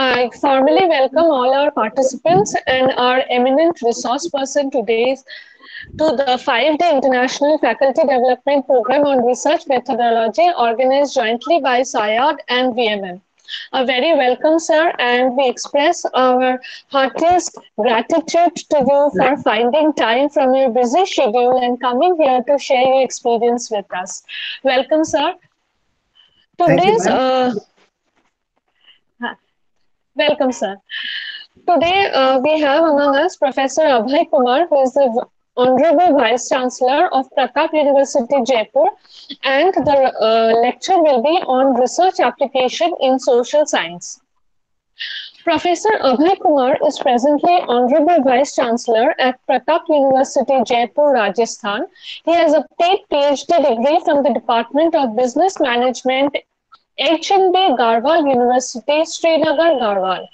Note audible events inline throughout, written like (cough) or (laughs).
I formally welcome all our participants and our eminent resource person today to the five-day International Faculty Development Program on Research Methodology organized jointly by SAIARD and VMM. A very welcome, sir, and we express our heartiest gratitude to you for finding time from your busy schedule and coming here to share your experience with us. Welcome, sir. Today's uh, welcome, sir. Today uh, we have among us Professor Abhay Kumar, who is the Honorable Vice Chancellor of Pratap University, Jaipur, and the uh, lecture will be on research application in social science. Professor Abhay Kumar is presently Honorable Vice Chancellor at Pratap University, Jaipur, Rajasthan. He has obtained PhD degree from the Department of Business Management, HNB Garhwal University, Srinagar, Garhwal.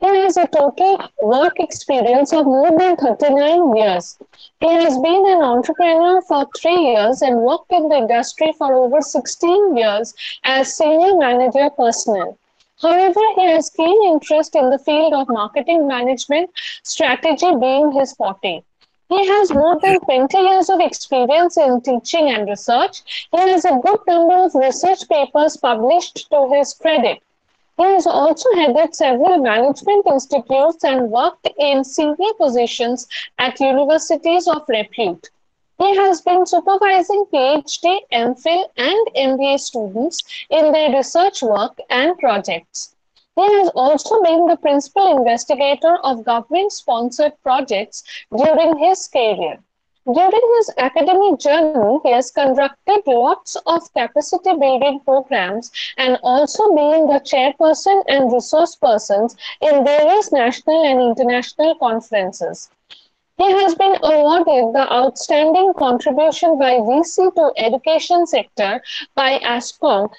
He has a total work experience of more than 39 years. He has been an entrepreneur for three years and worked in the industry for over 16 years as senior manager personnel. However, he has keen interest in the field of marketing management, strategy being his forte. He has more than 20 years of experience in teaching and research. He has a good number of research papers published to his credit. He has also headed several management institutes and worked in senior positions at universities of repute. He has been supervising PhD, MPhil, and MBA students in their research work and projects. He has also been the principal investigator of government sponsored projects during his career. During his academic journey, he has conducted lots of capacity building programs and also being the chairperson and resource persons in various national and international conferences. He has been awarded the Outstanding Contribution by VC to Education Sector by ASCOM,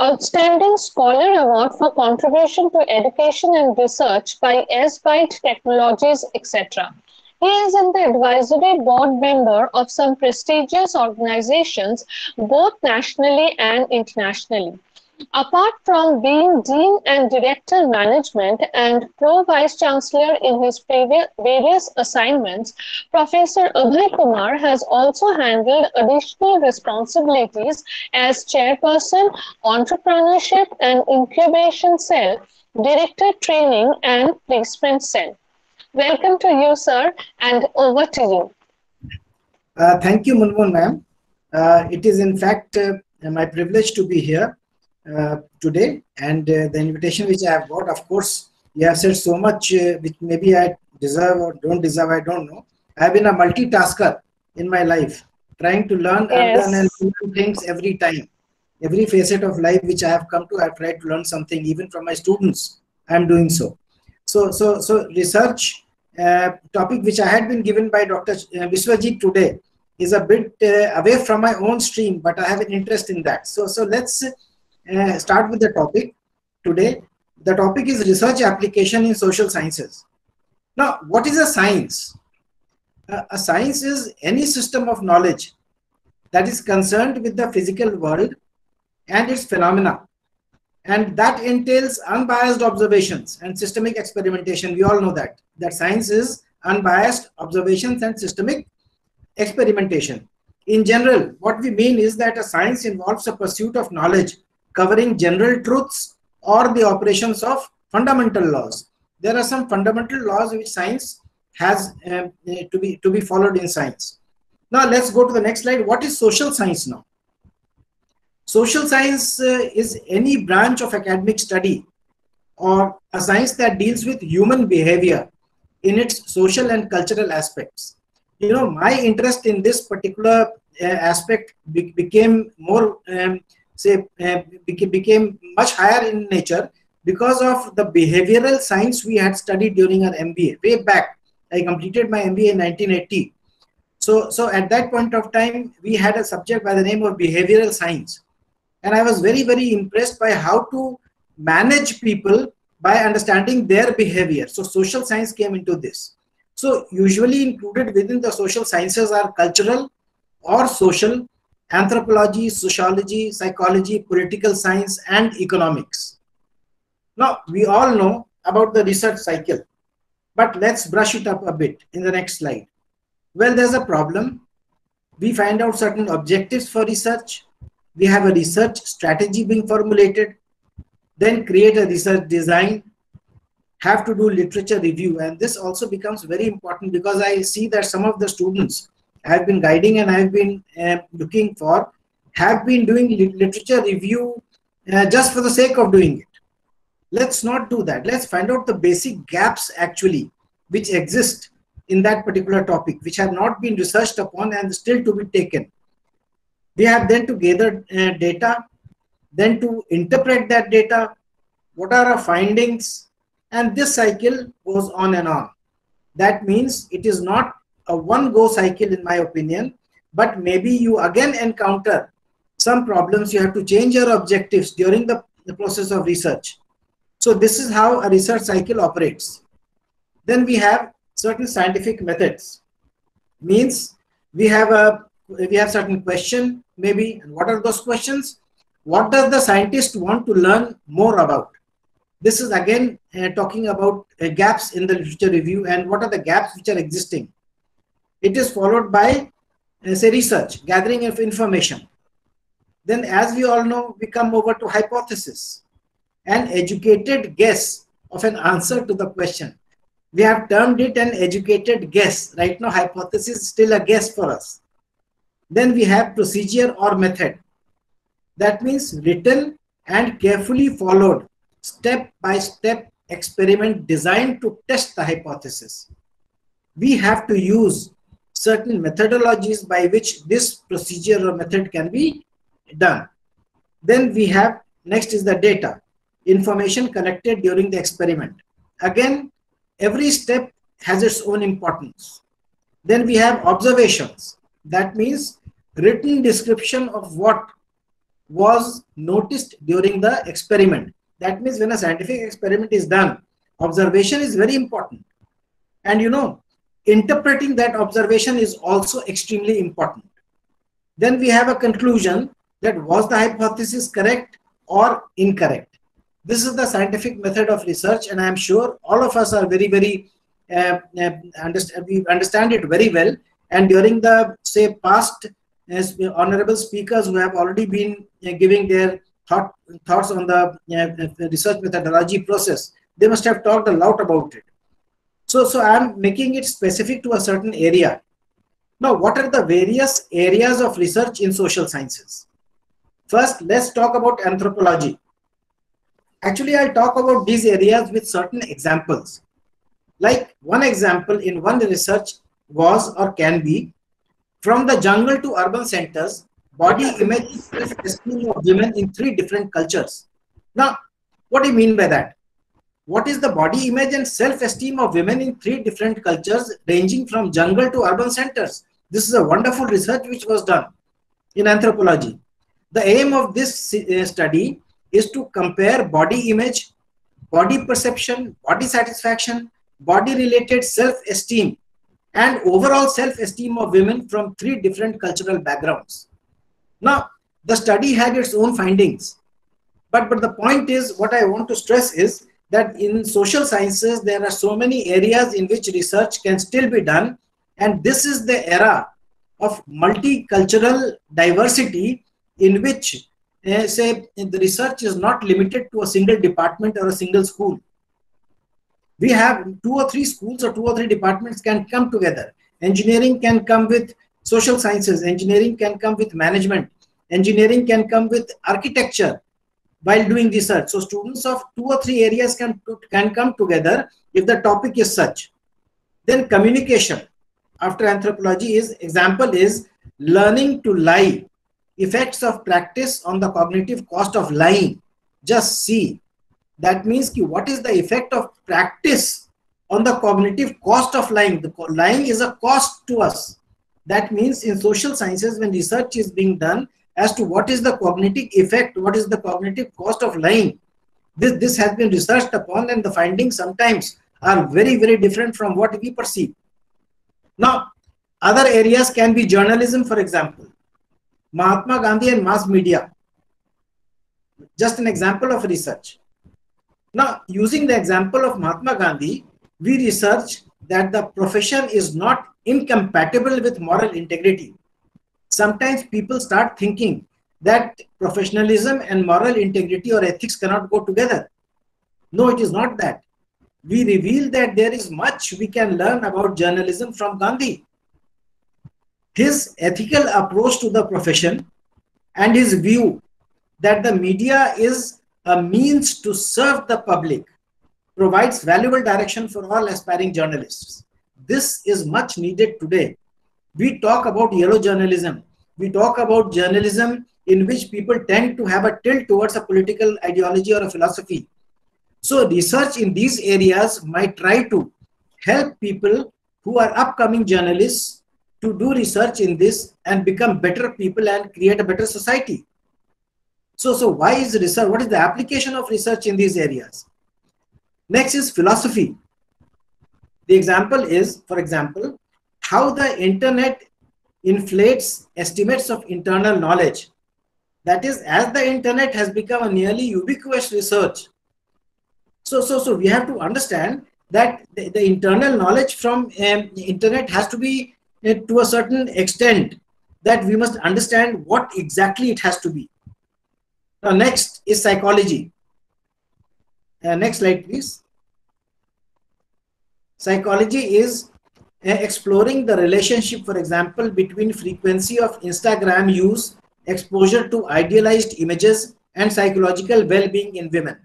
Outstanding Scholar Award for Contribution to Education and Research by S-Byte Technologies, etc. He is in the advisory board member of some prestigious organizations, both nationally and internationally. Apart from being Dean and Director Management and Pro Vice Chancellor in his various assignments, Professor Abhay Kumar has also handled additional responsibilities as Chairperson, Entrepreneurship and Incubation Cell, Director Training and Placement Cell. Welcome to you, sir, and over to you. Uh, thank you, Munmun ma'am. Uh, it is in fact uh, my privilege to be here today, and uh, the invitation which I have got, of course, you have said so much uh, which maybe I deserve or don't deserve, I don't know. I have been a multitasker in my life, trying to learn yes. and learn things every time. Every facet of life which I have come to, I have tried to learn something, even from my students. I am doing so. So, so, so research uh, topic which I had been given by Dr. Uh, Viswajit today is a bit uh, away from my own stream, but I have an interest in that. So, so let's uh, start with the topic today. The topic is research application in social sciences. Now, what is a science? Uh, a science is any system of knowledge that is concerned with the physical world and its phenomena and that entails unbiased observations and systemic experimentation we all know that that science is unbiased observations and systemic experimentation in general what we mean is that a science involves a pursuit of knowledge covering general truths or the operations of fundamental laws. There are some fundamental laws which science has uh, to be to be followed in science. Now let's go to the next slide. What is social science now? Social science uh, is any branch of academic study or a science that deals with human behavior in its social and cultural aspects. You know, my interest in this particular uh, aspect be became more, um, say, uh, became much higher in nature because of the behavioral science we had studied during our MBA way back. I completed my MBA in 1980. So, so at that point of time, we had a subject by the name of behavioral science and i was very very impressed by how to manage people by understanding their behavior so social science came into this so usually included within the social sciences are cultural or social anthropology sociology psychology political science and economics Now, we all know about the research cycle, but let's brush it up a bit in the next slide. Well, there's a problem. We find out certain objectives for research. We have a research strategy being formulated, then create a research design, have to do literature review. And this also becomes very important because I see that some of the students I've been guiding and I've been uh, looking for have been doing literature review uh, just for the sake of doing it. Let's not do that. Let's find out the basic gaps actually which exist in that particular topic, which have not been researched upon and still to be taken. We have then to gather uh, data, then to interpret that data, what are our findings, and this cycle goes on and on. That means it is not a one go cycle in my opinion, but maybe you again encounter some problems. You have to change your objectives during the, the process of research. So this is how a research cycle operates. Then we have certain scientific methods. Means we have a we have certain question maybe and what are those questions? What does the scientist want to learn more about? This is again uh, talking about uh, gaps in the literature review and what are the gaps which are existing. It is followed by say research, gathering of information. Then as we all know, we come over to hypothesis an educated guess of an answer to the question. We have termed it an educated guess. Right now, hypothesis is still a guess for us. Then we have procedure or method. That means written and carefully followed step by step experiment designed to test the hypothesis. We have to use certain methodologies by which this procedure or method can be done. Then we have next is the data information collected during the experiment. Again, every step has its own importance. Then we have observations. That means written description of what was noticed during the experiment. That means when a scientific experiment is done, observation is very important. And you know, interpreting that observation is also extremely important. Then we have a conclusion that was the hypothesis correct or incorrect. This is the scientific method of research, and I'm sure all of us are very, very uh, uh, understand, we understand it very well. And during the say past as honorable speakers who have already been uh, giving their thought, thoughts on the uh, research methodology process, they must have talked a lot about it. So, so I'm making it specific to a certain area. Now, what are the various areas of research in social sciences? First, let's talk about anthropology. Actually, I'll talk about these areas with certain examples. Like one example in one research was or can be from the jungle to urban centers, body image esteem of women in three different cultures. Now, what do you mean by that? What is the body image and self-esteem of women in three different cultures ranging from jungle to urban centers? This is a wonderful research which was done in anthropology. The aim of this uh, study is to compare body image, body perception, body satisfaction, body related self esteem, and overall self esteem of women from three different cultural backgrounds. Now, the study had its own findings. But, but the point is, what I want to stress is that in social sciences, there are so many areas in which research can still be done. And this is the era of multicultural diversity in which uh, say the research is not limited to a single department or a single school. We have two or three schools or two or three departments can come together. Engineering can come with social sciences, engineering can come with management, engineering can come with architecture while doing research. So students of two or three areas can, can come together if the topic is such. Then communication after anthropology is example is learning to lie effects of practice on the cognitive cost of lying. Just see. That means ki what is the effect of practice on the cognitive cost of lying? The lying is a cost to us. That means in social sciences, when research is being done as to what is the cognitive effect, what is the cognitive cost of lying, this, this has been researched upon and the findings sometimes are very, very different from what we perceive. Now, other areas can be journalism, for example. Mahatma Gandhi and mass media. Just an example of research. Now, using the example of Mahatma Gandhi, we research that the profession is not incompatible with moral integrity. Sometimes people start thinking that professionalism and moral integrity or ethics cannot go together. No, it is not that. We reveal that there is much we can learn about journalism from Gandhi. His ethical approach to the profession and his view that the media is a means to serve the public provides valuable direction for all aspiring journalists. This is much needed today. We talk about yellow journalism. We talk about journalism in which people tend to have a tilt towards a political ideology or a philosophy. So research in these areas might try to help people who are upcoming journalists to do research in this and become better people and create a better society. So, so why is research? What is the application of research in these areas? Next is philosophy. The example is, for example, how the internet inflates estimates of internal knowledge. That is, as the internet has become a nearly ubiquitous research. So, so, so we have to understand that the, the internal knowledge from um, internet has to be uh, to a certain extent that we must understand what exactly it has to be. Now, next is psychology. Uh, next slide, please. Psychology is Eh, exploring the relationship, for example, between frequency of Instagram use, exposure to idealized images, and psychological well-being in women.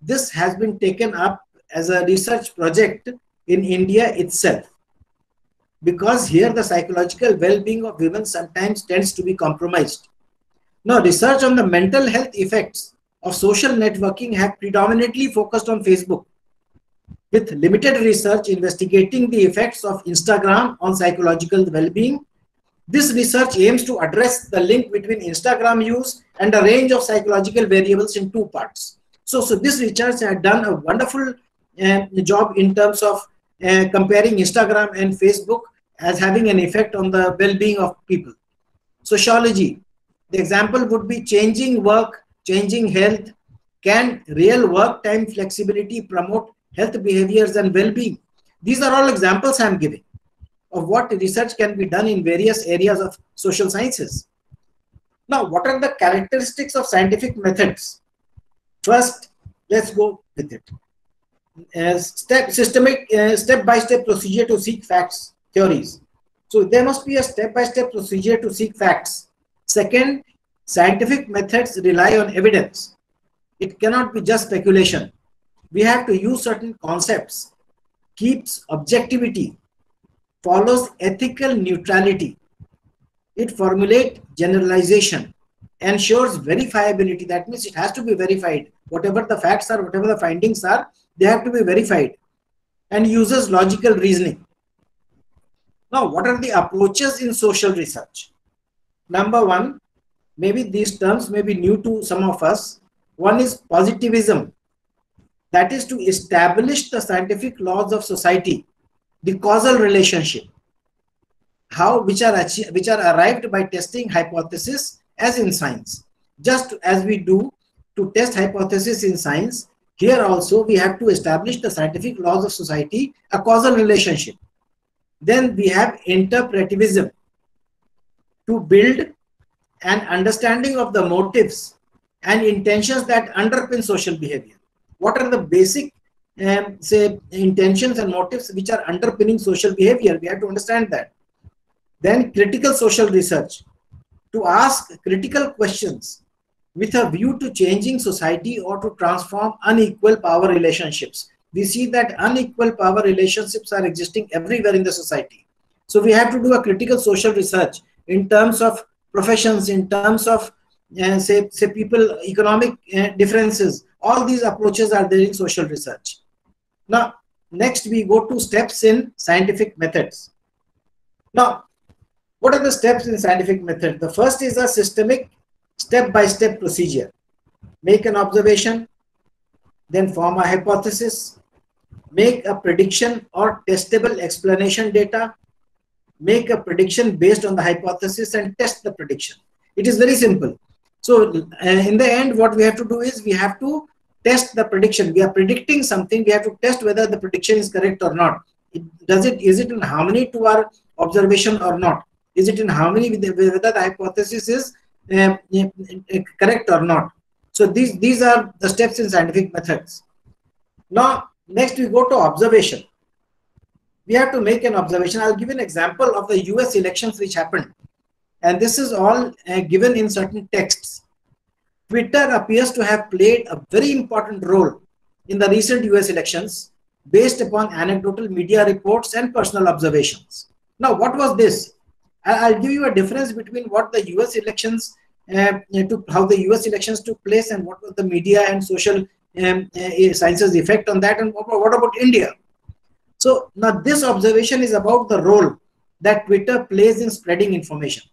This has been taken up as a research project in India itself. Because here the psychological well-being of women sometimes tends to be compromised. Now, research on the mental health effects of social networking have predominantly focused on Facebook, with limited research investigating the effects of Instagram on psychological well-being. This research aims to address the link between Instagram use and a range of psychological variables in two parts. So, so this research had done a wonderful uh, job in terms of uh, comparing Instagram and Facebook as having an effect on the well-being of people. Sociology, the example would be changing work, changing health. Can real work time flexibility promote health behaviors and well-being? These are all examples I'm giving of what research can be done in various areas of social sciences. Now, what are the characteristics of scientific methods? First, let's go with it. As step systemic uh, step-by-step procedure to seek facts theories. So there must be a step-by-step -step procedure to seek facts Second, scientific methods rely on evidence. It cannot be just speculation. We have to use certain concepts, keeps objectivity, follows ethical neutrality. It formulates generalization, ensures verifiability. That means it has to be verified. Whatever the facts are, whatever the findings are, they have to be verified and uses logical reasoning. Now, what are the approaches in social research? Number one, maybe these terms may be new to some of us. One is positivism. That is to establish the scientific laws of society, the causal relationship, how which are which are arrived by testing hypothesis as in science. Just as we do to test hypothesis in science, here also we have to establish the scientific laws of society, a causal relationship. Then we have interpretivism to build an understanding of the motives and intentions that underpin social behavior. What are the basic, um, say, intentions and motives which are underpinning social behavior? We have to understand that. Then critical social research to ask critical questions with a view to changing society or to transform unequal power relationships. We see that unequal power relationships are existing everywhere in the society. So we have to do a critical social research in terms of professions, in terms of uh, say, say people, economic uh, differences. All these approaches are there in social research. Now, next we go to steps in scientific methods. Now, what are the steps in scientific method? The first is a systemic step-by-step -step procedure. Make an observation, then form a hypothesis, make a prediction or testable explanation data, make a prediction based on the hypothesis and test the prediction. It is very simple. So uh, in the end, what we have to do is we have to test the prediction. We are predicting something. We have to test whether the prediction is correct or not. It, does it is it in harmony to our observation or not? Is it in harmony with the, whether the hypothesis is uh, correct or not? So these these are the steps in scientific methods. Now next we go to observation. We have to make an observation. I'll give an example of the U.S. elections which happened, and this is all uh, given in certain texts. Twitter appears to have played a very important role in the recent US elections based upon anecdotal media reports and personal observations. Now, what was this? I'll give you a difference between what the US elections, uh, how the US elections took place and what was the media and social um, uh, sciences effect on that and what about India? So now this observation is about the role that Twitter plays in spreading information.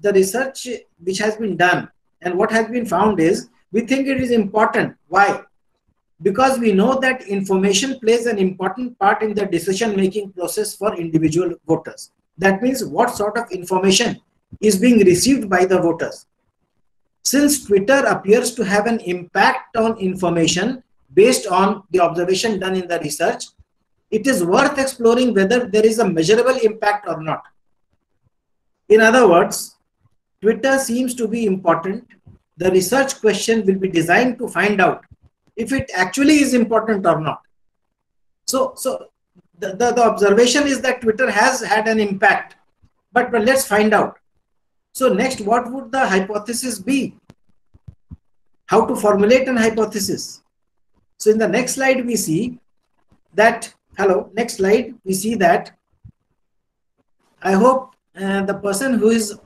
The research which has been done and what has been found is we think it is important. Why? Because we know that information plays an important part in the decision making process for individual voters. That means what sort of information is being received by the voters. Since Twitter appears to have an impact on information based on the observation done in the research, it is worth exploring whether there is a measurable impact or not. In other words, Twitter seems to be important. The research question will be designed to find out if it actually is important or not. So, so the, the, the observation is that Twitter has had an impact, but, but let's find out. So next, what would the hypothesis be? How to formulate an hypothesis? So in the next slide, we see that, hello, next slide, we see that I hope uh, the person who is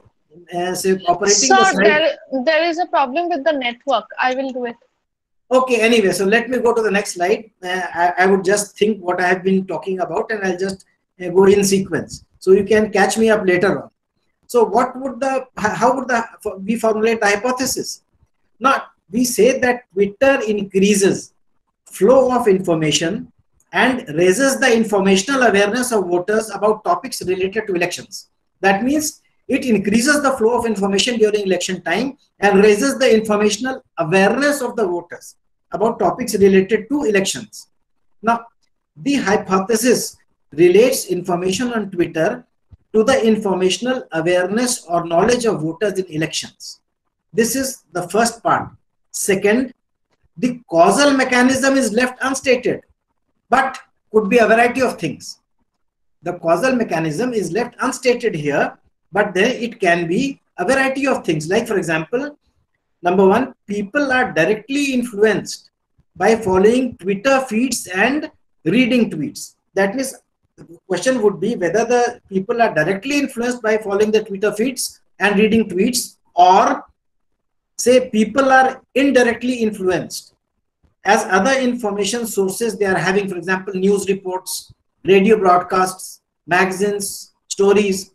uh, say operating Sir, the there, there is a problem with the network. I will do it. Okay, anyway, so let me go to the next slide. Uh, I, I, would just think what I have been talking about and I'll just uh, go in sequence. So you can catch me up later on. So what would the, how would the, we formulate the hypothesis? Now, we say that Twitter increases flow of information and raises the informational awareness of voters about topics related to elections. That means it increases the flow of information during election time and raises the informational awareness of the voters about topics related to elections. Now, the hypothesis relates information on Twitter to the informational awareness or knowledge of voters in elections. This is the first part. Second, the causal mechanism is left unstated, but could be a variety of things. The causal mechanism is left unstated here but then it can be a variety of things. Like, for example, number one, people are directly influenced by following Twitter feeds and reading tweets. That means the question would be whether the people are directly influenced by following the Twitter feeds and reading tweets, or say people are indirectly influenced as other information sources they are having, for example, news reports, radio broadcasts, magazines, stories,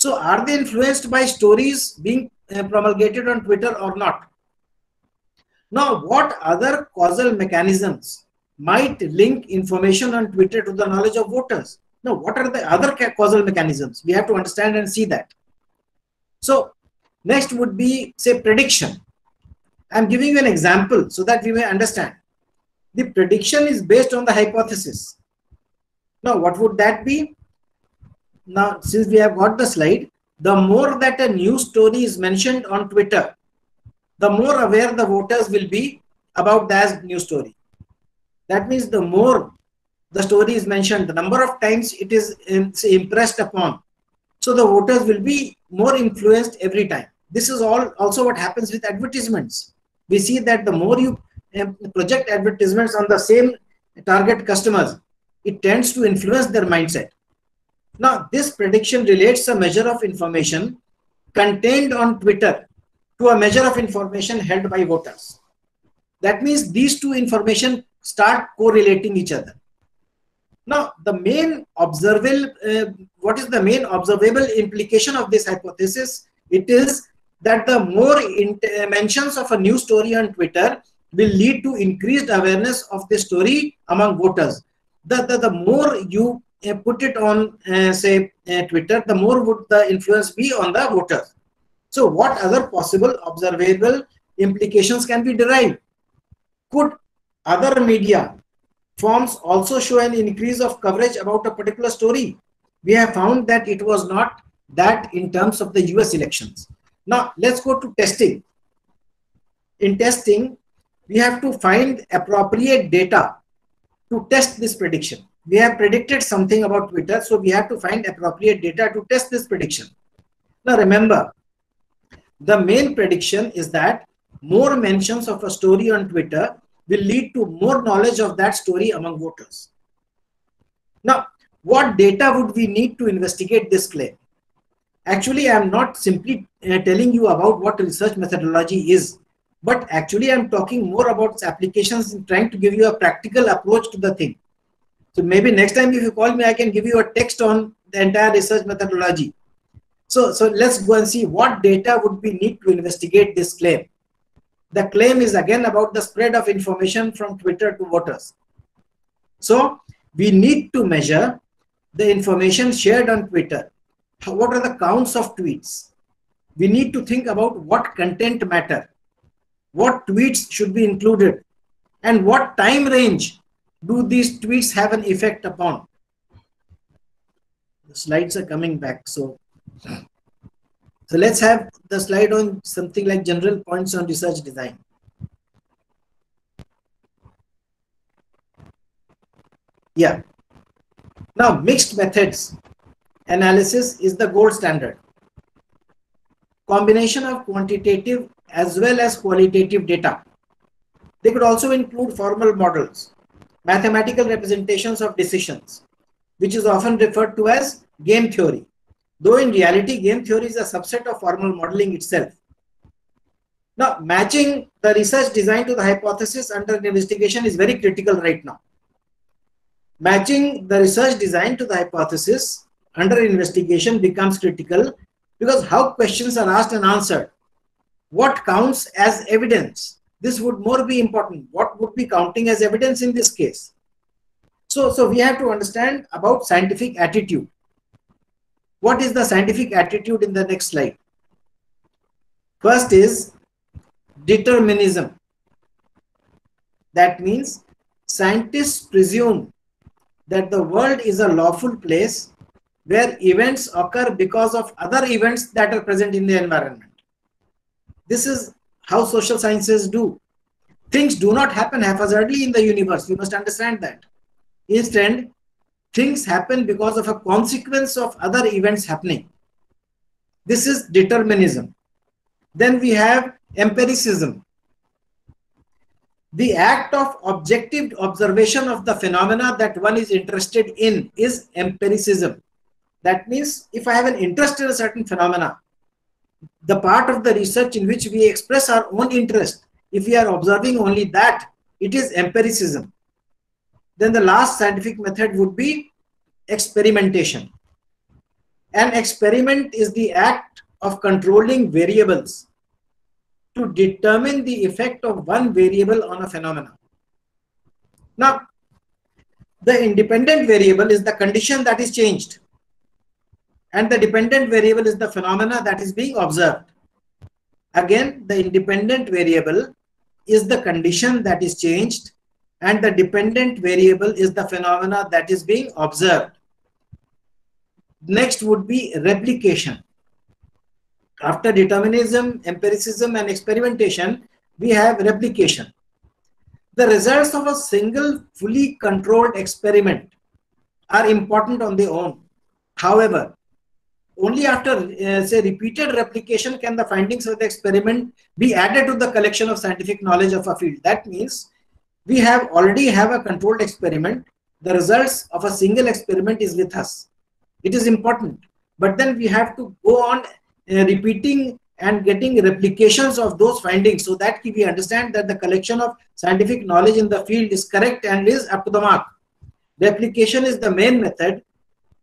so are they influenced by stories being uh, promulgated on Twitter or not? Now, what other causal mechanisms might link information on Twitter to the knowledge of voters? Now, what are the other causal mechanisms? We have to understand and see that. So, next would be, say, prediction. I'm giving you an example so that we may understand. The prediction is based on the hypothesis. Now, what would that be? Now since we have got the slide, the more that a news story is mentioned on Twitter, the more aware the voters will be about that news story. That means the more the story is mentioned, the number of times it is impressed upon. So the voters will be more influenced every time. This is all also what happens with advertisements. We see that the more you um, project advertisements on the same target customers, it tends to influence their mindset. Now, this prediction relates a measure of information contained on Twitter to a measure of information held by voters. That means these two information start correlating each other. Now, the main observable, uh, what is the main observable implication of this hypothesis? It is that the more mentions of a new story on Twitter will lead to increased awareness of the story among voters. The, the, the more you put it on, uh, say, uh, Twitter, the more would the influence be on the voters. So what other possible observable implications can be derived? could other media forms also show an increase of coverage about a particular story? We have found that it was not that in terms of the US elections. Now, let's go to testing. In testing, we have to find appropriate data to test this prediction. We have predicted something about Twitter, so we have to find appropriate data to test this prediction. Now, remember, the main prediction is that more mentions of a story on Twitter will lead to more knowledge of that story among voters. Now, what data would we need to investigate this claim? Actually, I am not simply uh, telling you about what research methodology is, but actually I'm talking more about applications and trying to give you a practical approach to the thing. So maybe next time if you call me, I can give you a text on the entire research methodology. So, so let's go and see what data would we need to investigate this claim. The claim is again about the spread of information from Twitter to voters. So we need to measure the information shared on Twitter. What are the counts of tweets? We need to think about what content matter, what tweets should be included, and what time range do these tweets have an effect upon. The slides are coming back. So, so let's have the slide on something like general points on research design. Yeah. Now, mixed methods analysis is the gold standard. Combination of quantitative as well as qualitative data. They could also include formal models, mathematical representations of decisions, which is often referred to as game theory. Though in reality, game theory is a subset of formal modeling itself. Now, matching the research design to the hypothesis under investigation is very critical right now. Matching the research design to the hypothesis under investigation becomes critical because how questions are asked and answered. What counts as evidence? This would more be important. What would be counting as evidence in this case? So, so we have to understand about scientific attitude. What is the scientific attitude in the next slide? First is determinism. That means scientists presume that the world is a lawful place where events occur because of other events that are present in the environment. This is how social sciences do. Things do not happen haphazardly in the universe. You must understand that. Instead, things happen because of a consequence of other events happening. This is determinism. Then we have empiricism. The act of objective observation of the phenomena that one is interested in is empiricism. That means if I have an interest in a certain phenomena, the part of the research in which we express our own interest, if we are observing only that, it is empiricism. Then the last scientific method would be experimentation. An experiment is the act of controlling variables to determine the effect of one variable on a phenomenon. Now, the independent variable is the condition that is changed and the dependent variable is the phenomena that is being observed. Again, the independent variable is the condition that is changed and the dependent variable is the phenomena that is being observed. Next would be replication. After determinism, empiricism and experimentation, we have replication. The results of a single fully controlled experiment are important on their own. However, only after uh, say repeated replication can the findings of the experiment be added to the collection of scientific knowledge of a field. That means we have already have a controlled experiment. The results of a single experiment is with us. It is important. But then we have to go on uh, repeating and getting replications of those findings so that we understand that the collection of scientific knowledge in the field is correct and is up to the mark. Replication is the main method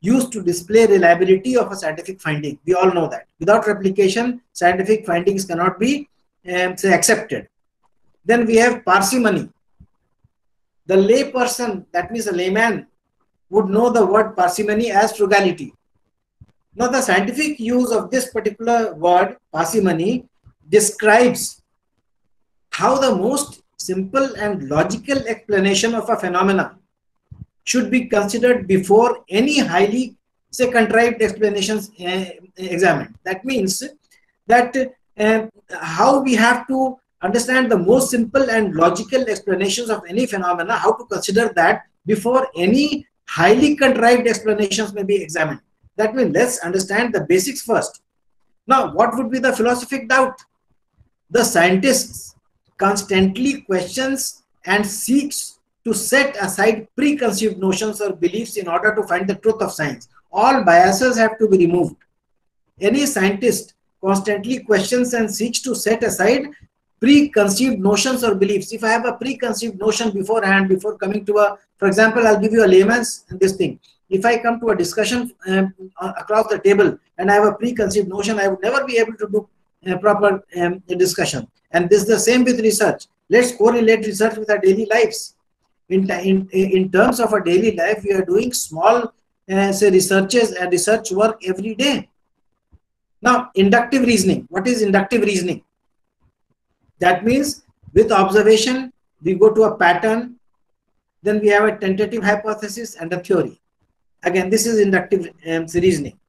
used to display reliability of a scientific finding. We all know that. Without replication, scientific findings cannot be um, say accepted. Then we have parsimony. The lay person, that means a layman, would know the word parsimony as frugality. Now, the scientific use of this particular word, parsimony, describes how the most simple and logical explanation of a phenomena should be considered before any highly say contrived explanations uh, examined. That means that uh, how we have to understand the most simple and logical explanations of any phenomena how to consider that before any highly contrived explanations may be examined. That means let's understand the basics first. Now what would be the philosophic doubt? The scientists constantly questions and seeks to set aside preconceived notions or beliefs in order to find the truth of science. All biases have to be removed. Any scientist constantly questions and seeks to set aside preconceived notions or beliefs. If I have a preconceived notion beforehand, before coming to a, for example, I'll give you a layman's this thing. If I come to a discussion um, across the table and I have a preconceived notion, I would never be able to do a proper um, discussion. And this is the same with research. Let's correlate research with our daily lives. In, in, in terms of a daily life, we are doing small uh, say researches and research work every day. Now, inductive reasoning. What is inductive reasoning? That means with observation, we go to a pattern, then we have a tentative hypothesis and a theory. Again, this is inductive um, reasoning.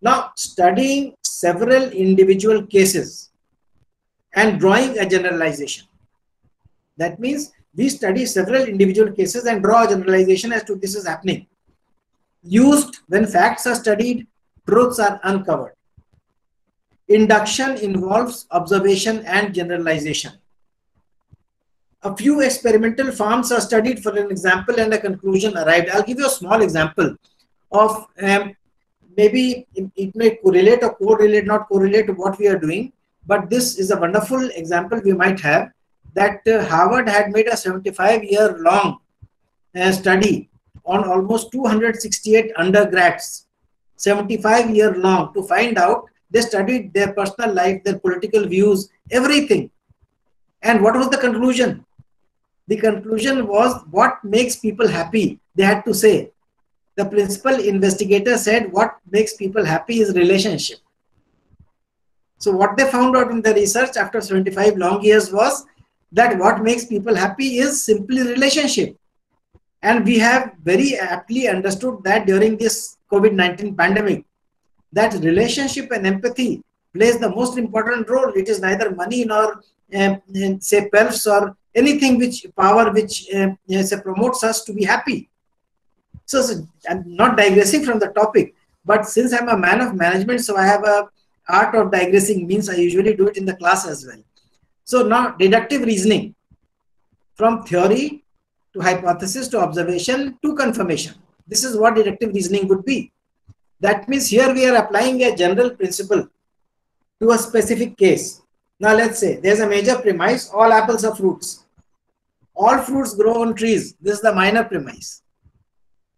Now, studying several individual cases and drawing a generalization. That means we study several individual cases and draw a generalization as to this is happening. Used when facts are studied, truths are uncovered. Induction involves observation and generalization. A few experimental forms are studied for an example and a conclusion arrived. I'll give you a small example of um, maybe it may correlate or correlate, not correlate to what we are doing. But this is a wonderful example we might have that uh, Harvard had made a 75 year long uh, study on almost 268 undergrads, 75 year long to find out they studied their personal life, their political views, everything. And what was the conclusion? The conclusion was what makes people happy, they had to say the principal investigator said what makes people happy is relationship. So what they found out in the research after 75 long years was that what makes people happy is simply relationship. And we have very aptly understood that during this COVID-19 pandemic, that relationship and empathy plays the most important role. It is neither money nor uh, say pelfs or anything which power which uh, say promotes us to be happy. So, so I'm not digressing from the topic, but since I'm a man of management, so I have a art of digressing means I usually do it in the class as well. So now deductive reasoning from theory to hypothesis to observation to confirmation. This is what deductive reasoning would be. That means here we are applying a general principle to a specific case. Now let's say there's a major premise, all apples are fruits. All fruits grow on trees. This is the minor premise.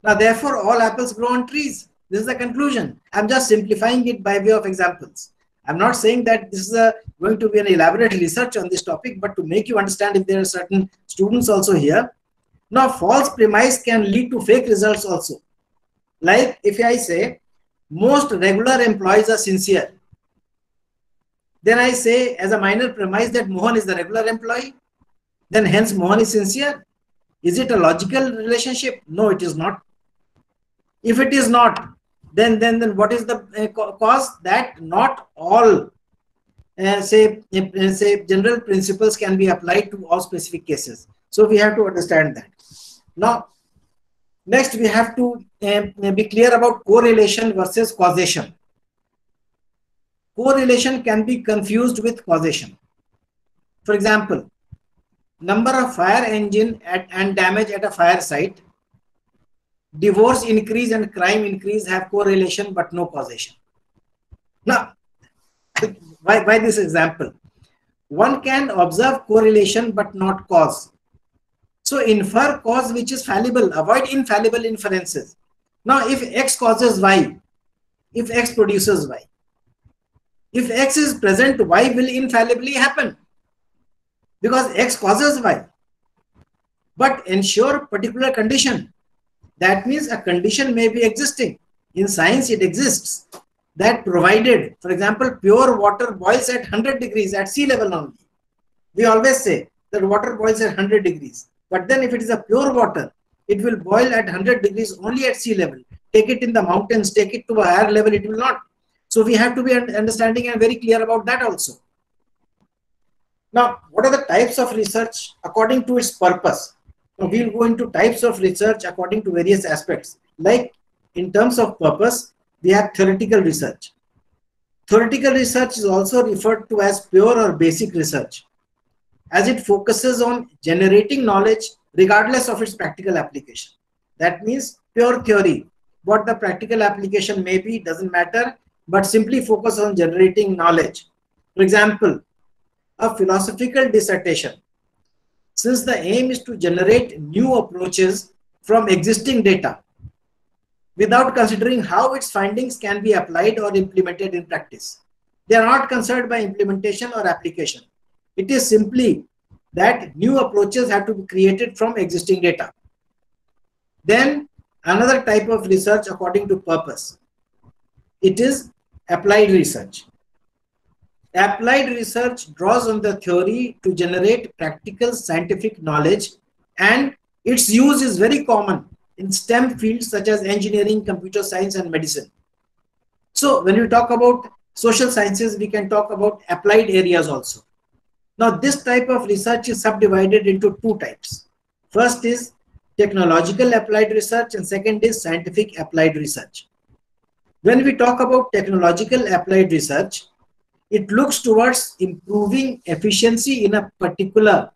Now, therefore, all apples grow on trees. This is the conclusion. I'm just simplifying it by way of examples. I'm not saying that this is a, going to be an elaborate research on this topic, but to make you understand if there are certain students also here. Now, false premise can lead to fake results also. Like if I say, most regular employees are sincere. Then I say as a minor premise that Mohan is the regular employee. Then hence Mohan is sincere. Is it a logical relationship? No, it is not. If it is not, then then then what is the uh, cause that not all uh, say uh, say general principles can be applied to all specific cases. So we have to understand that. Now, next we have to uh, be clear about correlation versus causation. Correlation can be confused with causation. For example, number of fire engine at, and damage at a fire site divorce increase and crime increase have correlation but no causation. Now, (laughs) why this example? One can observe correlation but not cause. So infer cause which is fallible, avoid infallible inferences. Now, if X causes Y, if X produces Y, if X is present, Y will infallibly happen because X causes Y. But ensure particular condition that means a condition may be existing. In science, it exists. That provided, for example, pure water boils at 100 degrees at sea level only. We always say that water boils at 100 degrees. But then if it is a pure water, it will boil at 100 degrees only at sea level. Take it in the mountains, take it to a higher level, it will not. So we have to be understanding and very clear about that also. Now, what are the types of research according to its purpose? Now, we'll go into types of research according to various aspects. Like in terms of purpose, we have theoretical research. Theoretical research is also referred to as pure or basic research, as it focuses on generating knowledge regardless of its practical application. That means pure theory. What the practical application may be doesn't matter, but simply focus on generating knowledge. For example, a philosophical dissertation. Since the aim is to generate new approaches from existing data without considering how its findings can be applied or implemented in practice. They are not concerned by implementation or application. It is simply that new approaches have to be created from existing data. Then another type of research according to purpose. It is applied research. Applied research draws on the theory to generate practical scientific knowledge and its use is very common in STEM fields such as engineering, computer science and medicine. So when we talk about social sciences, we can talk about applied areas also. Now this type of research is subdivided into two types. First is technological applied research and second is scientific applied research. When we talk about technological applied research, it looks towards improving efficiency in a particular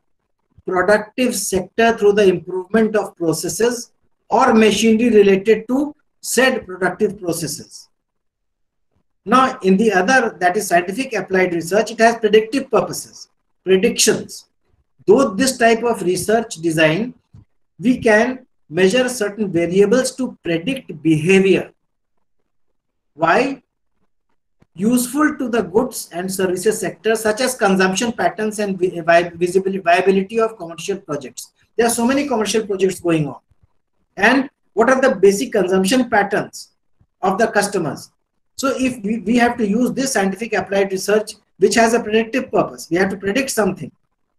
productive sector through the improvement of processes or machinery related to said productive processes. Now, in the other, that is scientific applied research, it has predictive purposes, predictions. Though this type of research design, we can measure certain variables to predict behavior. Why? Useful to the goods and services sector such as consumption patterns and visibility, viability of commercial projects. There are so many commercial projects going on. And what are the basic consumption patterns of the customers? So if we, we have to use this scientific applied research, which has a predictive purpose, we have to predict something.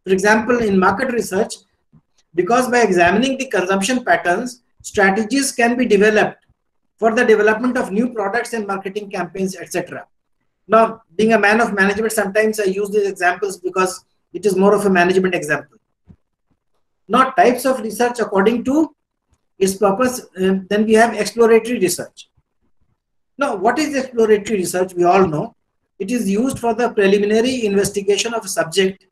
For example, in market research, because by examining the consumption patterns, strategies can be developed for the development of new products and marketing campaigns, etc. Now, being a man of management, sometimes I use these examples because it is more of a management example. Now, types of research according to its purpose, uh, then we have exploratory research. Now, what is exploratory research? We all know. It is used for the preliminary investigation of a subject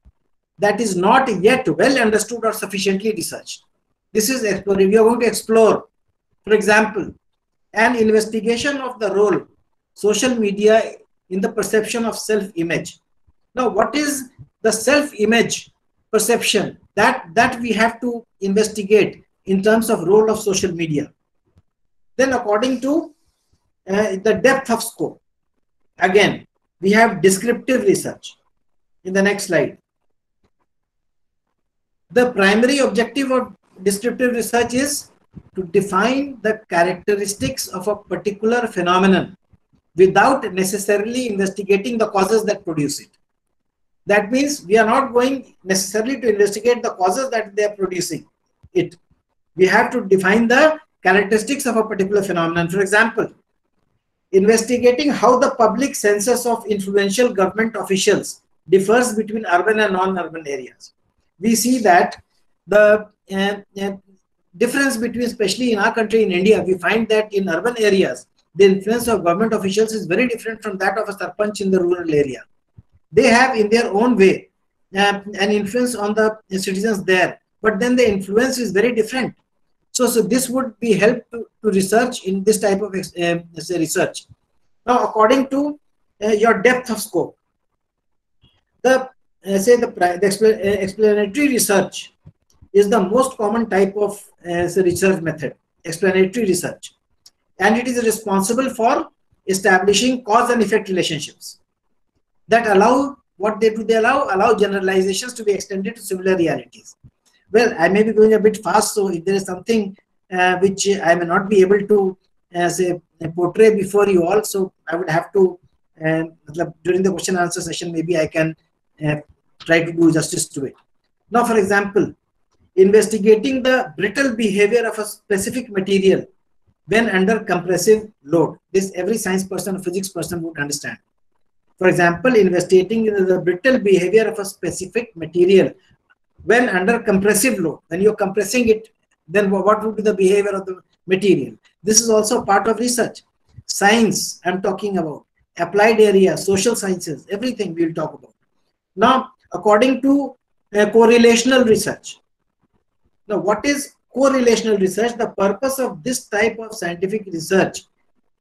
that is not yet well understood or sufficiently researched. This is exploratory. We are going to explore, for example, an investigation of the role social media in the perception of self-image. Now, what is the self-image perception that, that we have to investigate in terms of role of social media? Then according to uh, the depth of scope, again, we have descriptive research. In the next slide. The primary objective of descriptive research is to define the characteristics of a particular phenomenon without necessarily investigating the causes that produce it. That means we are not going necessarily to investigate the causes that they are producing it. We have to define the characteristics of a particular phenomenon. For example, investigating how the public census of influential government officials differs between urban and non-urban areas. We see that the uh, uh, difference between, especially in our country, in India, we find that in urban areas, the influence of government officials is very different from that of a sarpanch in the rural area. They have in their own way uh, an influence on the citizens there, but then the influence is very different. So, so this would be help to, to research in this type of uh, research. Now, according to uh, your depth of scope, the uh, say the, the uh, explanatory research is the most common type of uh, research method, explanatory research and it is responsible for establishing cause and effect relationships that allow what they do they allow? Allow generalizations to be extended to similar realities. Well i may be going a bit fast so if there is something uh, which i may not be able to uh, say portray before you all so i would have to uh, during the question answer session maybe i can uh, try to do justice to it. Now, for example, investigating the brittle behavior of a specific material when under compressive load. This every science person, physics person would understand. For example, investigating the brittle behavior of a specific material when under compressive load. When you're compressing it, then what would be the behavior of the material? This is also part of research. Science, I'm talking about. Applied area, social sciences, everything we'll talk about. Now, according to uh, correlational research. Now, what is correlational research? The purpose of this type of scientific research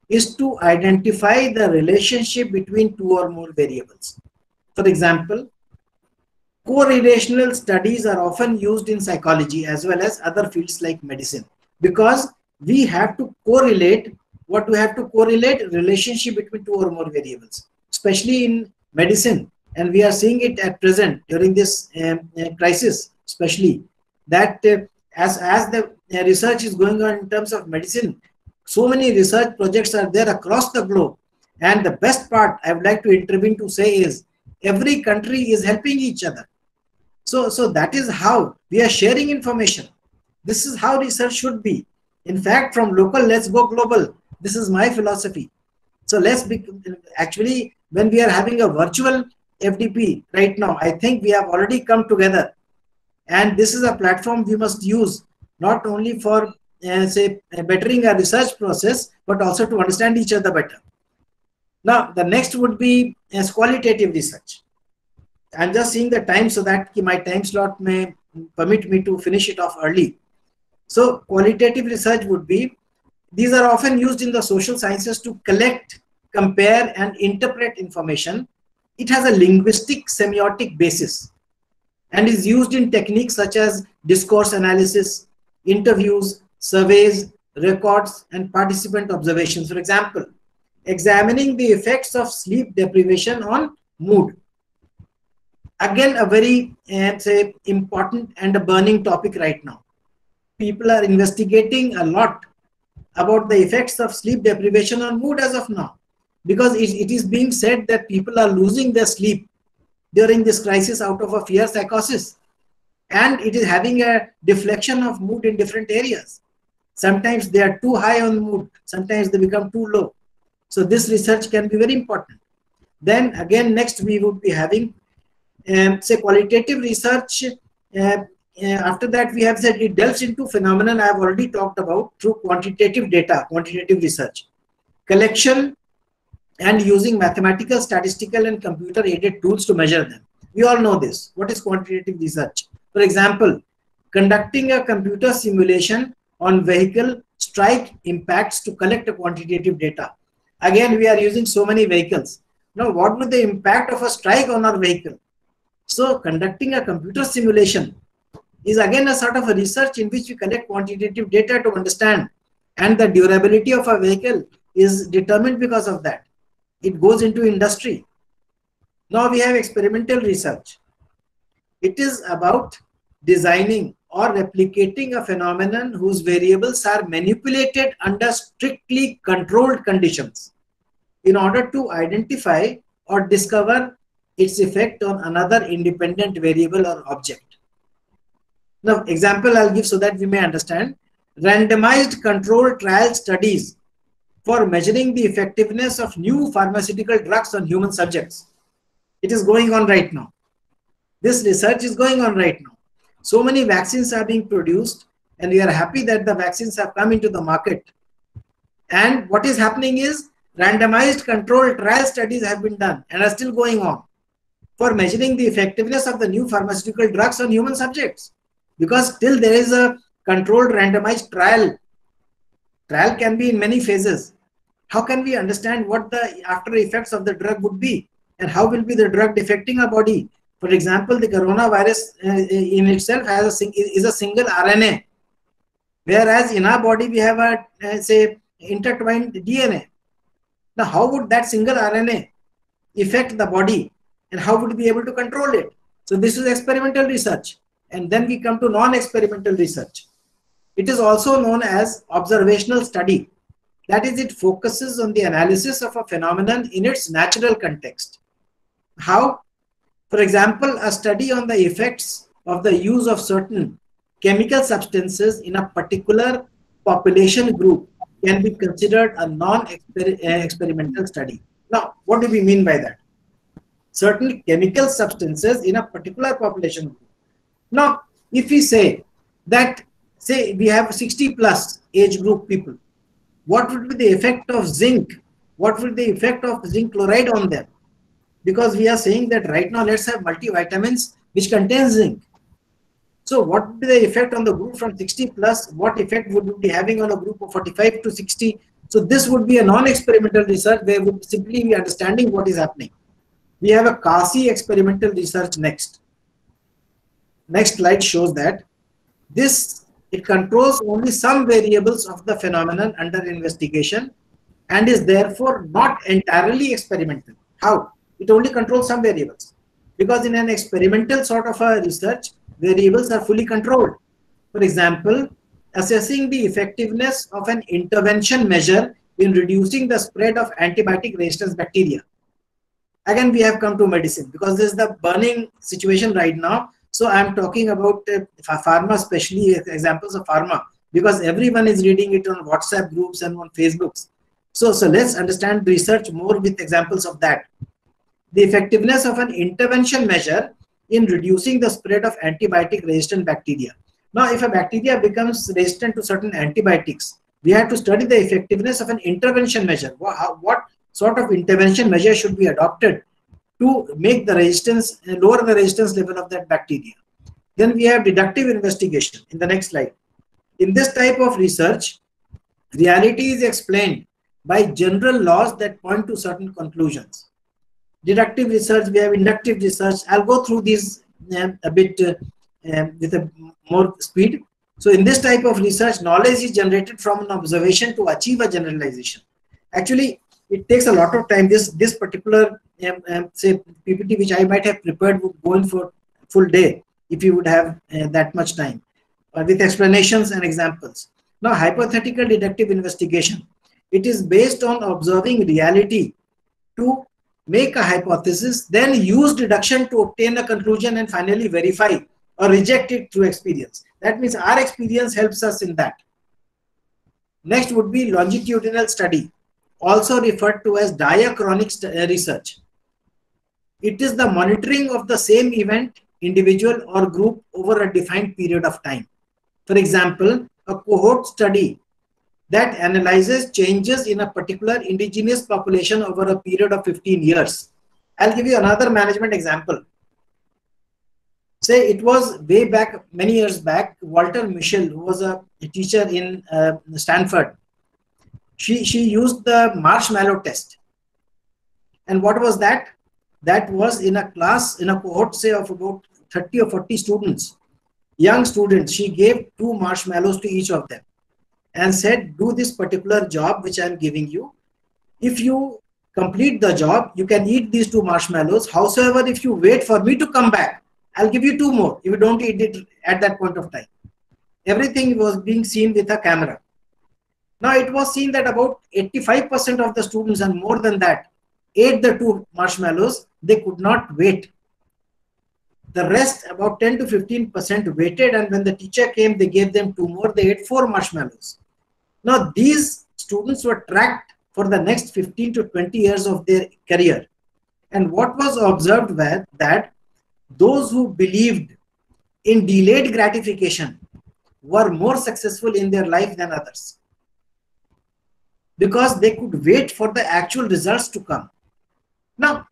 is to identify the relationship between two or more variables. For example, correlational studies are often used in psychology as well as other fields like medicine because we have to correlate what we have to correlate relationship between two or more variables especially in medicine and we are seeing it at present during this um, uh, crisis especially that uh, as as the research is going on in terms of medicine so many research projects are there across the globe. And the best part i would like to intervene to say is every country is helping each other. So so that is how we are sharing information. This is how research should be. In fact from local let's go global. This is my philosophy. So let's be actually when we are having a virtual FDP right now, I think we have already come together. And this is a platform we must use not only for, uh, say, bettering our research process, but also to understand each other better. Now, the next would be as qualitative research. I'm just seeing the time so that my time slot may permit me to finish it off early. So, qualitative research would be these are often used in the social sciences to collect, compare, and interpret information it has a linguistic semiotic basis and is used in techniques such as discourse analysis, interviews, surveys, records, and participant observations. For example, examining the effects of sleep deprivation on mood. Again, a very uh, say, important and a burning topic right now. People are investigating a lot about the effects of sleep deprivation on mood as of now because it, it is being said that people are losing their sleep during this crisis out of a fear psychosis. And it is having a deflection of mood in different areas. Sometimes they are too high on mood. Sometimes they become too low. So this research can be very important. Then again next we would be having um, say qualitative research. Uh, uh, after that we have said it delves into phenomenon i have already talked about through quantitative data quantitative research. Collection and using mathematical, statistical, and computer aided tools to measure them. We all know this. What is quantitative research? For example, conducting a computer simulation on vehicle strike impacts to collect quantitative data. Again, we are using so many vehicles. Now, what would the impact of a strike on our vehicle? So, conducting a computer simulation is again a sort of a research in which we collect quantitative data to understand and the durability of a vehicle is determined because of that it goes into industry. Now we have experimental research. It is about designing or replicating a phenomenon whose variables are manipulated under strictly controlled conditions in order to identify or discover its effect on another independent variable or object. Now, example I'll give so that we may understand. Randomized controlled trial studies for measuring the effectiveness of new pharmaceutical drugs on human subjects. It is going on right now. This research is going on right now. So many vaccines are being produced, and we are happy that the vaccines have come into the market. And what is happening is randomized controlled trial studies have been done and are still going on for measuring the effectiveness of the new pharmaceutical drugs on human subjects. Because still there is a controlled randomized trial. Trial can be in many phases how can we understand what the after effects of the drug would be? And how will be the drug affecting our body? For example the coronavirus uh, in itself has a is a single rna whereas in our body we have a uh, say intertwined dna now how would that single rna affect the body? And how would we be able to control it? So this is experimental research. And then we come to non-experimental research. It is also known as observational study that is, it focuses on the analysis of a phenomenon in its natural context. How? For example, a study on the effects of the use of certain chemical substances in a particular population group can be considered a non-experimental eh, study. Now, what do we mean by that? Certain chemical substances in a particular population group. Now, if we say that, say we have 60 plus age group people, what would be the effect of zinc? What would be the effect of zinc chloride on them? Because we are saying that right now, let's have multivitamins which contain zinc. So what would be the effect on the group from 60 plus? What effect would we be having on a group of 45 to 60? So this would be a non-experimental research where we would simply be understanding what is happening. We have a quasi experimental research next. Next slide shows that this it controls only some variables of the phenomenon under investigation and is therefore not entirely experimental. How? It only controls some variables. Because in an experimental sort of a research, variables are fully controlled. For example, assessing the effectiveness of an intervention measure in reducing the spread of antibiotic resistance bacteria. Again, we have come to medicine because this is the burning situation right now. So I'm talking about uh, pharma, especially examples of pharma, because everyone is reading it on WhatsApp groups and on Facebooks. So, so let's understand research more with examples of that. The effectiveness of an intervention measure in reducing the spread of antibiotic resistant bacteria. Now, if a bacteria becomes resistant to certain antibiotics, we have to study the effectiveness of an intervention measure. What, what sort of intervention measure should be adopted to make the resistance, lower the resistance level of that bacteria. Then we have deductive investigation in the next slide. In this type of research, reality is explained by general laws that point to certain conclusions deductive research, we have inductive research. I'll go through these uh, a bit uh, uh, with a more speed. So in this type of research, knowledge is generated from an observation to achieve a generalization. Actually, it takes a lot of time. This this particular um, say PPT which I might have prepared would go in for full day if you would have uh, that much time uh, with explanations and examples. Now, hypothetical deductive investigation. It is based on observing reality to make a hypothesis, then use deduction to obtain a conclusion and finally verify or reject it through experience. That means our experience helps us in that. Next would be longitudinal study, also referred to as diachronic uh, research. It is the monitoring of the same event, individual or group over a defined period of time. For example, a cohort study that analyzes changes in a particular indigenous population over a period of 15 years. I'll give you another management example. Say it was way back, many years back, Walter Mischel, who was a, teacher in uh, Stanford, she, she used the marshmallow test. And what was that? That was in a class, in a cohort, say, of about 30 or 40 students, young students. She gave two marshmallows to each of them and said, do this particular job which I'm giving you. If you complete the job, you can eat these two marshmallows. However, if you wait for me to come back, I'll give you two more if you don't eat it at that point of time. Everything was being seen with a camera. Now it was seen that about 85% of the students and more than that ate the two marshmallows. They could not wait. The rest, about 10 to 15% waited and when the teacher came, they gave them two more. They ate four marshmallows. Now, these students were tracked for the next 15 to 20 years of their career. And what was observed was that those who believed in delayed gratification were more successful in their life than others because they could wait for the actual results to come. Now,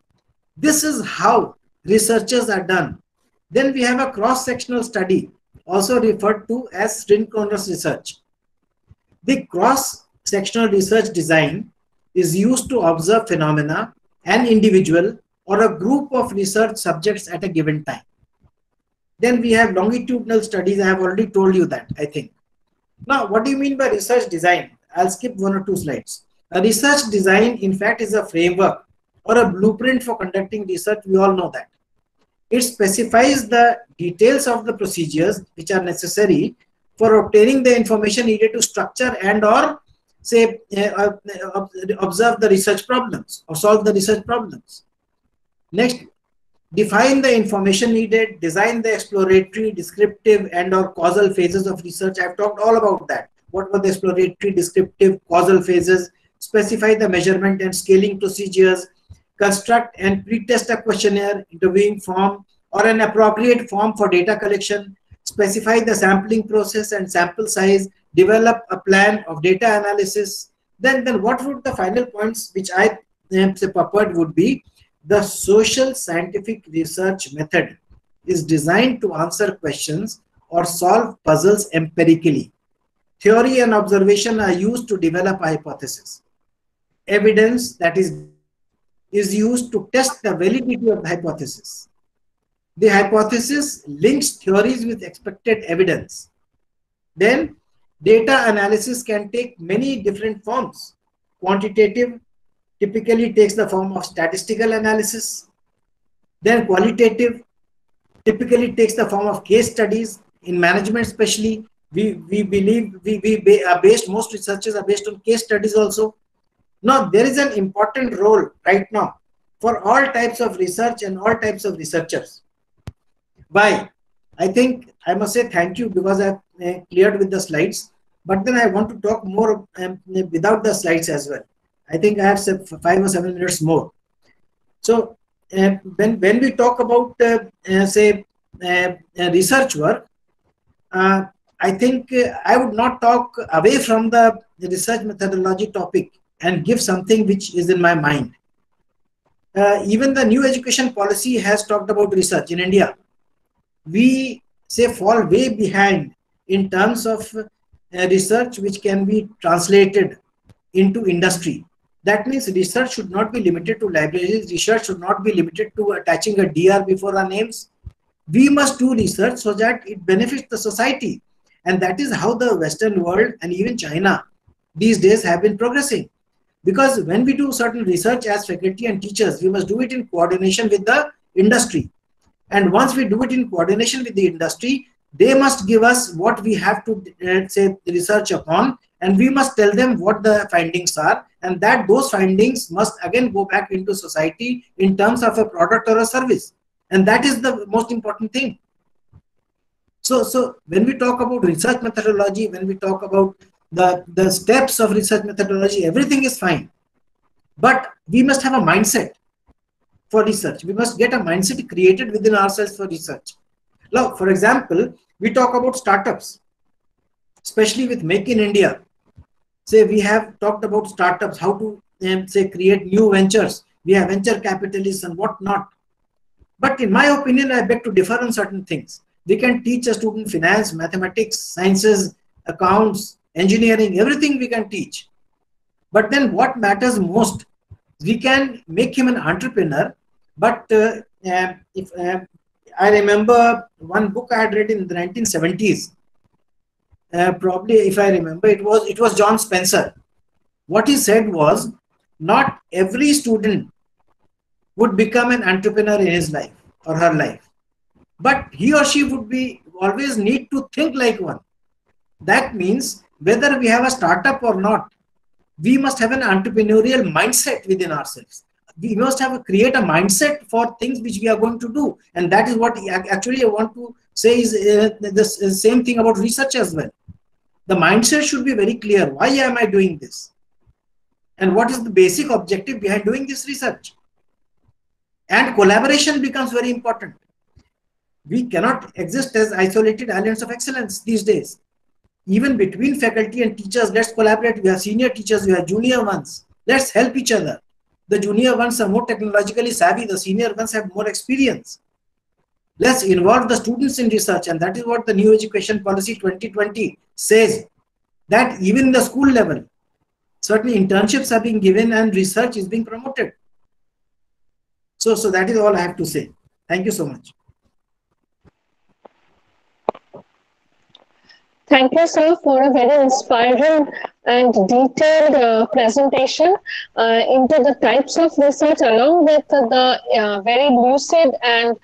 this is how researchers are done. Then we have a cross-sectional study, also referred to as synchronous research. The cross-sectional research design is used to observe phenomena, an individual, or a group of research subjects at a given time. Then we have longitudinal studies. I have already told you that, I think. Now, what do you mean by research design? I'll skip one or two slides. A research design, in fact, is a framework or a blueprint for conducting research. We all know that. It specifies the details of the procedures which are necessary for obtaining the information needed to structure and or say uh, uh, observe the research problems or solve the research problems. Next, define the information needed, design the exploratory, descriptive, and or causal phases of research. I've talked all about that. What were the exploratory, descriptive, causal phases? Specify the measurement and scaling procedures. Construct and pre-test a questionnaire, interviewing form, or an appropriate form for data collection. Specify the sampling process and sample size. Develop a plan of data analysis. Then, then what would the final points which I say purport would be the social scientific research method is designed to answer questions or solve puzzles empirically. Theory and observation are used to develop hypothesis. Evidence that is, is used to test the validity of the hypothesis. The hypothesis links theories with expected evidence. Then data analysis can take many different forms. Quantitative, typically takes the form of statistical analysis. Then qualitative typically takes the form of case studies in management especially. We, we believe we, we are uh, based, most researchers are based on case studies also. Now there is an important role right now for all types of research and all types of researchers. Why? I think I must say thank you because I've uh, cleared with the slides, but then I want to talk more um, without the slides as well. I think I have five or seven minutes more. So uh, when, when we talk about, uh, uh, say, uh, uh, research work, I think I would not talk away from the research methodology topic and give something which is in my mind. Uh, even the new education policy has talked about research in India. We say fall way behind in terms of uh, research which can be translated into industry that means research should not be limited to libraries. Research should not be limited to attaching a DR before our names. We must do research so that it benefits the society. And that is how the Western world and even China these days have been progressing. Because when we do certain research as faculty and teachers, we must do it in coordination with the industry. And once we do it in coordination with the industry, they must give us what we have to uh, say research upon and we must tell them what the findings are. And that those findings must again go back into society in terms of a product or a service. And that is the most important thing. So so when we talk about research methodology when we talk about the the steps of research methodology everything is fine but we must have a mindset for research we must get a mindset created within ourselves for research now for example we talk about startups especially with make in india say we have talked about startups, how to um, say create new ventures. We have venture capitalists and whatnot. But in my opinion, I beg to differ on certain things. We can teach a student finance, mathematics, sciences, accounts, engineering, everything we can teach. But then what matters most, we can make him an entrepreneur. But uh, uh, if uh, I remember one book I had read in the 1970s, uh, probably if I remember, it was it was John Spencer. What he said was, not every student would become an entrepreneur in his life or her life, but he or she would be always need to think like one. That means whether we have a startup or not, we must have an entrepreneurial mindset within ourselves we must have a, create a mindset for things which we are going to do and that is what actually i want to say is uh, the same thing about research as well the mindset should be very clear. Why am I doing this? And what is the basic objective behind doing this research? And collaboration becomes very important. We cannot exist as isolated islands of excellence these days. Even between faculty and teachers, let's collaborate. We have senior teachers, we have junior ones. Let's help each other. The junior ones are more technologically savvy, the senior ones have more experience. Let's involve the students in research. And that is what the New Education Policy 2020 says that even in the school level, certainly internships are being given and research is being promoted. So, so that is all I have to say. Thank you so much. Thank you, sir, for a very inspiring and detailed uh, presentation uh, into the types of research along with the uh, very lucid and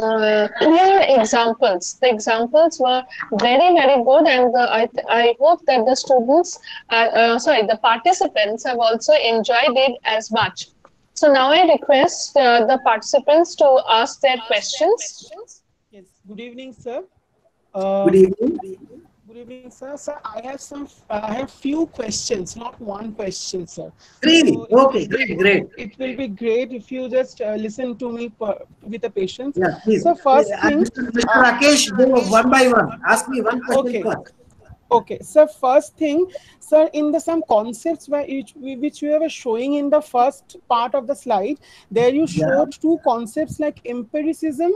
uh, clear examples. The examples were very, very good, and the, I, I hope that the students, uh, uh, sorry, the participants have also enjoyed it as much. So now I request uh, the participants to ask their questions. Yes. Good evening, sir. Uh, Good evening. Good evening, sir. Sir, I have some. I have few questions, not one question, sir. Three. So Okay, great, be- great. It will be great if you just uh, listen to me per, with a patience. Yeah, please. So first Uh, thing- Mr. Rakesh, go one by one. Ask me one question Okay. first. Okay, so first thing, sir, in the some concepts where which, which you were showing in the first part of the slide, there you Yeah. showed two concepts like empiricism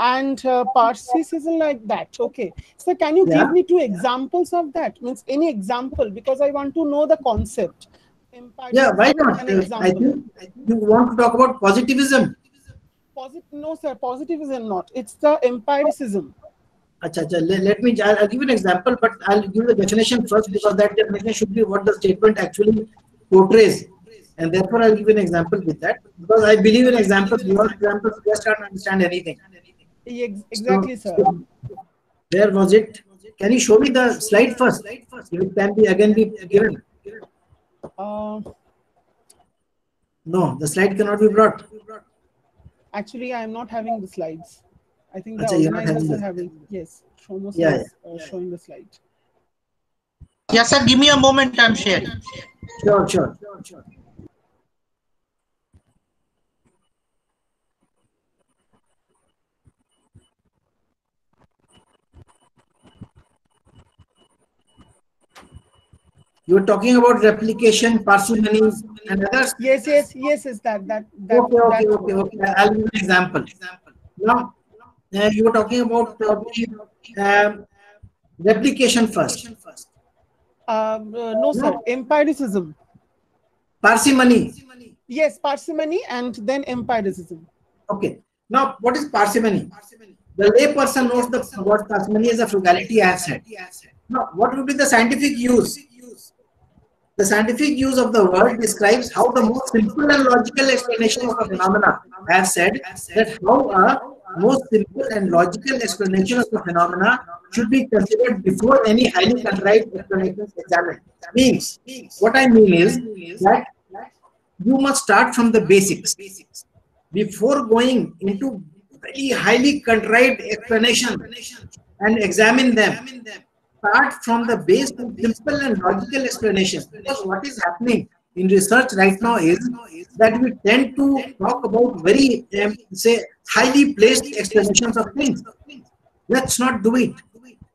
and uh, parsicism like that. Okay, so can you Yeah. give me two examples of that? Means any example because I want to know the concept. Yeah, why not? I think you want to talk about positivism. Posit- no, sir, positivism not. It's the empiricism. Acha, acha, let, let me, I'll, I'll give you an example, but I'll give the definition first because that definition should be what the statement actually portrays. And therefore, I'll give you an example with that because I believe in examples. Without examples, you just can't understand anything. Ex- Exactly, So- sir. Where was it? Can you show me the slide first? If it can be again be given. Uh, No, the slide cannot be brought. Actually, I am not having the slides. I think the Acha, you're not organizers having are having. Yes, Shomos Yeah, is uh, showing the slide. Yes, sir. Give me a moment. I'm sharing. Sure, sure. You were talking about replication, parsimony, and others. Yes, yes, yes. Is that that that? Okay, okay, that okay, okay. I'll give an example. example. Now, uh, you were talking about probably um, replication first. Um, uh, no, sir. Empiricism. Parsimony. Yes, parsimony and then empiricism. Okay. Now, what is parsimony? parsimony. The layperson knows the what parsimony is a frugality, said. Now, what would be the scientific use? The scientific use of the word describes how the most simple and logical explanation of a phenomena. I have said that how a most simple and logical explanation of the phenomena should be considered before any highly contrived explanation is examined. Means, what I mean is that you must start from the basics before going into very highly contrived explanation and examine them start from the base of simple and logical explanation because what is happening in research right now is that we tend to talk about very um, say highly placed explanations of things. Let's not do it.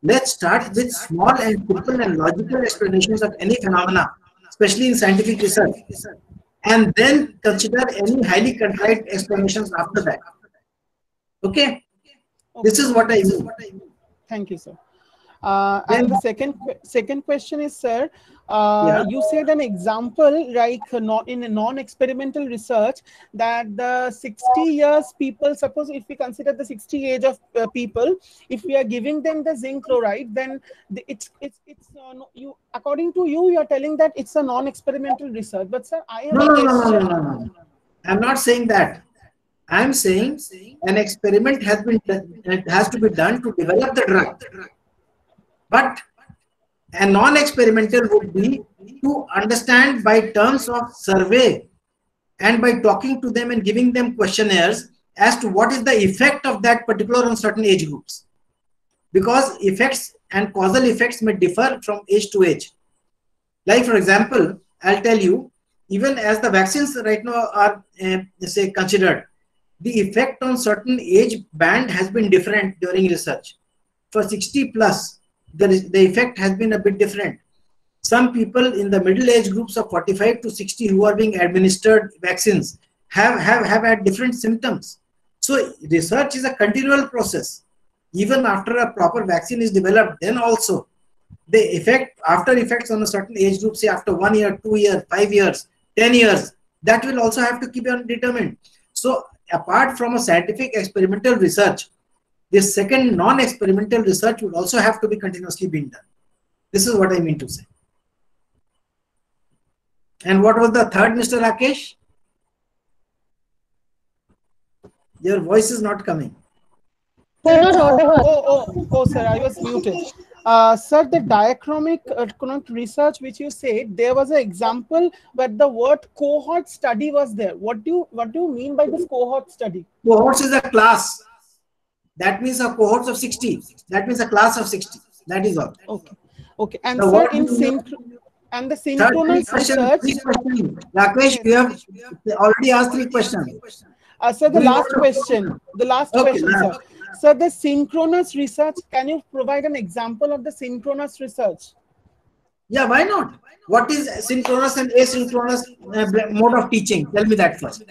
Let's start with small and simple and logical explanations of any phenomena especially in scientific research and then consider any highly contrived explanations after that. Okay. This is what i mean. Thank you, sir. Uh, and the second second question is, sir, uh, Yeah. you said an example like uh, not in a non-experimental research that the 60 years people, suppose if we consider the 60 age of uh, people, if we are giving them the zinc chloride, then the, it's it's it's uh, no, you according to you, you are telling that it's a non-experimental research. But sir, I no, no, no, no, no, no, no. I'm not saying that i'm saying an experiment has been done, it has to be done to develop the drug but a non-experimental would be to understand by terms of survey and by talking to them and giving them questionnaires as to what is the effect of that particular on certain age groups. Because effects and causal effects may differ from age to age. Like for example i'll tell you even as the vaccines right now are uh, say considered the effect on certain age band has been different during research. For 60 plus the, the effect has been a bit different. Some people in the middle age groups of 45 to 60 who are being administered vaccines have have, have had different symptoms. So research is a continual process. Even after a proper vaccine is developed then also the effect after effects on a certain age group say after one year two years five years 10 years that will also have to keep on determined. So apart from a scientific experimental research this second non-experimental research would also have to be continuously being done this is what i mean to say and what was the third mr rakesh your voice is not coming You're not. Oh, oh, oh, sir, I was muted. Uh, sir, the diachronic uh, economic research which you said, there was an example where the word cohort study was there. What do you what do you mean by this cohort study? Cohorts is a class. That means a cohort of 60. That means a class of 60. That is all. Okay. Okay. And The sir, in do and the Third, synchronous questions, research, three questions. Rakesh, you have already asked three questions. uh, sir, the last question, the last Okay, question, now- sir. Sir, the synchronous research, can you provide an example of the synchronous research? Yeah, why not? What is synchronous and asynchronous uh, mode of teaching? Tell me that first.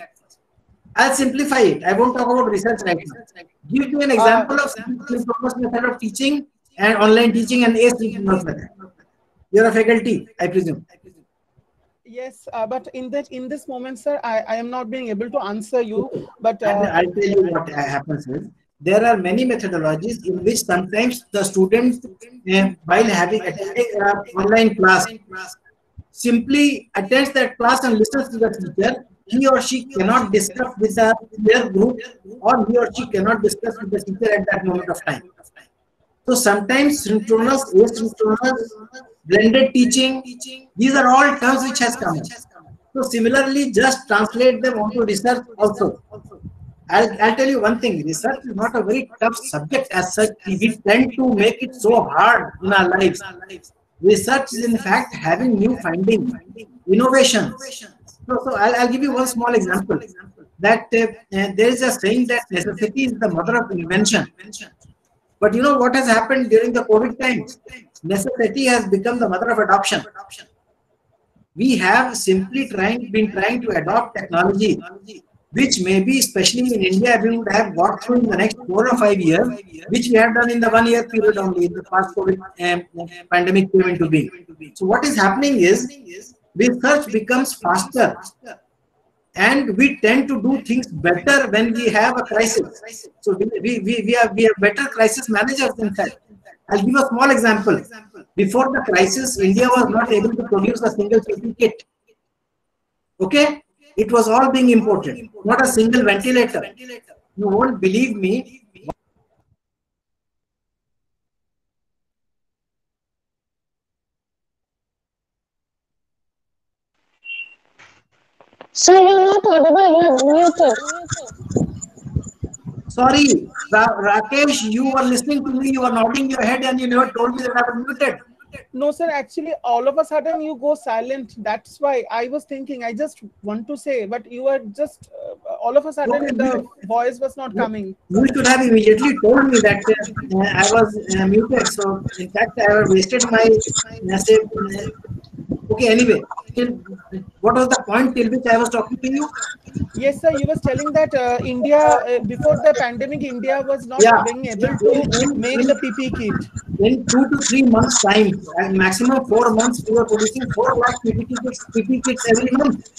I'll simplify it. I won't talk about research right now. Give me an example of synchronous method of teaching and online teaching and asynchronous method. You're a faculty, I presume. Yes, uh, but in that in this moment, sir, I, I am not being able to answer you. But uh, I'll tell you what happens is there are many methodologies in which sometimes the students, uh, while having attending an online class, simply attends that class and listens to the teacher. He or she cannot discuss with the peer group, or he or she cannot discuss with the teacher at that moment of time. So sometimes synchronous, asynchronous, blended teaching, these are all terms which has come. So similarly, just translate them onto research also. I'll, I'll tell you one thing, research is not a very tough subject as such. We tend to make it so hard in our lives. Research is in fact having new findings, innovations. So, I'll, I'll give you one small example. That uh, uh, there is a saying that necessity is the mother of invention. But you know what has happened during the COVID times? Necessity has become the mother of adoption. We have simply trying been trying to adopt technology, which maybe especially in India we would have got through in the next four or five years, which we have done in the one year period only in the past COVID um, pandemic came into being. So what is happening is research becomes faster and we tend to do things better when we have a crisis. So we, we, we, are, we are better crisis managers in fact. I'll give a small example. Before the crisis, India was not able to produce a single kit. Okay? It was all being imported, not a single ventilator. You won't believe me. Sir, you're not audible. You're muted. Sorry, Ra- Rakesh, you were listening to me, you were nodding your head and you never told me that I was muted. no, sir, actually, all of a sudden you go silent. That's why I was thinking. I just want to say, but you were just uh, all of a sudden Okay, the voice was not coming. You should have immediately told me that uh, I was uh, muted. So, in fact, I wasted my message. Okay, anyway, till, what was the point till which I was talking to you? Yes, sir. You was telling that uh, India uh, before the pandemic, India was not Yeah. being able to make the PPE kit. In two to three months' time, and maximum four months, we were producing four lakh PPT kits, PPE kits every month.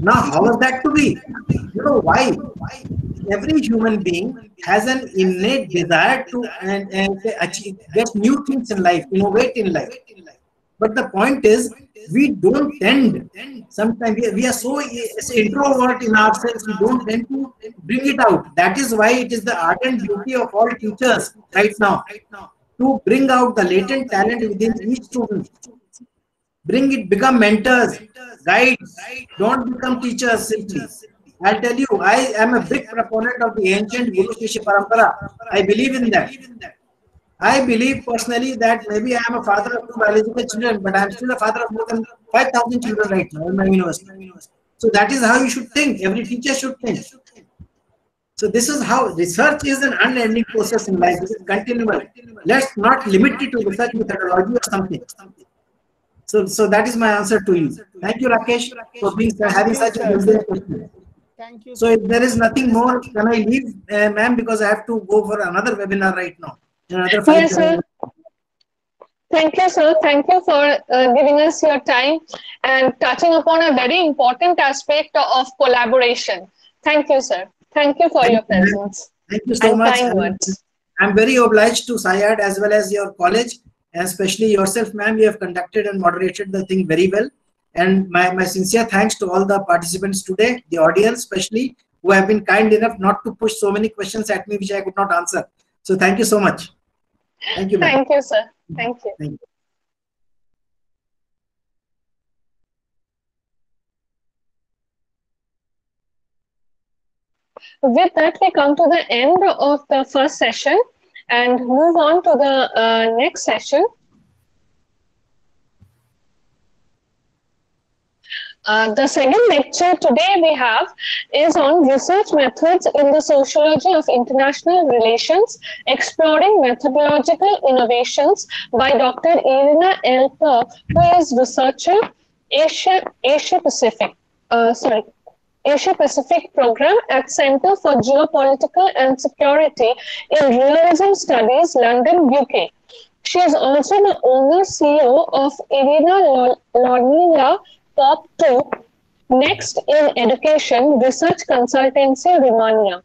Now, how is that to be? You know why? Every human being has an innate desire to and, and achieve, get new things in life, innovate in life. But the point is, we don't tend. Sometimes we, are so introvert in ourselves, we don't tend to bring it out. That is why it is the ardent duty of all teachers right now to bring out the latent talent within each student. Bring it, become mentors, guides. Don't become teachers simply. I'll tell you, I am a big proponent of the ancient Guru Shishya Parampara. I believe in that. I believe personally that maybe I am a father of two biological children, but I am still a father of more than 5,000 children right now in my university. So that is how you should think. Every teacher should think. So this is how research is an unending process in life. It is continual. Let's not limit it to research methodology or something. So, so that is my answer to you. Thank you, Rakesh, for being having such a good question. Thank you. So if there is nothing more, can I leave, uh, ma'am, because I have to go for another webinar right now. Another five Yes, sir. Thank you, sir. Thank you for uh, giving us your time and touching upon a very important aspect of collaboration. Thank you, sir. Thank you for Thank your you, presence Thank you so and much. I'm. I'm very obliged to SAIARD as well as your college, and especially yourself, ma'am. You have conducted and moderated the thing very well. And my, my sincere thanks to all the participants today, the audience especially, who have been kind enough not to push so many questions at me which I could not answer. So thank you so much. Thank you. Thank you, sir. Thank you. Thank you. With that, we come to the end of the first session and move on to the uh, next session. Uh, the second lecture today we have is on research methods in the sociology of international relations, exploring methodological innovations by Dr. Irina Elper, who is researcher Asia Asia Pacific. Uh, sorry, Asia Pacific program at Center for Geopolitical and Security in Realism Studies, London, UK. She is also the owner CEO of Irina Lornina Top 2 Next in Education Research Consultancy, Romania.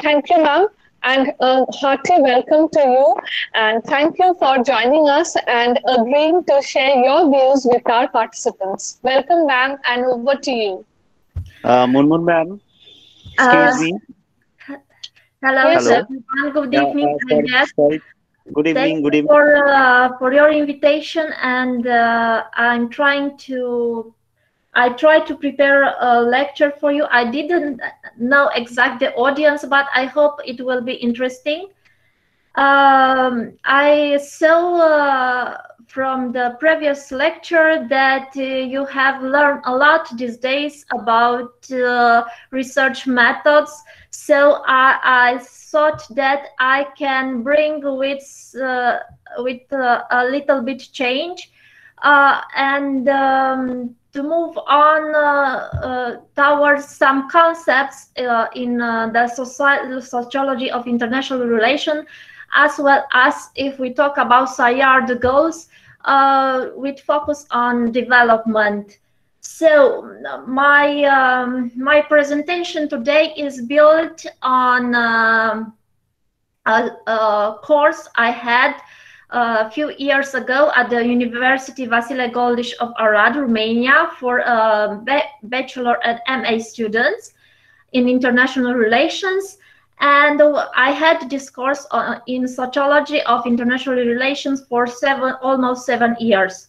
Thank you, ma'am, and a hearty welcome to you. And thank you for joining us and agreeing to share your views with our participants. Welcome, ma'am, and over to you. Uh, Munmun ma'am, excuse Uh, me. Hello, Yes, sir. everyone. Good Yeah, evening, uh, sorry, guess. sorry. Good evening, Thank good you evening. for uh, for your invitation, and uh, I'm trying to. I tried to prepare a lecture for you. I didn't know exact the audience, but I hope it will be interesting. Um, I saw uh, from the previous lecture that uh, you have learned a lot these days about uh, research methods. So I, I thought that I can bring with uh, with uh, a little bit change uh, and um, to move on uh, uh, towards some concepts uh, in uh, the soci- sociology of international relation, as well as if we talk about SAIARD goals, with focus on development. So my um, my presentation today is built on um, a, a course I had a few years ago at the University Vasile Goldiș of Arad, Romania, for uh, bachelor and MA students in international relations. And I had this course uh, in sociology of international relations for seven, almost seven years.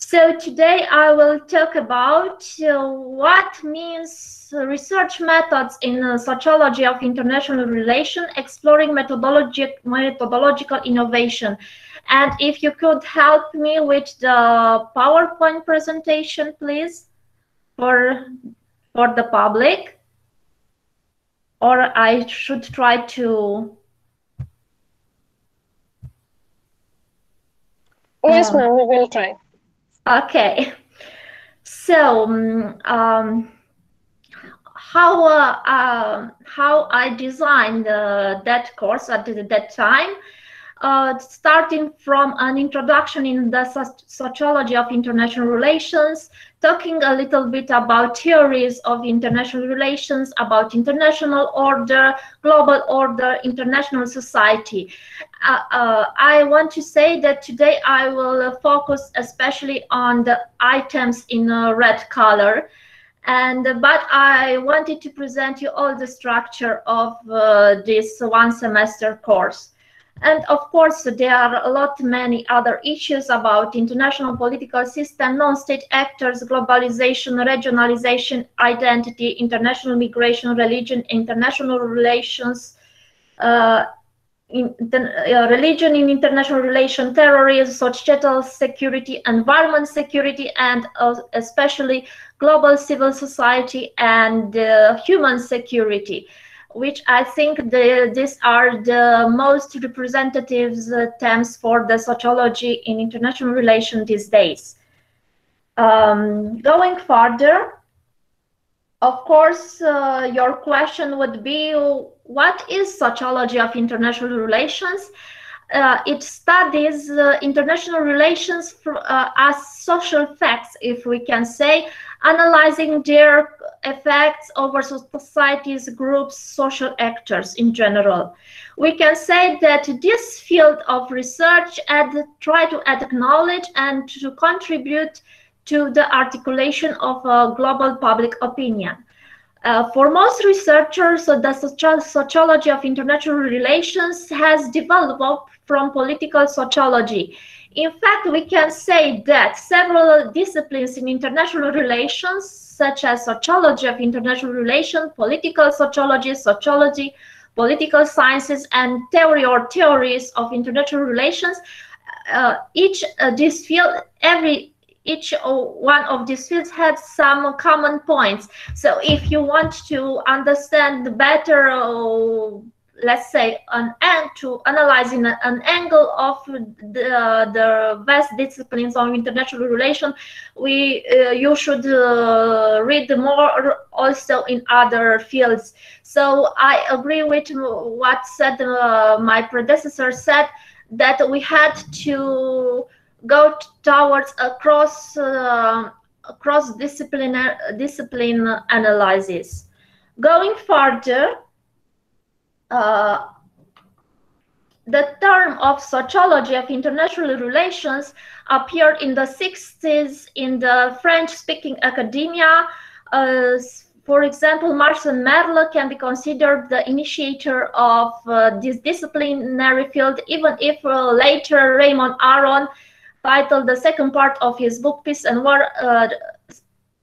So today I will talk about uh, what means research methods in uh, sociology of international relation, exploring methodologic, methodological innovation. And if you could help me with the PowerPoint presentation, please, for, for the public. Or I should try to Yes, Um, ma'am, we will try. Okay. So, um, how uh, uh, how I designed uh, that course at that time, uh, starting from an introduction in the sociology of international relations, talking a little bit about theories of international relations, about international order, global order, international society. Uh, uh, I want to say that today I will focus especially on the items in uh, red color. And uh, but I wanted to present you all the structure of uh, this one semester course. And of course, there are a lot many other issues about international political system, non-state actors, globalization, regionalization, identity, international migration, religion, international relations, uh, in uh, religion in international relation, terrorism, societal security, environment security, and uh, especially global civil society and uh, human security, which I think the, these are the most representative uh, terms for the sociology in international relation these days. Um, going further, of course, uh, your question would be, what is sociology of international relations? Uh, it studies uh, international relations for, uh, as social facts, if we can say, analyzing their effects over societies, groups, social actors in general. We can say that this field of research and try to add knowledge and to contribute to the articulation of a global public opinion. Uh, for most researchers, the sociology of international relations has developed from political sociology. In fact, we can say that several disciplines in international relations, such as sociology of international relations, political sociology, sociology, political sciences, and theory or theories of international relations, uh, each uh, this field, every each one of these fields had some common points. So if you want to understand better, uh, let's say, an end to analyzing an angle of the, the vast disciplines of international relations, we uh, you should uh, read more also in other fields. So I agree with what said uh, my predecessor said that we had to go towards a cross uh, cross disciplinary discipline analysis. Going further, uh, the term of sociology of international relations appeared in the 60s in the French-speaking academia. Uh, for example, Marcel Merle can be considered the initiator of uh, this disciplinary field, even if uh, later Raymond Aron titled the second part of his book Peace and War uh,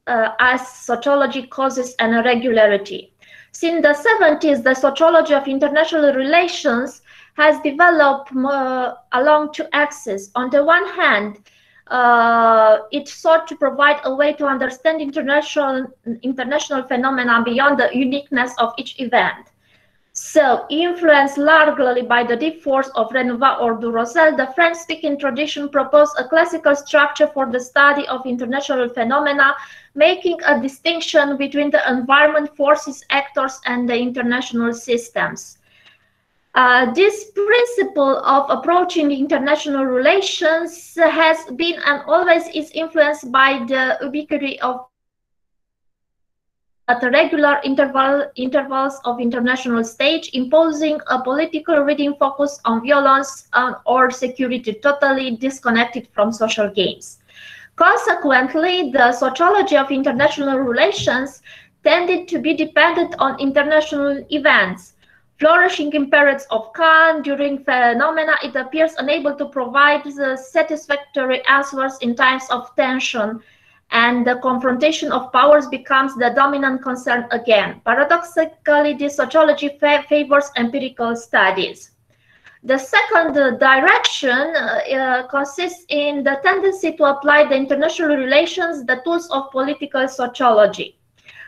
uh, as Sociology Causes and Irregularity. Since the 70s, the sociology of international relations has developed uh, along two axes. On the one hand, uh, it sought to provide a way to understand international international phenomena beyond the uniqueness of each event. So, influenced largely by the deep force of Renouvin or Duroselle, the French-speaking tradition proposed a classical structure for the study of international phenomena, making a distinction between the environment forces, actors, and the international systems. Uh, this principle of approaching international relations has been and always is influenced by the ubiquity of at regular interval, intervals of international stage, imposing a political reading focus on violence uh, or security totally disconnected from social gains. Consequently, the sociology of international relations tended to be dependent on international events. Flourishing in periods of calm, during phenomena, it appears unable to provide satisfactory answers in times of tension, and the confrontation of powers becomes the dominant concern again. Paradoxically, this sociology fa favors empirical studies. The second uh, direction uh, uh, consists in the tendency to apply the international relations, the tools of political sociology.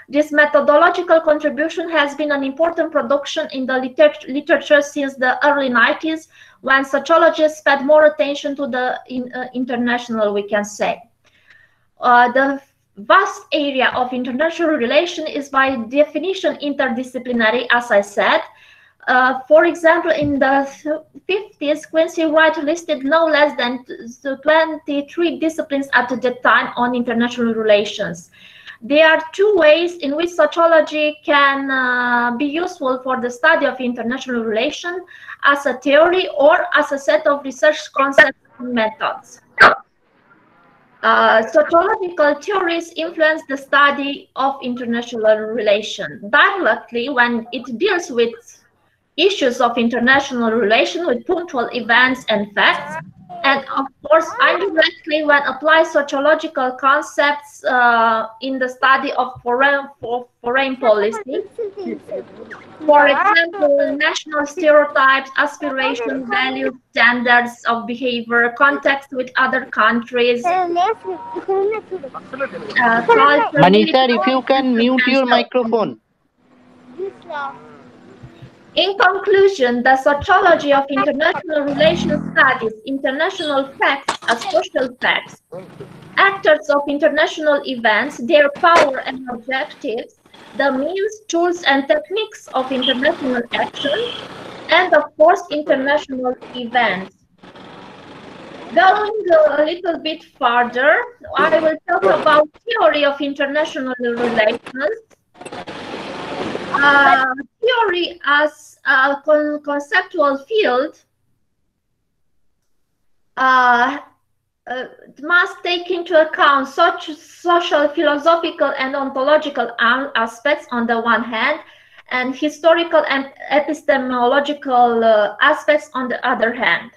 This methodological contribution has been an important production in the liter literature since the early 90s, when sociologists paid more attention to the in, uh, international, we can say. Uh, the vast area of international relation is by definition interdisciplinary, as I said. Uh, for example, in the 50s, Quincy Wright listed no less than 23 disciplines at the time on international relations. There are two ways in which sociology can uh, be useful for the study of international relations as a theory or as a set of research concepts and methods. Uh, sociological theories influence the study of international relations directly when it deals with issues of international relations with punctual events and facts, and of course indirectly when applies sociological concepts uh, in the study of foreign, for foreign policy. For example, national stereotypes, aspirations, values, standards of behavior, context with other countries. Uh, Manisha, if you can mute your microphone. In conclusion, the sociology of international relations studies international facts as social facts, actors of international events, their power and objectives, the means, tools, and techniques of international action, and of course, international events. Going a little bit further, I will talk about theory of international relations. Uh, theory as a con conceptual field uh, uh, must take into account such social, philosophical, and ontological aspects on the one hand, and historical and epistemological uh, aspects on the other hand.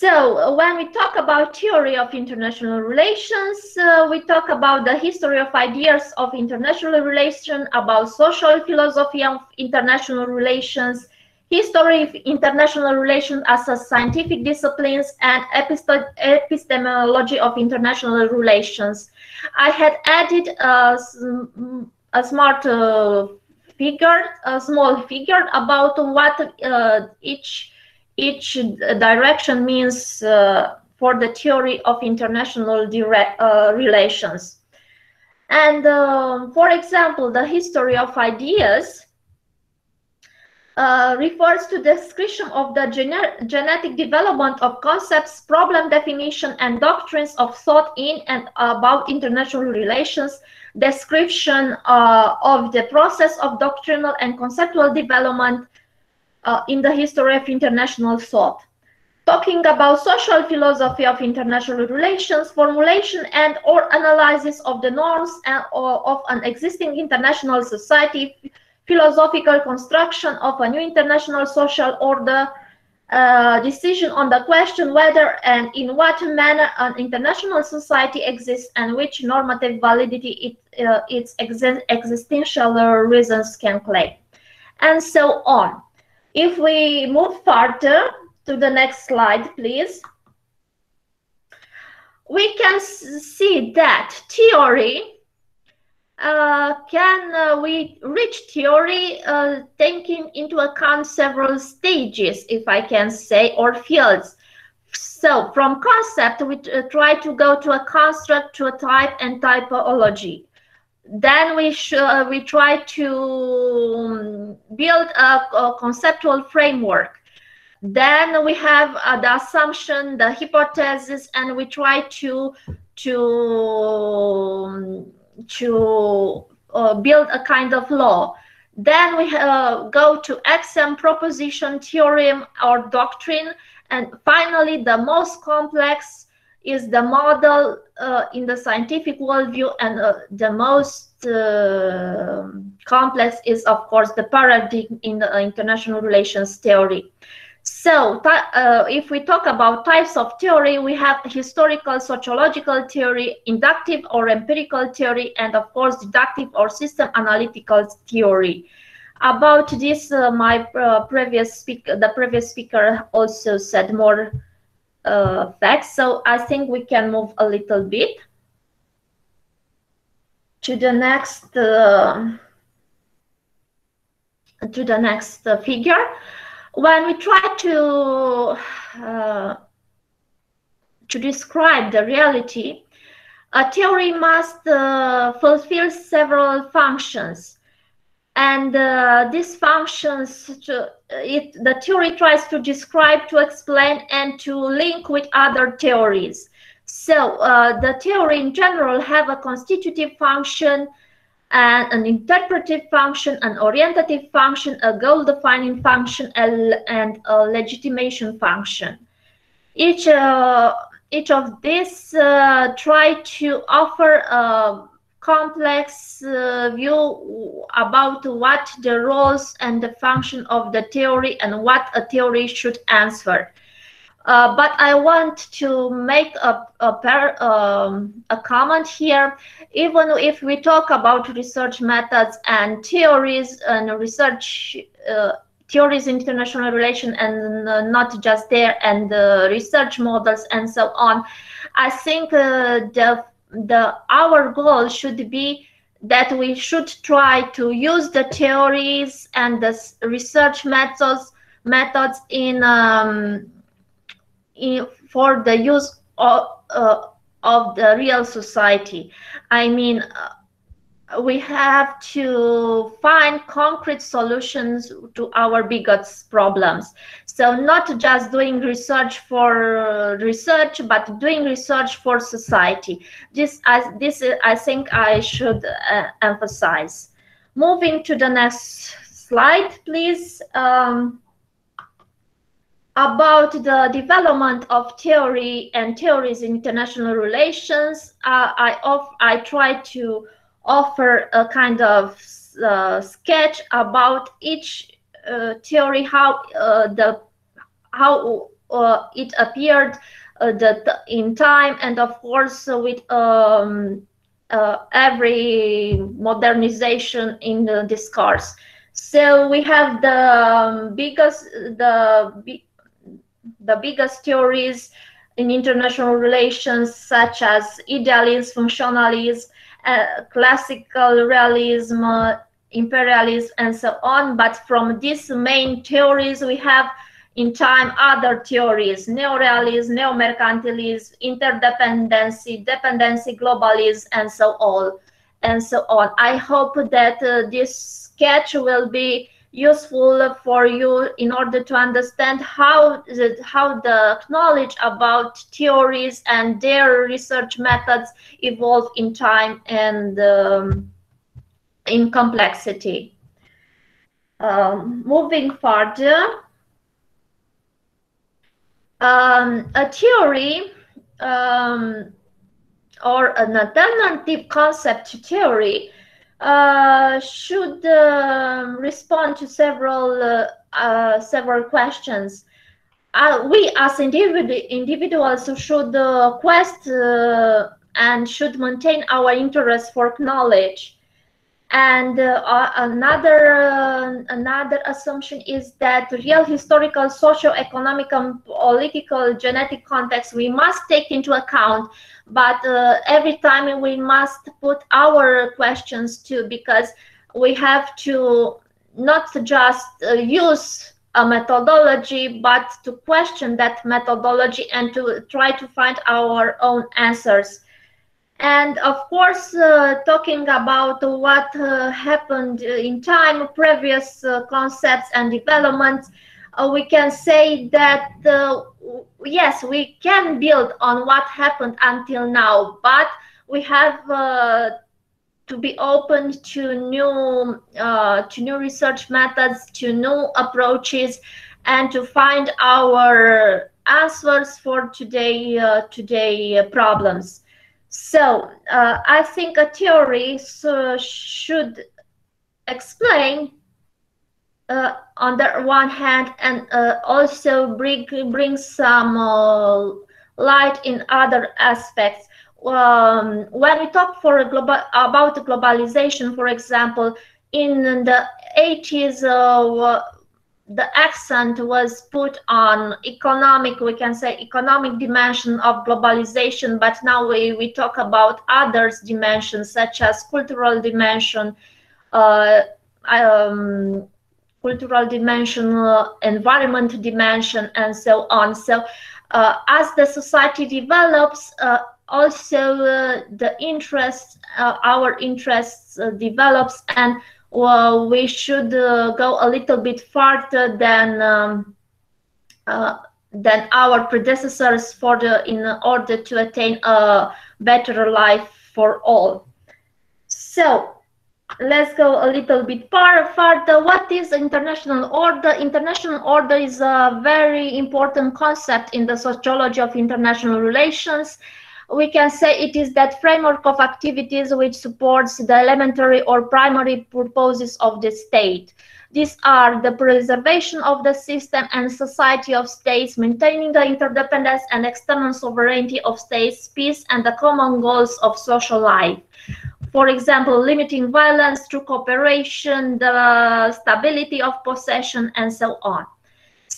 So uh, when we talk about theory of international relations, uh, we talk about the history of ideas of international relations, about social philosophy of international relations, history of international relations as a scientific disciplines, and epistemology of international relations. I had added a, a smart uh, figure, a small figure about what uh, each each direction means uh, for the theory of international uh, relations. And uh, for example, the history of ideas uh, refers to description of the gene genetic development of concepts, problem definition, and doctrines of thought in and about international relations, description uh, of the process of doctrinal and conceptual development, uh, in the history of international thought. Talking about social philosophy of international relations, formulation and or analysis of the norms and, or, of an existing international society, philosophical construction of a new international social order, uh, decision on the question whether and in what manner an international society exists and which normative validity it, uh, its ex existential reasons can claim, and so on. If we move further to the next slide, please, we can see that theory uh, can uh, we reach theory uh, taking into account several stages, if I can say, or fields. So from concept, we uh, try to go to a construct, to a type and typology then we should we try to um, build a, a, conceptual framework. Then we have uh, the assumption the hypothesis and we try to to um, to uh, build a kind of law. Then we uh, go to axiom proposition theorem or doctrine. And finally the most complex is the model uh, in the scientific worldview and uh, the most uh, complex is of course the paradigm in the international relations theory. So uh, if we talk about types of theory we have historical sociological theory inductive or empirical theory and of course deductive or system analytical theory. About this uh, my uh, previous speaker the previous speaker also said more uh, facts. So I think we can move a little bit to the next uh, to the next uh, figure. When we try to uh, to describe the reality, a theory must uh, fulfill several functions and uh, these functions to, it, the theory tries to describe to explain and to link with other theories. So uh, the theory in general have a constitutive function and an interpretive function an orientative function a goal defining function and a legitimation function. Each uh, each of these uh, try to offer a complex uh, view about what the roles and the function of the theory and what a theory should answer. Uh, but I want to make a, a, pair, um, a comment here. Even if we talk about research methods and theories and research uh, theories, in international relation, and uh, not just there, and research models and so on, I think uh, the the our goal should be that we should try to use the theories and the research methods methods in, um, in for the use of, uh, of the real society. I mean, uh, we have to find concrete solutions to our biggest problems. So not just doing research for research, but doing research for society. This, I, this I think I should uh, emphasize. Moving to the next slide, please. Um, about the development of theory and theories in international relations, uh, I, I try to offer a kind of uh, sketch about each uh, theory, how uh, the how uh, it appeared uh, the, in time, and of course with um, every modernization in the discourse. So we have the um, biggest the the biggest theories in international relations, such as idealism, functionalism, uh, classical realism, uh, imperialism, and so on. But from these main theories, we have in time other theories, neorealism, neo-mercantilism, interdependency, dependency, globalism, and so on, and so on. I hope that uh, this sketch will be useful for you in order to understand how the, how the knowledge about theories and their research methods evolve in time and um, in complexity. Um, moving further, um, a theory um, or an alternative concept to theory uh, should uh, respond to several uh, uh several questions. Uh, we as individu individuals should quest and should maintain our interest for knowledge. And another another assumption is that real historical, socio-economic, and political genetic context we must take into account. But uh, every time we must put our questions too because we have to not just uh, use a methodology but to question that methodology and to try to find our own answers and of course uh, talking about what uh, happened in time previous uh, concepts and developments uh, we can say that uh, yes, we can build on what happened until now, but we have uh, to be open to new uh, to new research methods, to new approaches, and to find our answers for today uh, today problems. So uh, I think a theory so should explain uh, on the one hand and uh, also bring bring some uh, light in other aspects. Um, when we talk for global about globalization for example in the 80s uh, the accent was put on economic we can say economic dimension of globalization but now we, we talk about others dimensions such as cultural dimension uh, um, cultural dimension, uh, environment dimension, and so on. So uh, as the society develops, uh, also uh, the interest, uh, our interests develops, and well, we should go a little bit farther than um, than our predecessors for the in order to attain a better life for all. So let's go a little bit far further what is international order? International order is a very important concept in the sociology of international relations we can say it is that framework of activities which supports the elementary or primary purposes of the state these are the preservation of the system and society of states, maintaining the interdependence and external sovereignty of states, peace, and the common goals of social life for example, limiting violence through cooperation, the stability of possession, and so on.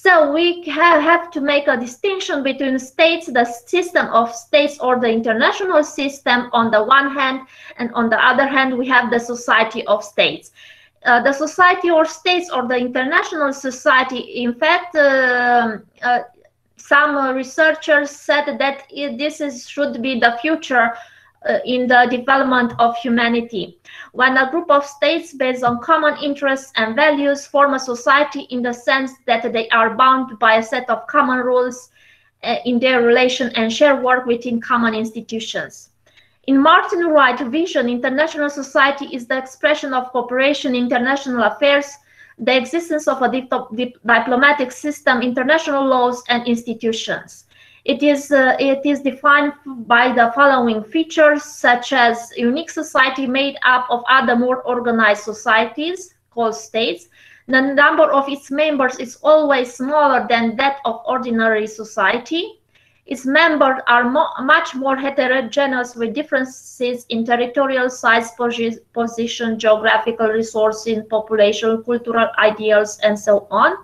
So we have to make a distinction between states, the system of states or the international system on the one hand, and on the other hand, we have the society of states. Uh, the society or states or the international society, in fact, uh, uh, some researchers said that this is, should be the future uh, in the development of humanity. When a group of states based on common interests and values form a society in the sense that they are bound by a set of common rules uh, in their relation and share work within common institutions. In Martin Wight vision, international society is the expression of cooperation in international affairs the existence of a dip dip diplomatic system, international laws, and institutions. It is, uh, it is defined by the following features, such as unique society made up of other more organized societies, called states. The number of its members is always smaller than that of ordinary society. Its members are mo much more heterogeneous with differences in territorial size, posi position, geographical resources, population, cultural ideals, and so on.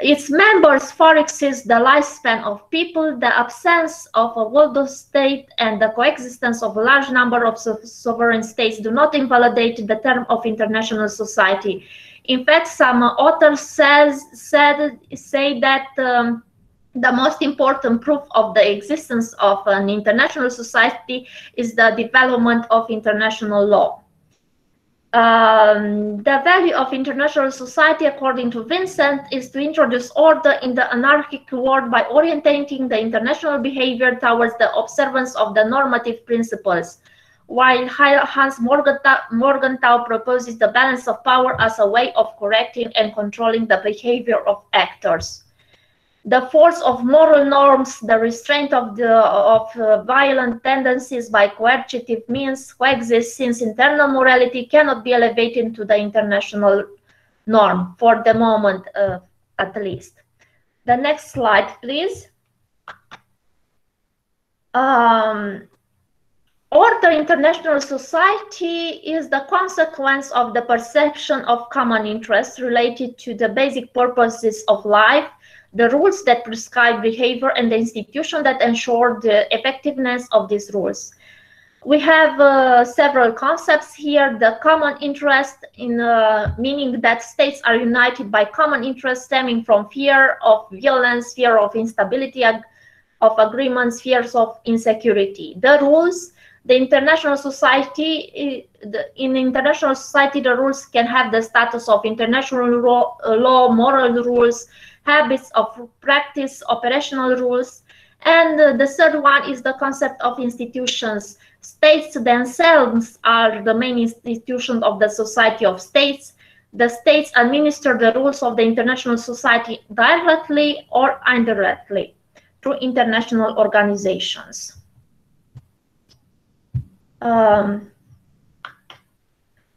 Its members far exceed the lifespan of people, the absence of a world state and the coexistence of a large number of so sovereign states do not invalidate the term of international society. In fact, some authors says, said, say that um, the most important proof of the existence of an international society is the development of international law. Um, the value of international society, according to Vincent, is to introduce order in the anarchic world by orientating the international behavior towards the observance of the normative principles, while Hans Morgenthau, proposes the balance of power as a way of correcting and controlling the behavior of actors the force of moral norms, the restraint of the of uh, violent tendencies by coercive means coexist since internal morality cannot be elevated to the international norm for the moment, uh, at least. The next slide, please. Um, Order international society is the consequence of the perception of common interests related to the basic purposes of life the rules that prescribe behavior and the institution that ensure the effectiveness of these rules. We have uh, several concepts here. The common interest in uh, meaning that states are united by common interest stemming from fear of violence, fear of instability, of agreements, fears of insecurity. The rules, the international society, in international society, the rules can have the status of international law, law moral rules, habits of practice, operational rules. And the third one is the concept of institutions. States themselves are the main institution of the Society of States. The states administer the rules of the international society directly or indirectly through international organizations. Um,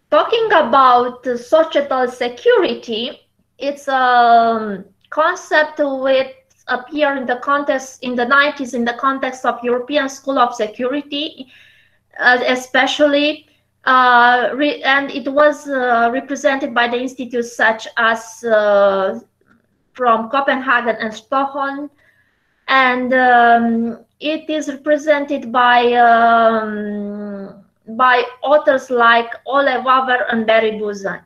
talking about societal security, it's a um, concept which appeared in the context in the 90s in the context of European School of Security, uh, especially, uh, and it was uh, represented by the institutes such as uh, from Copenhagen and Stockholm, and um, it is represented by um, by authors like Ole Wæver and Barry Buzan.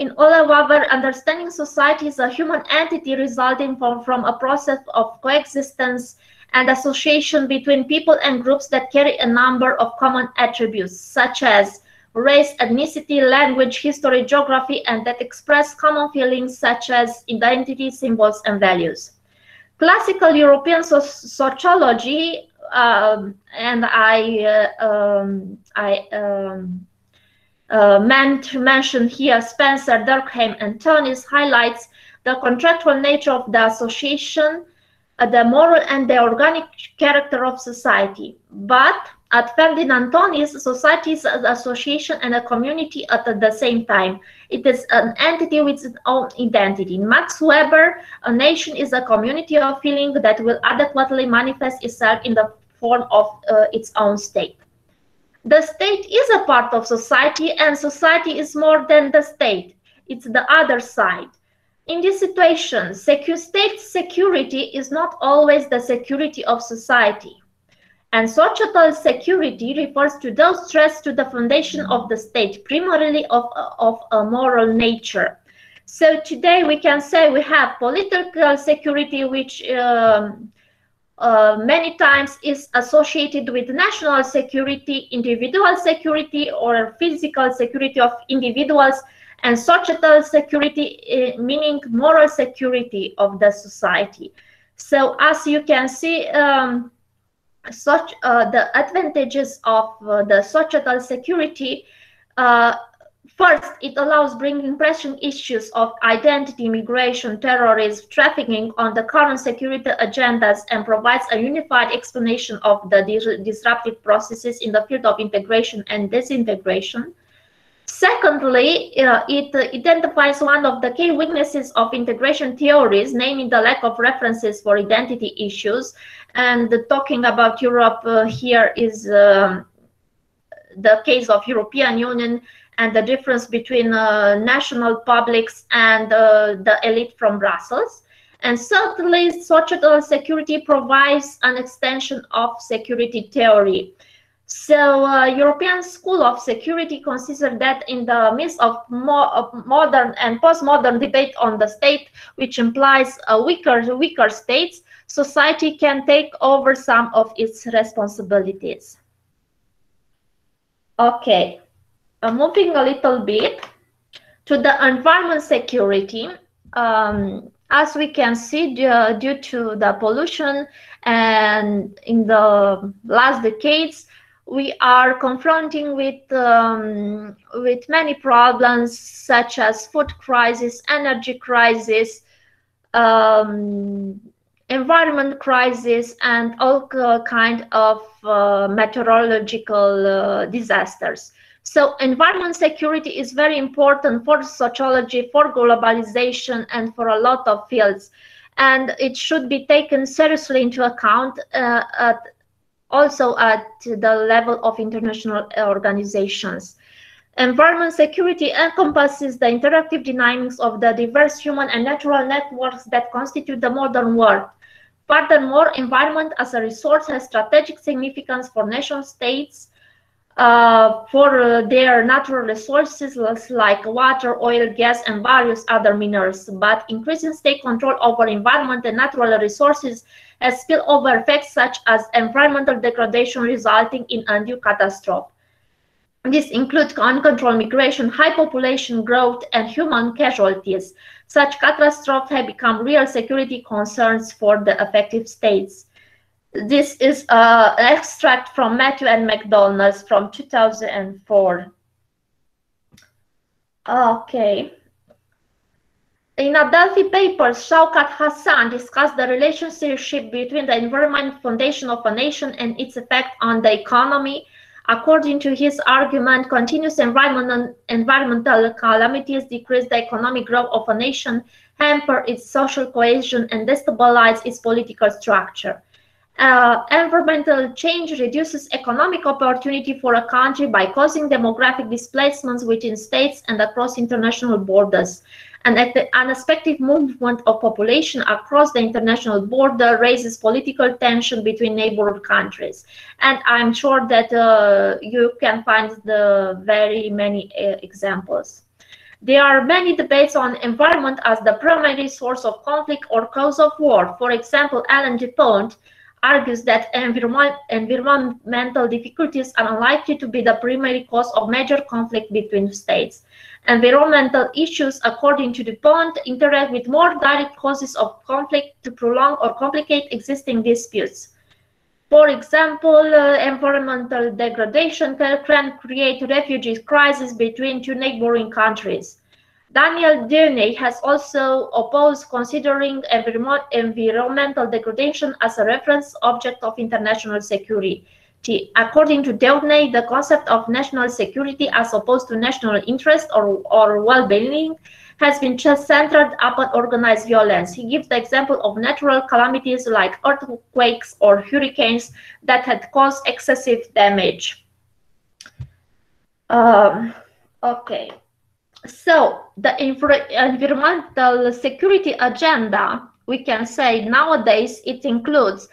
In Ole Wæver, understanding society is a human entity resulting from, from a process of coexistence and association between people and groups that carry a number of common attributes, such as race, ethnicity, language, history, geography, and that express common feelings such as identity, symbols, and values. Classical European so sociology, um, and I, uh, um, I um, uh, mentioned here, Spencer, Durkheim, and Tönnies highlights the contractual nature of the association, uh, the moral and the organic character of society. But at Ferdinand Tönnies, society is an association and a community at the same time. It is an entity with its own identity. Max Weber, a nation is a community of feeling that will adequately manifest itself in the form of uh, its own state. The state is a part of society and society is more than the state. It's the other side. In this situation, secu state security is not always the security of society. And societal security refers to those threats to the foundation of the state, primarily of, of a moral nature. So today we can say we have political security, which um, uh, many times is associated with national security, individual security, or physical security of individuals, and societal security, uh, meaning moral security of the society. So as you can see, um, such uh, the advantages of uh, the societal security uh, First, it allows bringing pressing issues of identity, migration, terrorism, trafficking on the current security agendas and provides a unified explanation of the dis disruptive processes in the field of integration and disintegration. Secondly, uh, it identifies one of the key weaknesses of integration theories, namely the lack of references for identity issues. And talking about Europe uh, here is um, the case of European Union and the difference between uh, national publics and uh, the elite from Brussels. And certainly, social security provides an extension of security theory. So, uh, European School of Security considers that in the midst of, more, of modern and postmodern debate on the state, which implies a weaker, weaker states, society can take over some of its responsibilities. Okay, uh, moving a little bit to the environment security, um, as we can see, due, due to the pollution and in the last decades, we are confronting with um, with many problems such as food crisis, energy crisis, um, environment crisis, and all kind of uh, meteorological uh, disasters. So environment security is very important for sociology, for globalization, and for a lot of fields. And it should be taken seriously into account uh, at, also at the level of international organizations. Environment security encompasses the interactive dynamics of the diverse human and natural networks that constitute the modern world. Furthermore, environment as a resource has strategic significance for nation states, uh, for uh, their natural resources like water, oil, gas, and various other minerals. But increasing state control over environment and natural resources has spillover effects such as environmental degradation resulting in undue catastrophe. This includes uncontrolled migration, high population growth, and human casualties. Such catastrophes have become real security concerns for the affected states. This is an extract from Matthew and McDonald's from 2004. Okay. In Adelphi paper, Shaukat Hassan discussed the relationship between the environment foundation of a nation and its effect on the economy. According to his argument, continuous environmental, calamities decrease the economic growth of a nation, hamper its social cohesion, and destabilize its political structure uh, environmental change reduces economic opportunity for a country by causing demographic displacements within states and across international borders. And the unexpected movement of population across the international border raises political tension between neighboring countries. And I'm sure that uh, you can find the very many uh, examples. There are many debates on environment as the primary source of conflict or cause of war. For example, Alan Dupont argues that environment, environmental difficulties are unlikely to be the primary cause of major conflict between states. Environmental issues, according to the Dupont, interact with more direct causes of conflict to prolong or complicate existing disputes. For example, uh, environmental degradation can create refugee crises between two neighboring countries. Daniel Deudney has also opposed considering environmental degradation as a reference object of international security. According to Deudney, the concept of national security as opposed to national interest or, or well-being has been just centered upon organized violence. He gives the example of natural calamities like earthquakes or hurricanes that had caused excessive damage. Um, okay. So the environmental security agenda, we can say nowadays it includes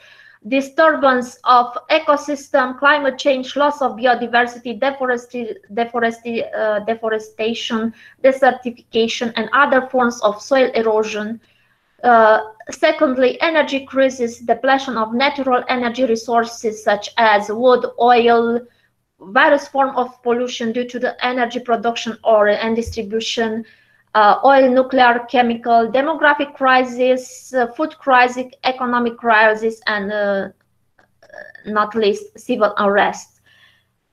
disturbance of ecosystem, climate change, loss of biodiversity, deforestation, uh, deforestation, desertification, and other forms of soil erosion. Uh, secondly, energy crisis, depletion of natural energy resources such as wood, oil, various form of pollution due to the energy production or and distribution, uh, oil, nuclear, chemical, demographic crisis, uh, food crisis, economic crisis, and uh, not least civil unrest.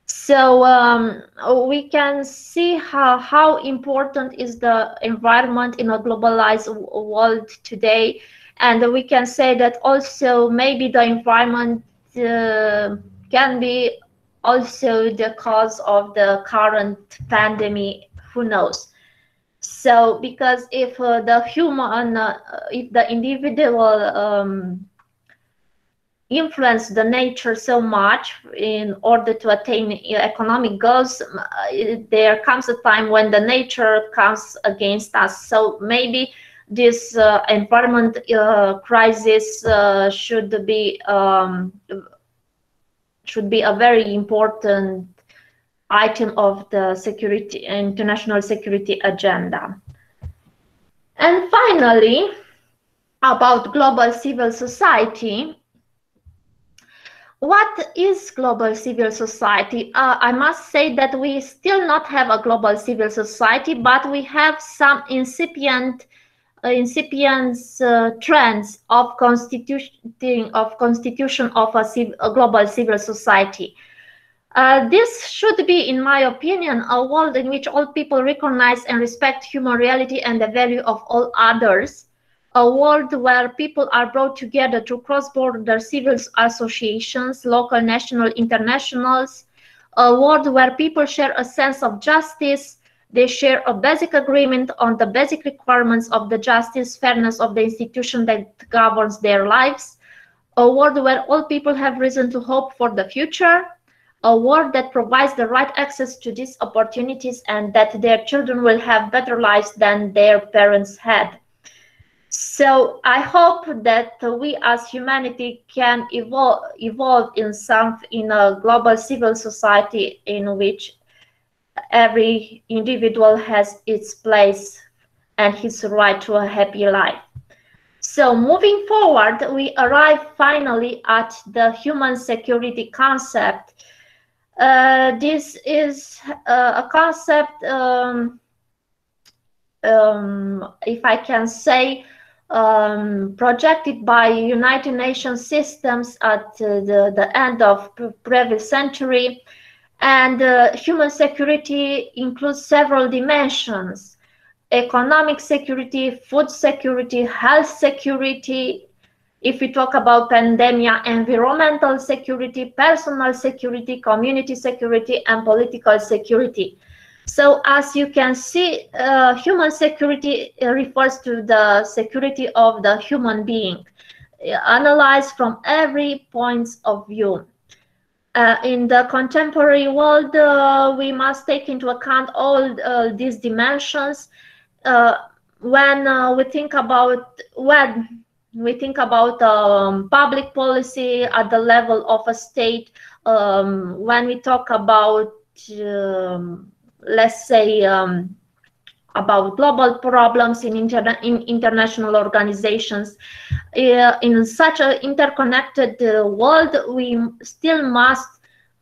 So um, we can see how, how important is the environment in a globalized world today. And we can say that also maybe the environment uh, can be also the cause of the current pandemic, who knows. So because if uh, the human, uh, if the individual um, influence the nature so much in order to attain economic goals uh, there comes a time when the nature comes against us. So maybe this uh, environment uh, crisis uh, should be um, should be a very important item of the security international security agenda and finally about global civil society what is global civil society? Uh, I must say that we still not have a global civil society, but we have some incipient uh, incipient uh, trends of constituting of constitution of a, a global civil society. Uh, this should be, in my opinion, a world in which all people recognize and respect human reality and the value of all others. A world where people are brought together through cross-border civil associations, local, national, internationals, a world where people share a sense of justice, they share a basic agreement on the basic requirements of the justice, fairness of the institution that governs their lives, a world where all people have reason to hope for the future, a world that provides the right access to these opportunities and that their children will have better lives than their parents had. So I hope that we as humanity can evolve, evolve in some in a global civil society in which every individual has its place and his right to a happy life. So moving forward, we arrive finally at the human security concept. Uh, this is uh, a concept, um, um, if I can say, um, projected by United Nations systems at uh, the, the end of previous century. And uh, human security includes several dimensions, economic security, food security, health security, if we talk about pandemia, environmental security, personal security, community security, and political security. So as you can see, uh, human security uh, refers to the security of the human being, uh, analyzed from every point of view. Uh, in the contemporary world, uh, we must take into account all uh, these dimensions when we think about when we think about um, public policy at the level of a state. Um, when we talk about um, let's say, um, about global problems in, interna in international organizations. Uh, in such an interconnected uh, world, we still must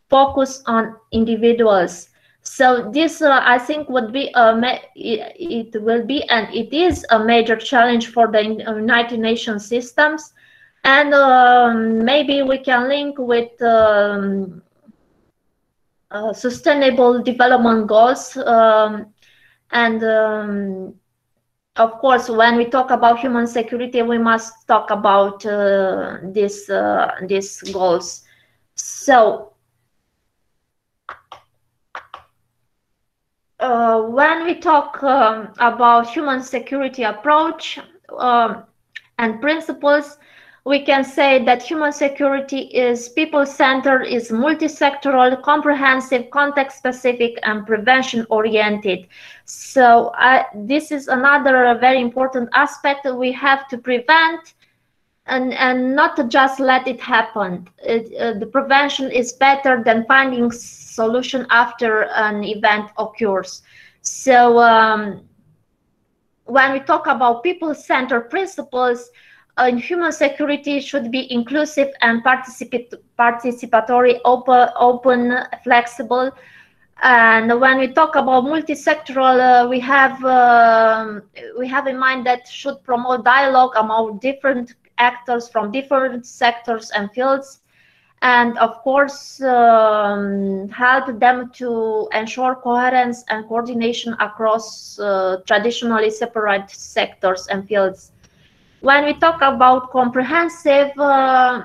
focus on individuals. So this, uh, I think, would be a it, it will be and it is a major challenge for the United Nations systems, and um, maybe we can link with um, uh, sustainable development goals um, and um, of course when we talk about human security we must talk about uh, this uh, these goals. So uh, when we talk um, about human security approach um, and principles we can say that human security is people-centered, is multi-sectoral, comprehensive, context-specific, and prevention-oriented. So uh, this is another very important aspect that we have to prevent and, and not just let it happen. It, uh, the prevention is better than finding solution after an event occurs. So um, when we talk about people-centered principles, in human security should be inclusive and participatory, open, open, flexible. And when we talk about multi-sectoral, uh, we have um, we have in mind that should promote dialogue among different actors from different sectors and fields. and of course um, help them to ensure coherence and coordination across uh, traditionally separate sectors and fields. When we talk about comprehensive, uh,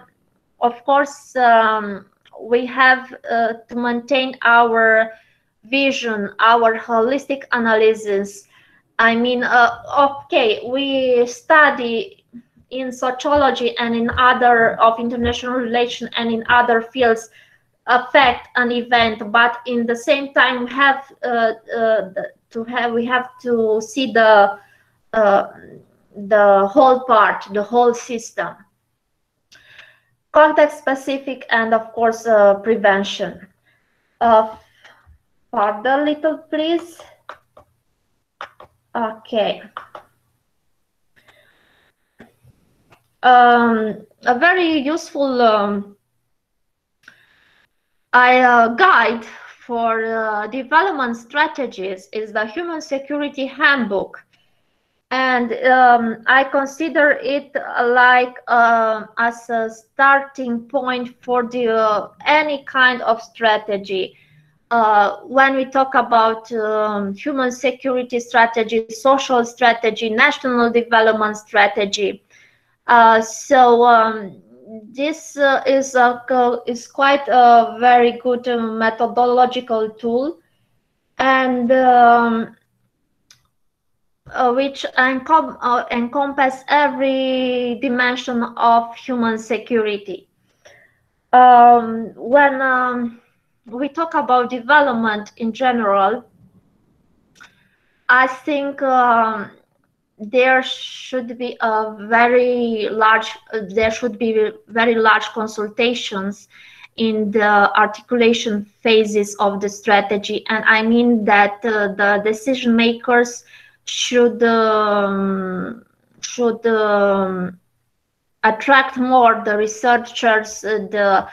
of course, um, we have uh, to maintain our vision, our holistic analysis. I mean, uh, okay, we study in sociology and in other of international relation and in other fields affect an event, but in the same time we have uh, uh, to have we have to see the uh, the whole part, the whole system context specific and of course uh, prevention. Uh, further little please. Okay. Um, a very useful um, I, uh, guide for uh, development strategies is the Human Security Handbook and um, I consider it like uh, as a starting point for the uh, any kind of strategy. Uh, when we talk about um, human security strategy, social strategy, national development strategy, uh, so um, this uh, is a is quite a very good methodological tool, and um, uh, which encom uh, encompass every dimension of human security. Um, when um, we talk about development in general, I think um, there should be a very large, there should be very large consultations in the articulation phases of the strategy. And I mean that uh, the decision makers should um, should um, attract more the researchers, uh, the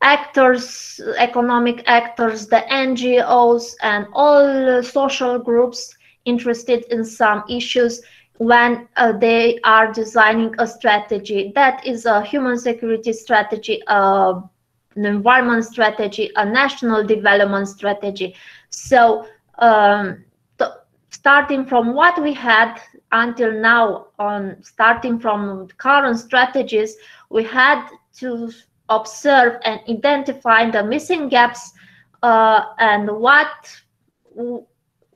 actors, economic actors, the NGOs, and all social groups interested in some issues when uh, they are designing a strategy. That is a human security strategy, uh, an environment strategy, a national development strategy. So um, starting from what we had until now on starting from current strategies we had to observe and identify the missing gaps uh, and what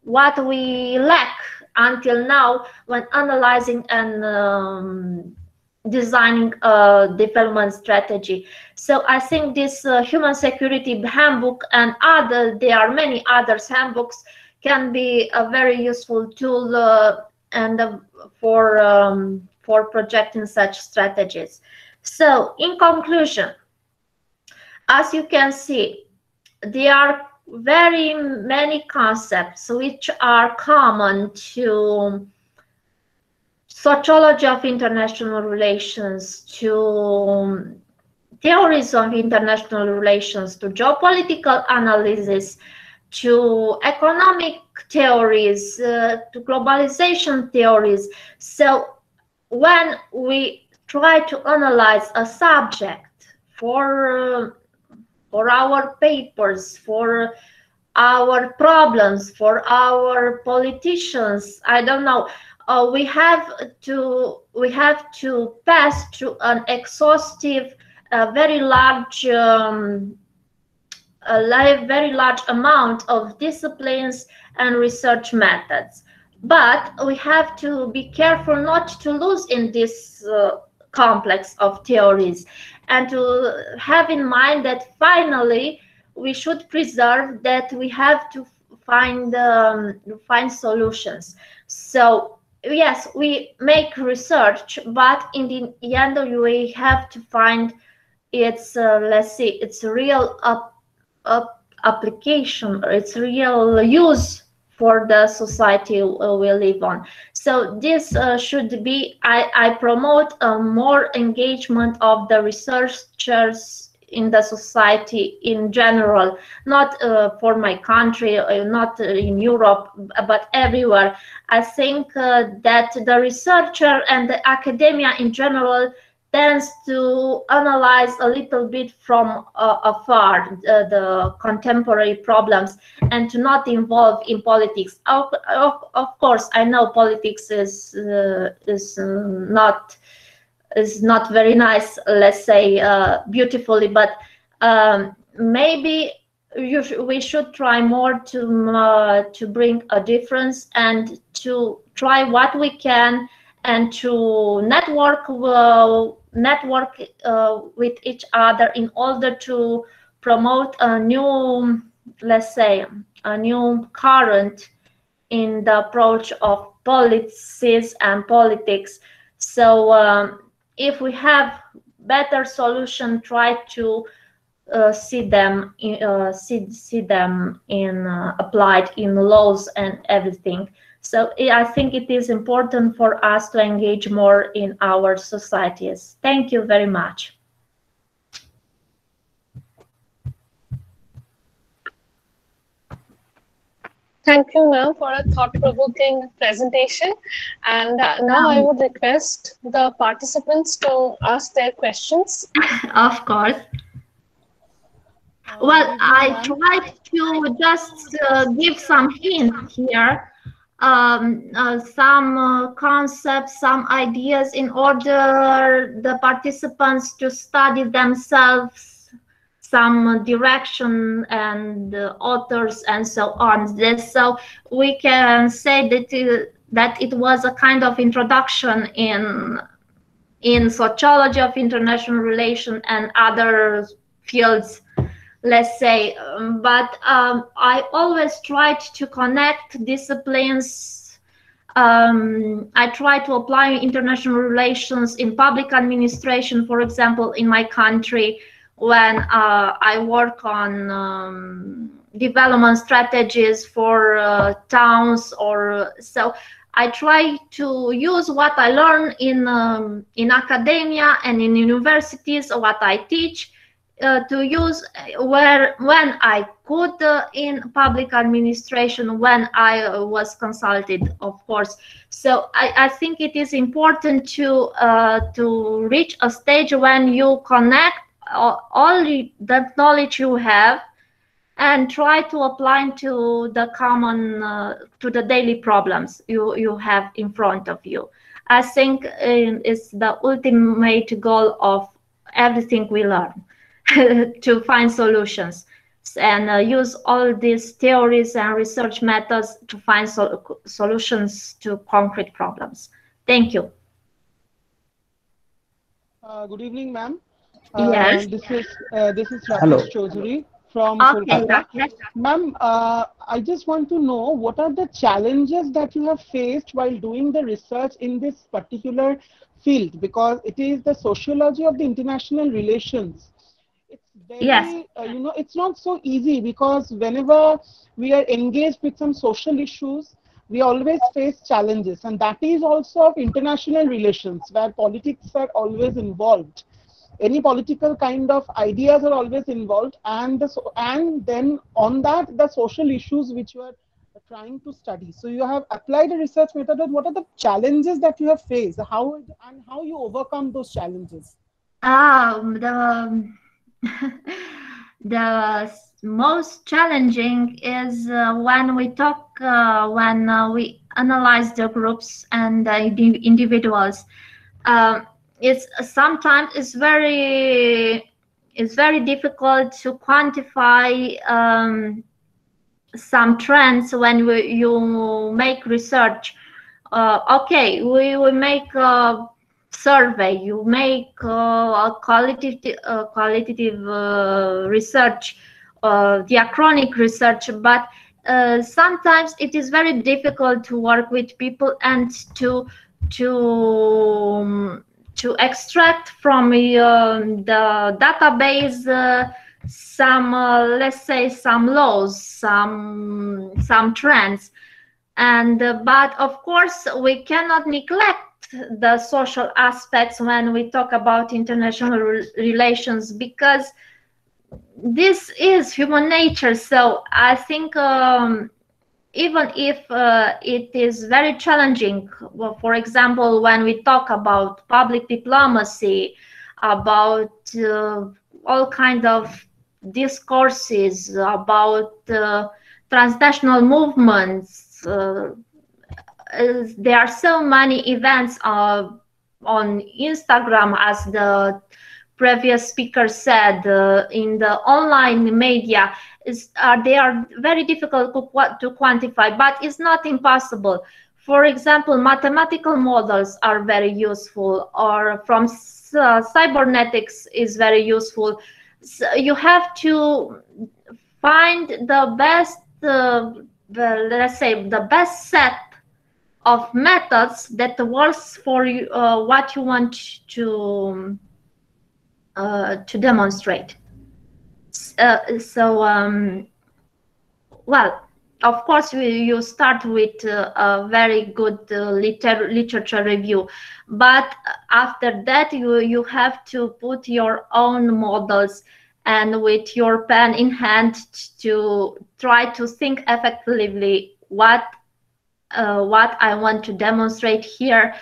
what we lack until now when analyzing and um, designing a development strategy. So I think this uh, human security handbook and other, there are many others handbooks can be a very useful tool uh, and uh, for um, for projecting such strategies. So in conclusion, as you can see, there are very many concepts which are common to sociology of international relations, to theories of international relations, to geopolitical analysis, to economic theories, uh, to globalization theories. So when we try to analyze a subject for uh, for our papers, for our problems, for our politicians, I don't know. Uh, we have to we have to pass through an exhaustive, uh, very large um, a very large amount of disciplines and research methods. But we have to be careful not to lose in this uh, complex of theories and to have in mind that finally we should preserve that we have to find um, find solutions. So yes, we make research, but in the end we have to find its uh, let's see its real up up application or its real use for the society we live on. So this uh, should be, I, I promote a more engagement of the researchers in the society in general, not uh, for my country, uh, not in Europe, but everywhere. I think uh, that the researcher and the academia in general tends to analyze a little bit from uh, afar uh, the contemporary problems and to not involve in politics. Of, of, of course, I know politics is uh, is not is not very nice, let's say uh, beautifully, but um, maybe sh we should try more to uh, to bring a difference and to try what we can and to network well, network uh, with each other in order to promote a new, let's say, a new current in the approach of policies and politics. So um, if we have better solution, try to uh, see them uh, see see them in uh, applied in laws and everything. So I think it is important for us to engage more in our societies. Thank you very much. Thank you, ma'am, for a thought-provoking presentation. And uh, now I would request the participants to ask their questions. (laughs) of course. Well, I tried to just uh, give some hints here um, uh, some uh, concepts, some ideas in order the participants to study themselves some direction and uh, authors and so on. This, so we can say that uh, that it was a kind of introduction in in sociology of international relation and other fields let's say um, but um, i always tried to connect disciplines um, i try to apply international relations in public administration for example in my country when uh, i work on um, development strategies for uh, towns or so I try to use what I learn in um, in academia and in universities, what I teach, uh, to use uh, where when I could uh, in public administration when I uh, was consulted, of course. So I, I think it is important to uh, to reach a stage when you connect all, all the knowledge you have and try to apply to the common uh, to the daily problems you you have in front of you. I think it's the ultimate goal of everything we learn. (laughs) to find solutions and uh, use all these theories and research methods to find sol solutions to concrete problems. Thank you. Uh, good evening, ma'am. Uh, yes. This is uh, this is Rakesh Chaudhary from okay, Kolkata. Ma'am, uh, I just want to know what are the challenges that you have faced while doing the research in this particular field because it is the sociology of the international relations very, yes. Uh, you know, it's not so easy because whenever we are engaged with some social issues, we always face challenges. And that is also of international relations where politics are always involved. Any political kind of ideas are always involved. And, the, and then on that, the social issues which you are trying to study. So you have applied a research method. What are the challenges that you have faced? How and how you overcome those challenges? Um, the (laughs) the most challenging is uh, when we talk uh, when uh, we analyze the groups and the individuals. Um, it's sometimes it's very it's very difficult to quantify um, some trends when we, you make research. Uh, okay we will make uh, survey, you make uh, a qualitative, uh, qualitative uh, research, diachronic research, but sometimes it is very difficult to work with people and to to um, to extract from the database uh, some uh, let's say some laws some some trends. And uh, but of course we cannot neglect the social aspects when we talk about international re relations because this is human nature. So I think um, even if uh, it is very challenging, well, for example, when we talk about public diplomacy, about uh, all kind of discourses about uh, transnational movements, uh, there are so many events uh, on Instagram, as the previous speaker said, uh, in the online media, is uh, they are very difficult to, to quantify, but it's not impossible. For example, mathematical models are very useful, or from uh, cybernetics is very useful. So you have to find the best, uh, the, let's say, the best set of methods that works for you, uh, what you want to uh, to demonstrate. Uh, so, um, well, of course, we, you start with uh, a very good uh, liter literature review, but after that, you you have to put your own models and with your pen in hand to try to think effectively what uh, what I want to demonstrate here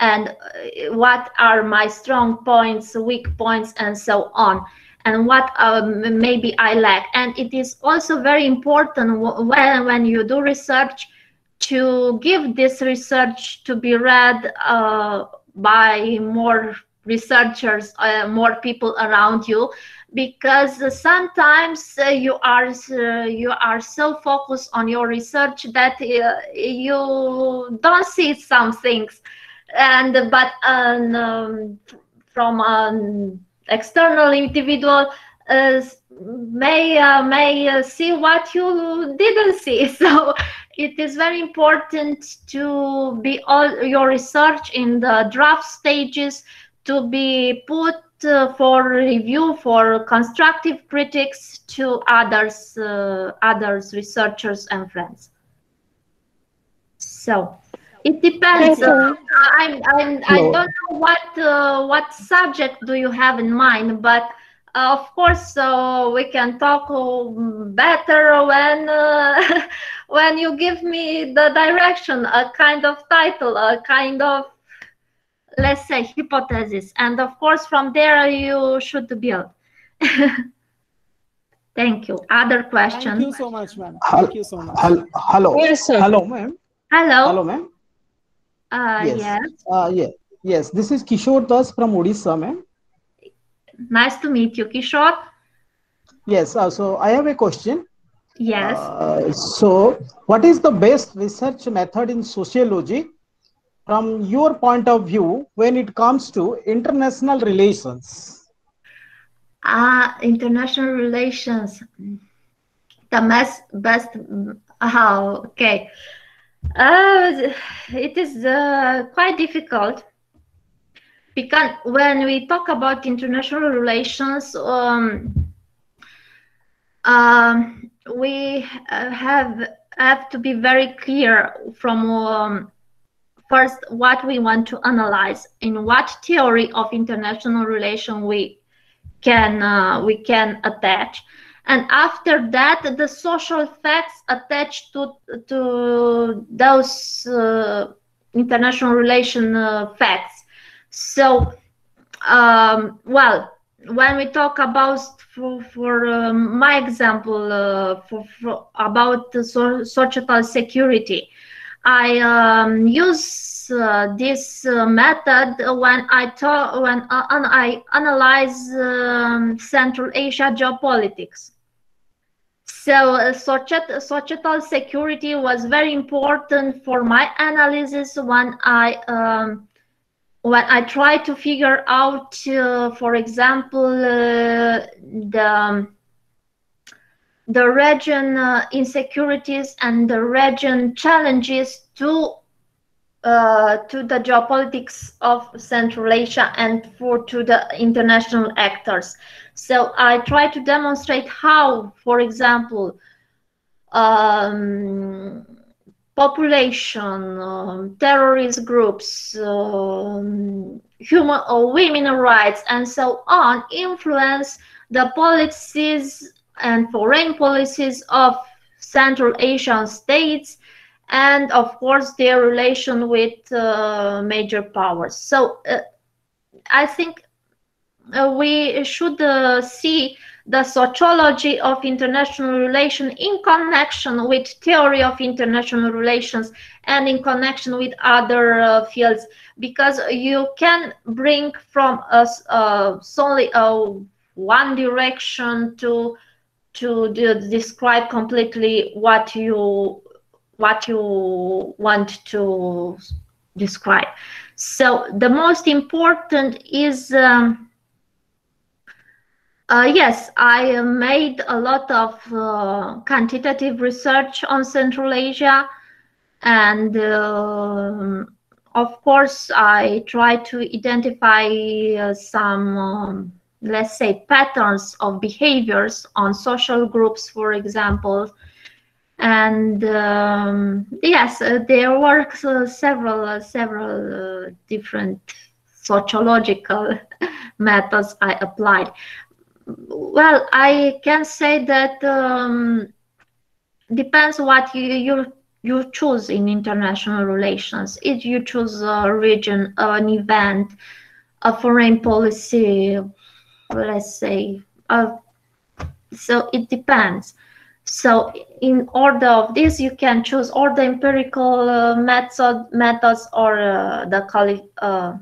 and uh, what are my strong points, weak points, and so on, and what um, maybe I lack. And it is also very important when, when you do research to give this research to be read uh, by more researchers, uh, more people around you, because sometimes uh, you are uh, you are so focused on your research that uh, you don't see some things. And but um, from an external individual uh, may uh, may uh, see what you didn't see. (laughs) So it is very important to be all your research in the draft stages to be put for review for constructive critics to others uh, others researchers and friends. So it depends. Uh, I'm, I'm, I don't know what uh, what subject do you have in mind, but uh, of course uh, we can talk better when uh, (laughs) when you give me the direction, a kind of title, a kind of let's say hypothesis, and of course from there you should build. (laughs) Thank you. Other questions? Thank you so much, ma'am. Thank you so much. Hello. Yes, sir. Hello, ma'am. Hello. Hello, ma'am. Uh, Yes. yes. Uh, yeah. Yes, this is Kishore Das from Odisha, ma'am. Nice to meet you, Kishore. Yes, uh, so I have a question. Yes. Uh, so, what is the best research method in sociology from your point of view when it comes to international relations? Ah, international relations. The best, best. Oh, okay. Uh, it is uh, quite difficult because when we talk about international relations, um, um, we uh, have have to be very clear from um, first what we want to analyze in what theory of international relation we can uh, we can attach. And after that the social facts attached to to those uh, international relation uh, facts. So um, well when we talk about for, for um, my example uh, for, for about so, societal security i um, use uh, this uh, method when I talk when uh, I analyze um, Central Asia geopolitics. So uh, societ- societal security was very important for my analysis when I um, when I try to figure out, uh, for example, uh, the the region uh, insecurities and the region challenges to uh, to the geopolitics of Central Asia and for to the international actors. So I try to demonstrate how, for example, um, population, um, terrorist groups, um, human or women rights, and so on influence the policies and foreign policies of Central Asian states, and of course their relation with uh, major powers. So uh, I think uh, we should uh, see the sociology of international relation in connection with theory of international relations and in connection with other uh, fields because you can bring from us uh, solely one direction to to describe completely what you what you want to describe so the most important is um, uh, yes, I made a lot of uh, quantitative research on Central Asia. And uh, of course, I try to identify uh, some, um, let's say, patterns of behaviors on social groups, for example. And um, yes, uh, there were uh, several, several different sociological (laughs) methods I applied well, I can say that um, depends what you, you you choose in international relations. If you choose a region, an event, a foreign policy, let's say, so it depends. So in order of this, you can choose all the empirical uh, method methods or uh, the uh,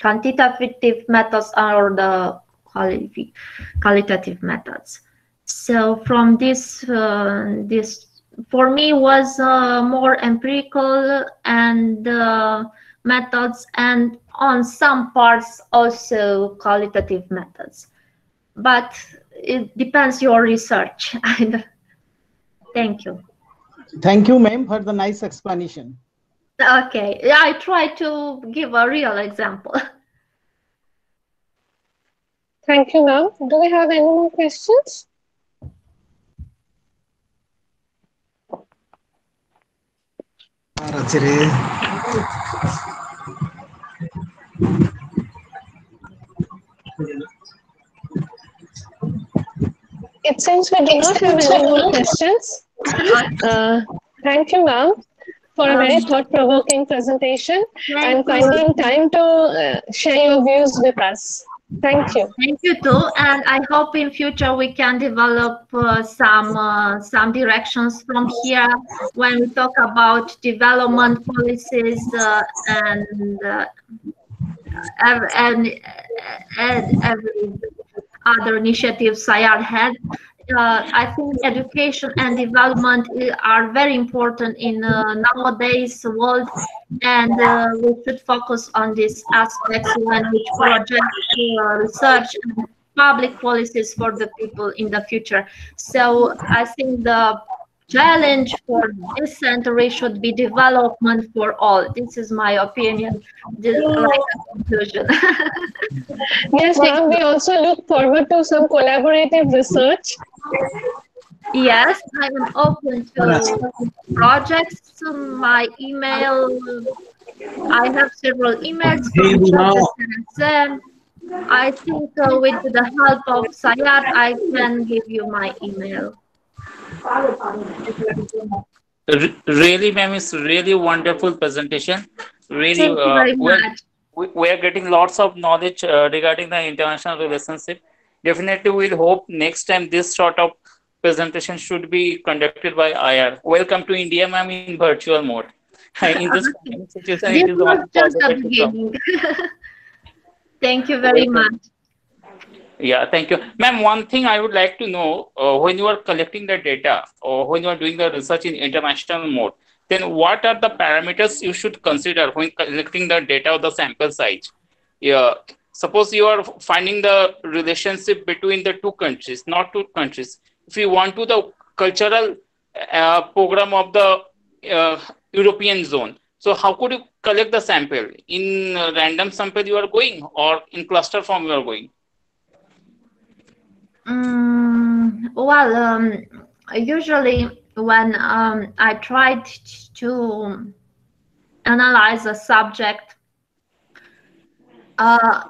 quantitative methods or the quality, qualitative methods. So from this, uh, this for me was uh, more empirical and methods and on some parts also qualitative methods. But it depends your research. (laughs) Thank you. Thank you, ma'am, for the nice explanation. Okay, I try to give a real example. (laughs) Thank you, ma'am. Do we have any more questions? It seems we do not have any more questions. Uh, thank you, ma'am, for a very thought-provoking presentation and finding time to uh, share your views with us. Thank you. Thank you too, and I hope in future we can develop uh, some uh, some directions from here when we talk about development policies uh, and, uh, and and every other initiative SAIARD had uh, I think education and development are very important in uh, nowadays world, and uh, we should focus on these aspects when we project uh, research and public policies for the people in the future. So I think the challenge for this century should be development for all. This is my opinion. This is like a conclusion. (laughs) yes, ma'am. We also look forward to some collaborative research. Yes, I am open to projects. My email, I have several emails from I think uh, with the help of SAIARD, I can give you my email. Really, ma'am, it's really wonderful presentation. Really, Thank you very uh, we're, we, we are getting lots of knowledge uh, regarding the international relationship. Definitely, we'll hope next time this sort of presentation should be conducted by IR. Welcome to India, ma'am, in virtual mode. (laughs) in this situation, it is just the positive to come. beginning. (laughs) Thank you very much. Yeah, thank you. Ma'am, one thing I would like to know, uh, when you are collecting the data or when you are doing the research in international mode, then what are the parameters you should consider when collecting the data of the sample size? Yeah, suppose you are finding the relationship between the two countries, not two countries. If you want to the cultural uh, program of the uh, European zone, so how could you collect the sample? In uh, random sample you are going or in cluster form you are going? Mm, well, um, usually when um, I tried to analyze a subject uh,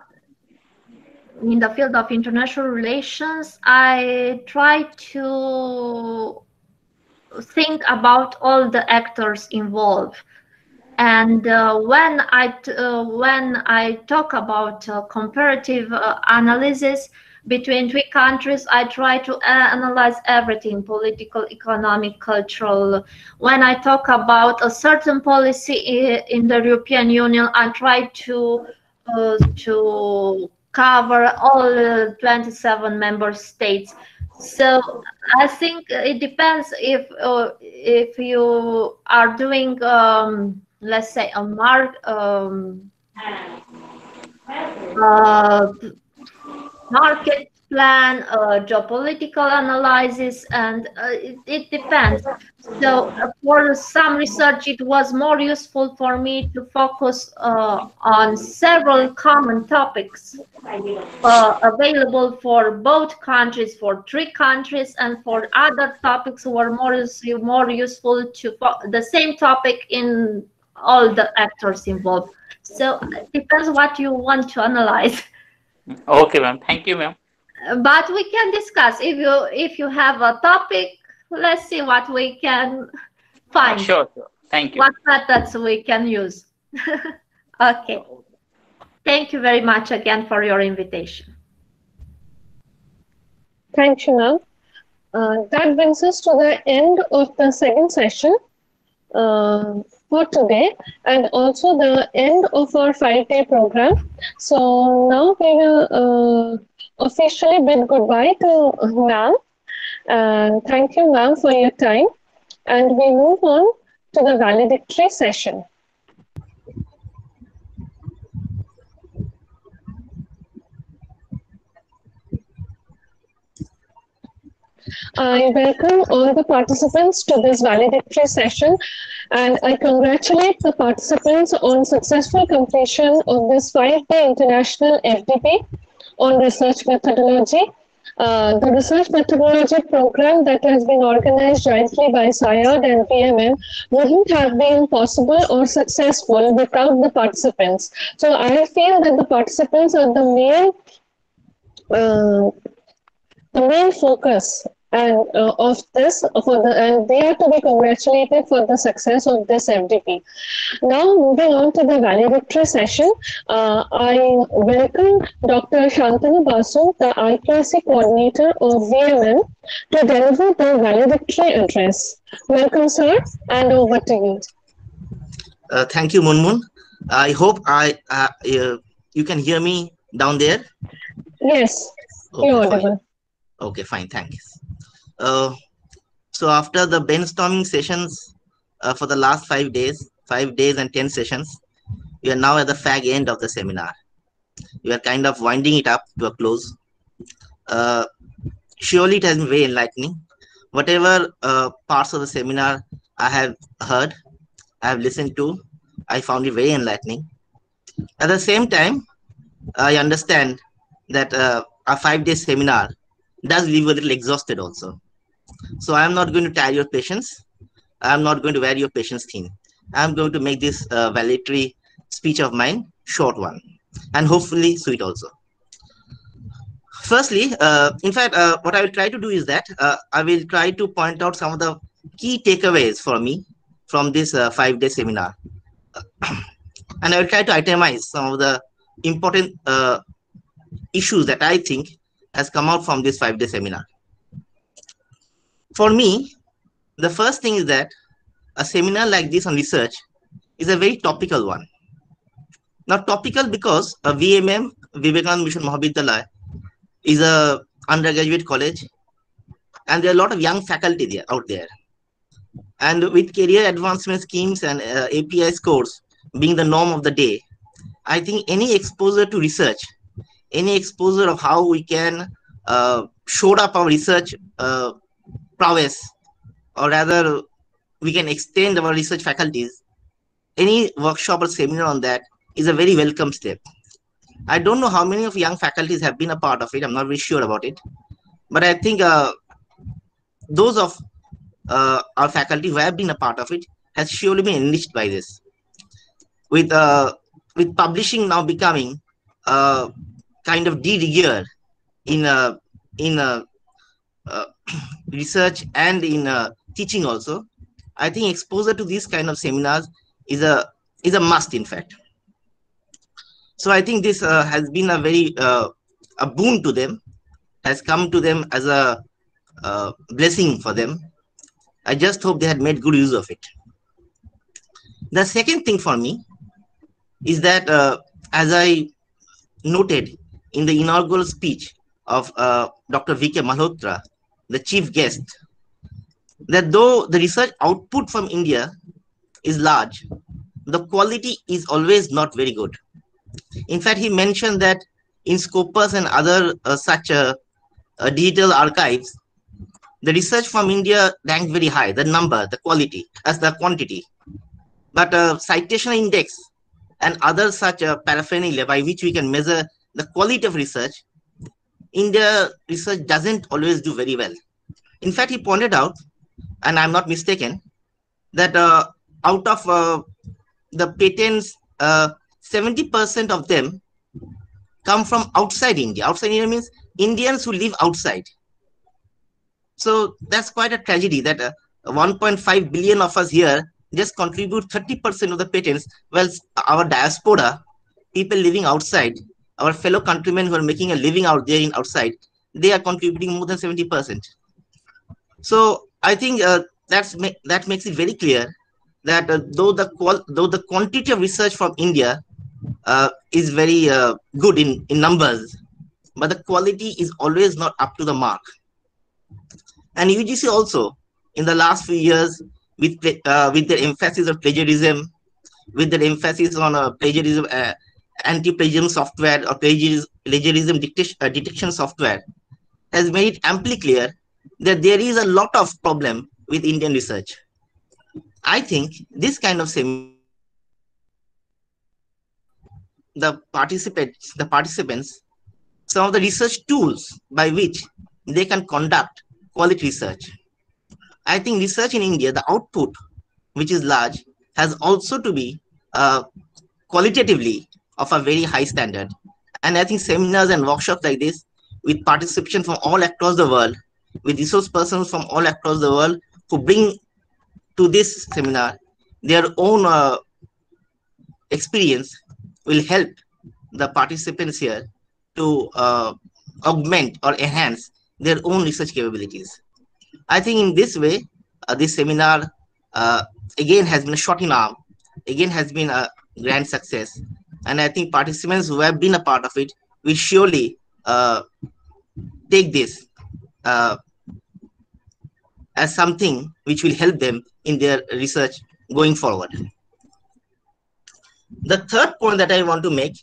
in the field of international relations, I try to think about all the actors involved. And uh, when I uh, when I talk about uh, comparative uh, analysis between three countries, I try to analyze everything: political, economic, cultural. When I talk about a certain policy in the European Union, I try to uh, to cover all 27 member states. So I think it depends if uh, if you are doing um, let's say a mark um, uh, market plan, uh, geopolitical analysis, and uh, it, it, depends. So uh, for some research, it was more useful for me to focus uh, on several common topics uh, available for both countries, for three countries, and for other topics were more, more useful to the same topic in all the actors involved. So it depends what you want to analyze. (laughs) Okay, ma'am. Thank you, ma'am. But we can discuss if you if you have a topic. Let's see what we can find. Sure, sure. Thank you. What methods we can use. (laughs) okay. Thank you very much again for your invitation. Thank you, ma'am. Uh, that brings us to the end of the second session. Uh, for today and also the end of our five day program. So now we will uh, officially bid goodbye to ma'am. Uh, thank you, ma'am, for your time. And we move on to the valedictory session. I welcome all the participants to this valedictory session and I congratulate the participants on successful completion of this five-day international FDP on research methodology. Uh, the research methodology program that has been organized jointly by SAIARD and VMM wouldn't have been possible or successful without the participants. So I feel that the participants are the main uh, the main focus and uh, of this for the and they are to be congratulated for the success of this FDP. Now moving on to the valedictory session, uh, I welcome Dr. Shantanu Basu, the IQAC coordinator of VMM, to deliver the valedictory address. Welcome, sir, and over to you. Uh, thank you, Munmun. I hope I uh, you can hear me down there. Yes, okay, you're audible. Fine. Okay, fine. Thanks. Uh, so after the brainstorming sessions uh, for the last five days, five days and 10 sessions, we are now at the fag end of the seminar. We are kind of winding it up to a close. Uh, surely it has been very enlightening. Whatever uh, parts of the seminar I have heard, I have listened to, I found it very enlightening. At the same time, I understand that uh, a five-day seminar does leave a little exhausted also. So I'm not going to tire your patience. I'm not going to wear your patience thin. I'm going to make this uh, valedictory speech of mine short one and hopefully sweet also. Firstly, uh, in fact, uh, what I will try to do is that uh, I will try to point out some of the key takeaways for me from this uh, five-day seminar. (clears throat) and I will try to itemize some of the important uh, issues that I think has come out from this five-day seminar for me, the first thing is that a seminar like this on research is a very topical one. Now, topical because a VMM, Vivekananda Mission Mahavidyalaya, is a undergraduate college, and there are a lot of young faculty there out there. And with career advancement schemes and uh, API scores being the norm of the day, I think any exposure to research, any exposure of how we can uh, show up our research uh, prowess, or rather, we can extend our research faculties. Any workshop or seminar on that is a very welcome step. I don't know how many of young faculties have been a part of it. I'm not very sure about it, but I think uh, those of uh, our faculty who have been a part of it has surely been enriched by this. With uh, with publishing now becoming uh, kind of de rigueur in a in a uh, research and in uh, teaching also, I think exposure to these kind of seminars is a is a must, in fact. So I think this uh, has been a very uh, a boon to them, has come to them as a uh, blessing for them. I just hope they had made good use of it. The second thing for me is that, uh, as I noted in the inaugural speech of uh, Dr. V.K. Malhotra, the chief guest, that though the research output from India is large, the quality is always not very good. In fact, he mentioned that in Scopus and other uh, such uh, uh, digital archives, the research from India ranked very high, the number, the quality, as the quantity. But uh, citation index and other such uh, paraphernalia by which we can measure the quality of research, India research doesn't always do very well. In fact, he pointed out, and I'm not mistaken, that uh, out of uh, the patents, 70% of them come from outside India. Outside India means Indians who live outside. So that's quite a tragedy that uh, 1.5 billion of us here just contribute 30% of the patents, while our diaspora, people living outside, our fellow countrymen who are making a living out there in outside, they are contributing more than 70%. So I think uh, that's ma that makes it very clear that uh, though the though the quantity of research from India uh, is very uh, good in, in numbers, but the quality is always not up to the mark. And UGC also, in the last few years, with uh, with their emphasis on plagiarism, with their emphasis on uh, plagiarism, anti-plagiarism software or plagiarism, detection, uh, detection software, has made it amply clear that there is a lot of problem with Indian research. I think this kind of same the participants, the participants, some of the research tools by which they can conduct quality research. I think research in India, the output, which is large, has also to be uh, qualitatively of a very high standard. And I think seminars and workshops like this, with participation from all across the world, with resource persons from all across the world who bring to this seminar their own uh, experience will help the participants here to uh, augment or enhance their own research capabilities. I think in this way, uh, this seminar uh, again has been a shot in arm, again has been a grand success. And I think participants who have been a part of it will surely uh, take this uh, as something which will help them in their research going forward. The third point that I want to make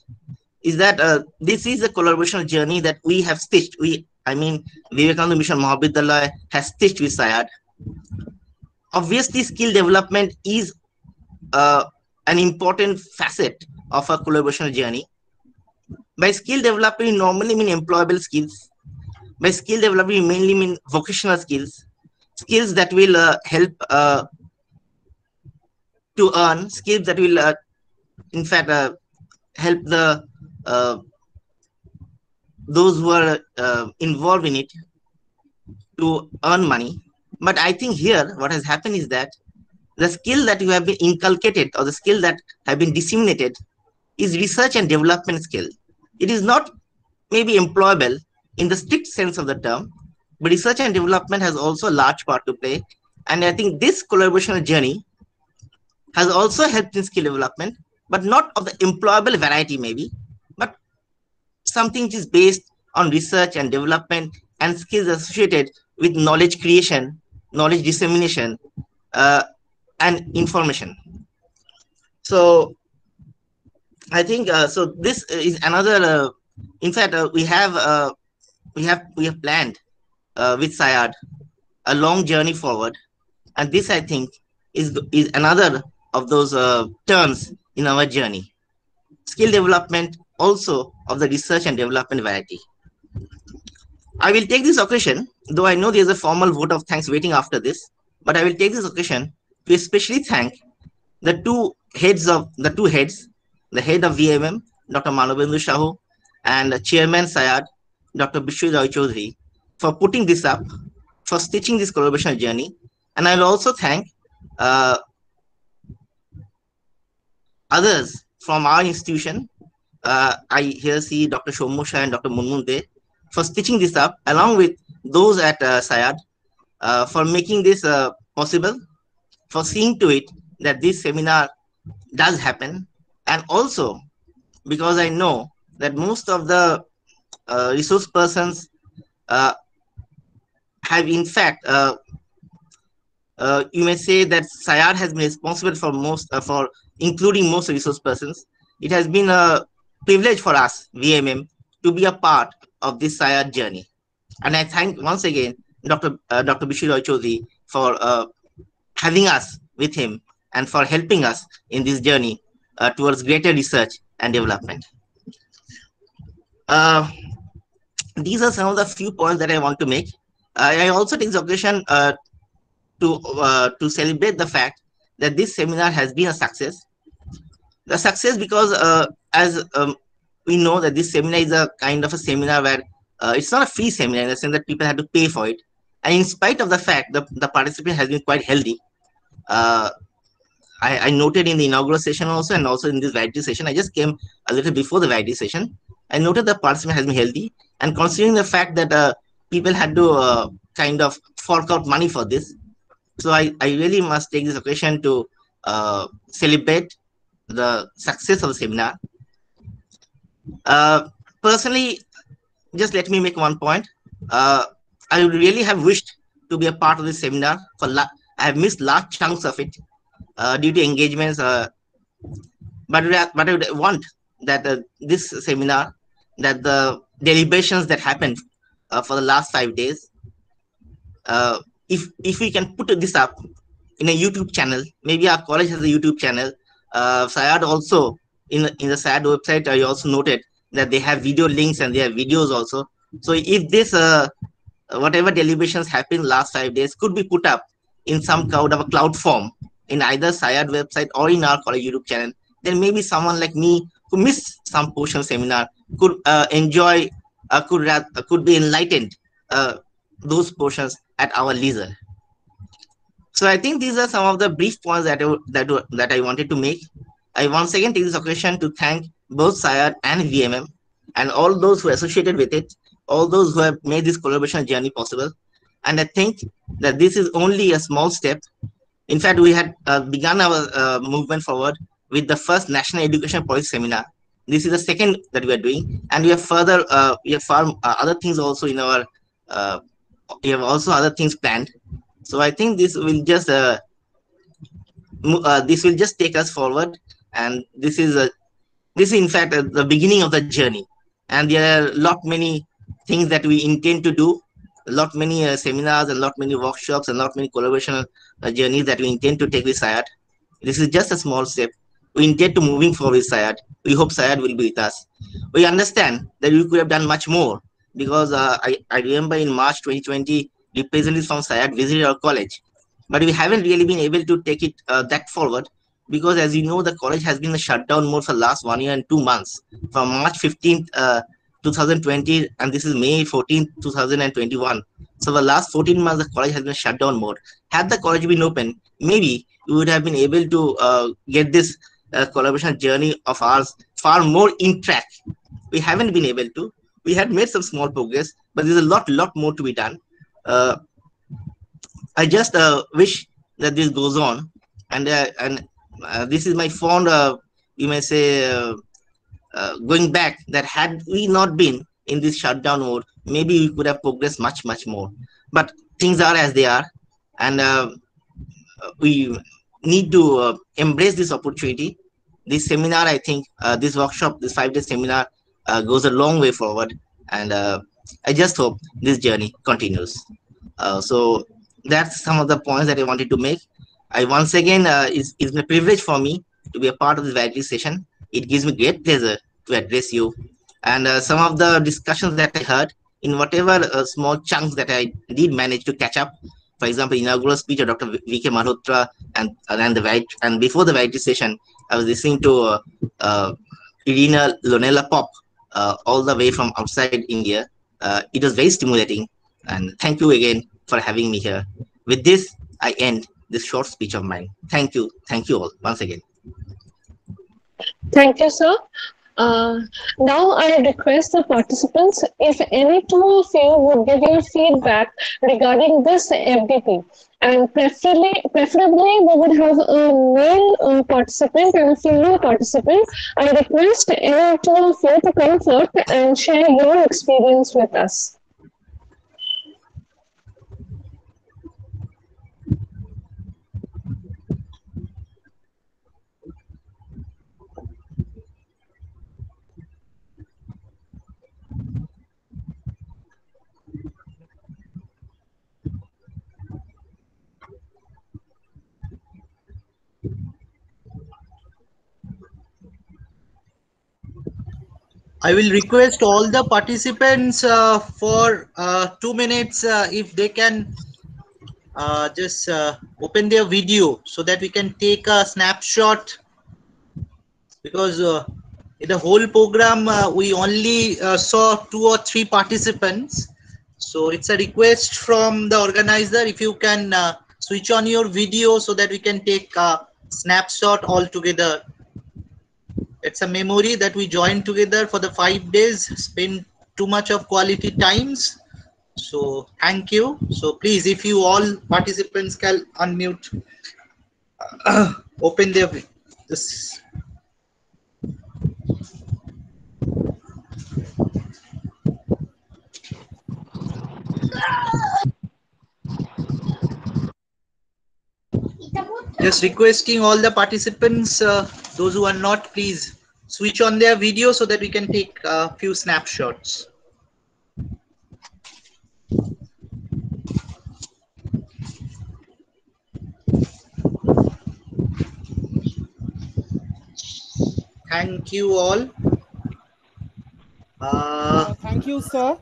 is that uh, this is a collaborational journey that we have stitched. We, I mean, Vivekananda Mission Mahavidyalaya has stitched with SAIARD. Obviously, skill development is uh, an important facet of a collaborational journey. By skill development, we normally mean employable skills. By skill development, we mainly mean vocational skills, skills that will uh, help uh, to earn, skills that will uh, in fact uh, help the uh, those who are uh, involved in it to earn money but i think here what has happened is that the skill that you have been inculcated or the skill that have been disseminated is research and development skill it is not maybe employable in the strict sense of the term but research and development has also a large part to play and i think this collaborational journey has also helped in skill development but not of the employable variety maybe, but something which is based on research and development and skills associated with knowledge creation, knowledge dissemination, uh, and information. So I think uh, so. This is another. Uh, in fact, uh, we have uh, we have we have planned uh, with SAIARD a long journey forward, and this I think is is another of those turns in our journey. Skill development also of the research and development variety. I will take this occasion, though I know there's a formal vote of thanks waiting after this, but I will take this occasion to especially thank the two heads of the two heads, the head of VMM, Dr. Manobendu Shahu, and chairman SAIARD, Dr. Bishwa Roy Chaudhary, for putting this up, for stitching this collaboration journey, And I'll also thank uh, others from our institution. Uh, I here see Dr. Shomosha and Dr. Munmunde for stitching this up, along with those at uh, SAIARD uh, for making this uh, possible, for seeing to it that this seminar does happen, and also because I know that most of the uh, resource persons uh, have in fact uh, uh, you may say that SAIARD has been responsible for most uh, for including most resource persons. It has been a privilege for us, VMM, to be a part of this SAIARD journey. And I thank once again Dr. Uh, Dr. Bishir Roy for having us with him and for helping us in this journey uh, towards greater research and development. Uh, these are some of the few points that I want to make. I, I also take the occasion uh, to uh, to celebrate the fact that this seminar has been a success. The success because uh, as um, we know that this seminar is a kind of a seminar where uh, it's not a free seminar in the sense that people have to pay for it. And in spite of the fact that the participant has been quite healthy, I, I, noted in the inaugural session also and also in this variety session, I just came a little before the variety session. I noted the participant has been healthy. And considering the fact that uh, people had to uh, kind of fork out money for this, so I, I really must take this occasion to uh, celebrate the success of the seminar. Uh, personally, just let me make one point. Uh, I really have wished to be a part of this seminar. For I have missed large chunks of it uh, due to engagements. Uh, but but I would want that uh, this seminar, that the deliberations that happened uh, for the last five days, uh, if if we can put this up in a YouTube channel, maybe our college has a YouTube channel. Uh, SAIARD also in in the SAIARD website, I also noted that they have video links and they have videos also. So if this whatever deliberations happened last five days could be put up in some kind of a cloud form in either SAIARD website or in our college YouTube channel, then maybe someone like me who missed some portion seminar could uh, enjoy, uh, could uh, could be enlightened uh, those portions at our leisure. So I think these are some of the brief points that I, that that I wanted to make. I once again take this occasion to thank both SAIARD and VMM and all those who associated with it, all those who have made this collaboration journey possible. And I think that this is only a small step. In fact, we had uh, begun our uh, movement forward with the first National Education Policy Seminar. This is the second that we are doing, and we have further, uh, we have far uh, other things also in our, uh, we have also other things planned. So I think this will just, uh, this will just take us forward, and this is a this is in fact the beginning of the journey and there are a lot many things that we intend to do a lot many uh, seminars and lot many workshops and lot many collaboration uh, journeys that we intend to take with SAIARD. This is just a small step. We intend to moving forward with SAIARD. We hope SAIARD will be with us. We understand that we could have done much more because uh, I, I remember in March 2020, representatives from SAIARD visited our college, but we haven't really been able to take it uh, that forward because as you know, the college has been in shutdown mode for last one year and two months from March 15th, uh, 2020, and this is May 14, 2021. So the last 14 months, the college has been shut down mode. Had the college been open, maybe we would have been able to uh, get this uh, collaboration journey of ours far more in track. We haven't been able to. We had made some small progress, but there's a lot, lot more to be done. Uh, I just uh, wish that this goes on, and uh, and uh, this is my fond, you may say, uh, uh, going back that had we not been in this shutdown mode, maybe we could have progressed much, much more. But things are as they are, and uh, we need to embrace this opportunity. This seminar, I think, this workshop, this five-day seminar, goes a long way forward, and I just hope this journey continues. so that's some of the points that I wanted to make. I once again, uh, it's, it's a privilege for me to be a part of this variety session. It gives me great pleasure to address you. And uh, some of the discussions that I heard in whatever uh, small chunks that I did manage to catch up, for example, inaugural speech of Dr. V.K. Malhotra and, and, the, and before the variety session, I was listening to uh, uh, Irina Ionela Pop uh, all the way from outside India. Uh, it was very stimulating. And thank you again for having me here. With this, I end this short speech of mine. Thank you. Thank you all once again. Thank you, sir. Uh, now I request the participants if any two of you would give your feedback regarding this FDP. And preferably, preferably we would have a male uh, participant and a female participant. I request any two of you to come forth and share your experience with us. I will request all the participants uh, for uh, two minutes uh, if they can uh, just uh, open their video so that we can take a snapshot. Because uh, in the whole program we only saw two or three participants. So it's a request from the organizer if you can switch on your video so that we can take a snapshot all together it's a memory that we joined together for the five days spend too much of quality times. So thank you. So please if you all participants can unmute (clears throat) open their this just requesting all the participants uh, those who are not please switch on their video so that we can take a few snapshots thank you all uh, thank you, sir.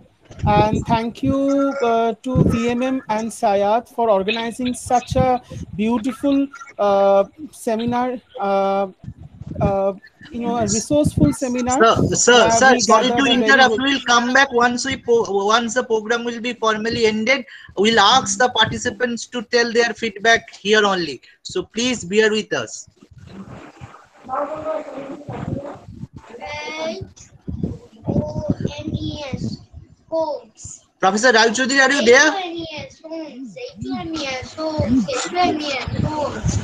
And thank you uh, to VMM and SAIARD for organizing such a beautiful uh, seminar, uh, uh, you know, a resourceful seminar. Sir, sir, sir, sorry to gathered a very interrupt. We'll come back once we po- once the program will be formally ended. We'll ask the participants to tell their feedback here only. So please bear with us. H-O-M-E-S, homes. Professor Rai Chaudhary, are you there? H-O-M-E-S, homes. H-O-M-E-S, homes. H-O-M-E-S, homes.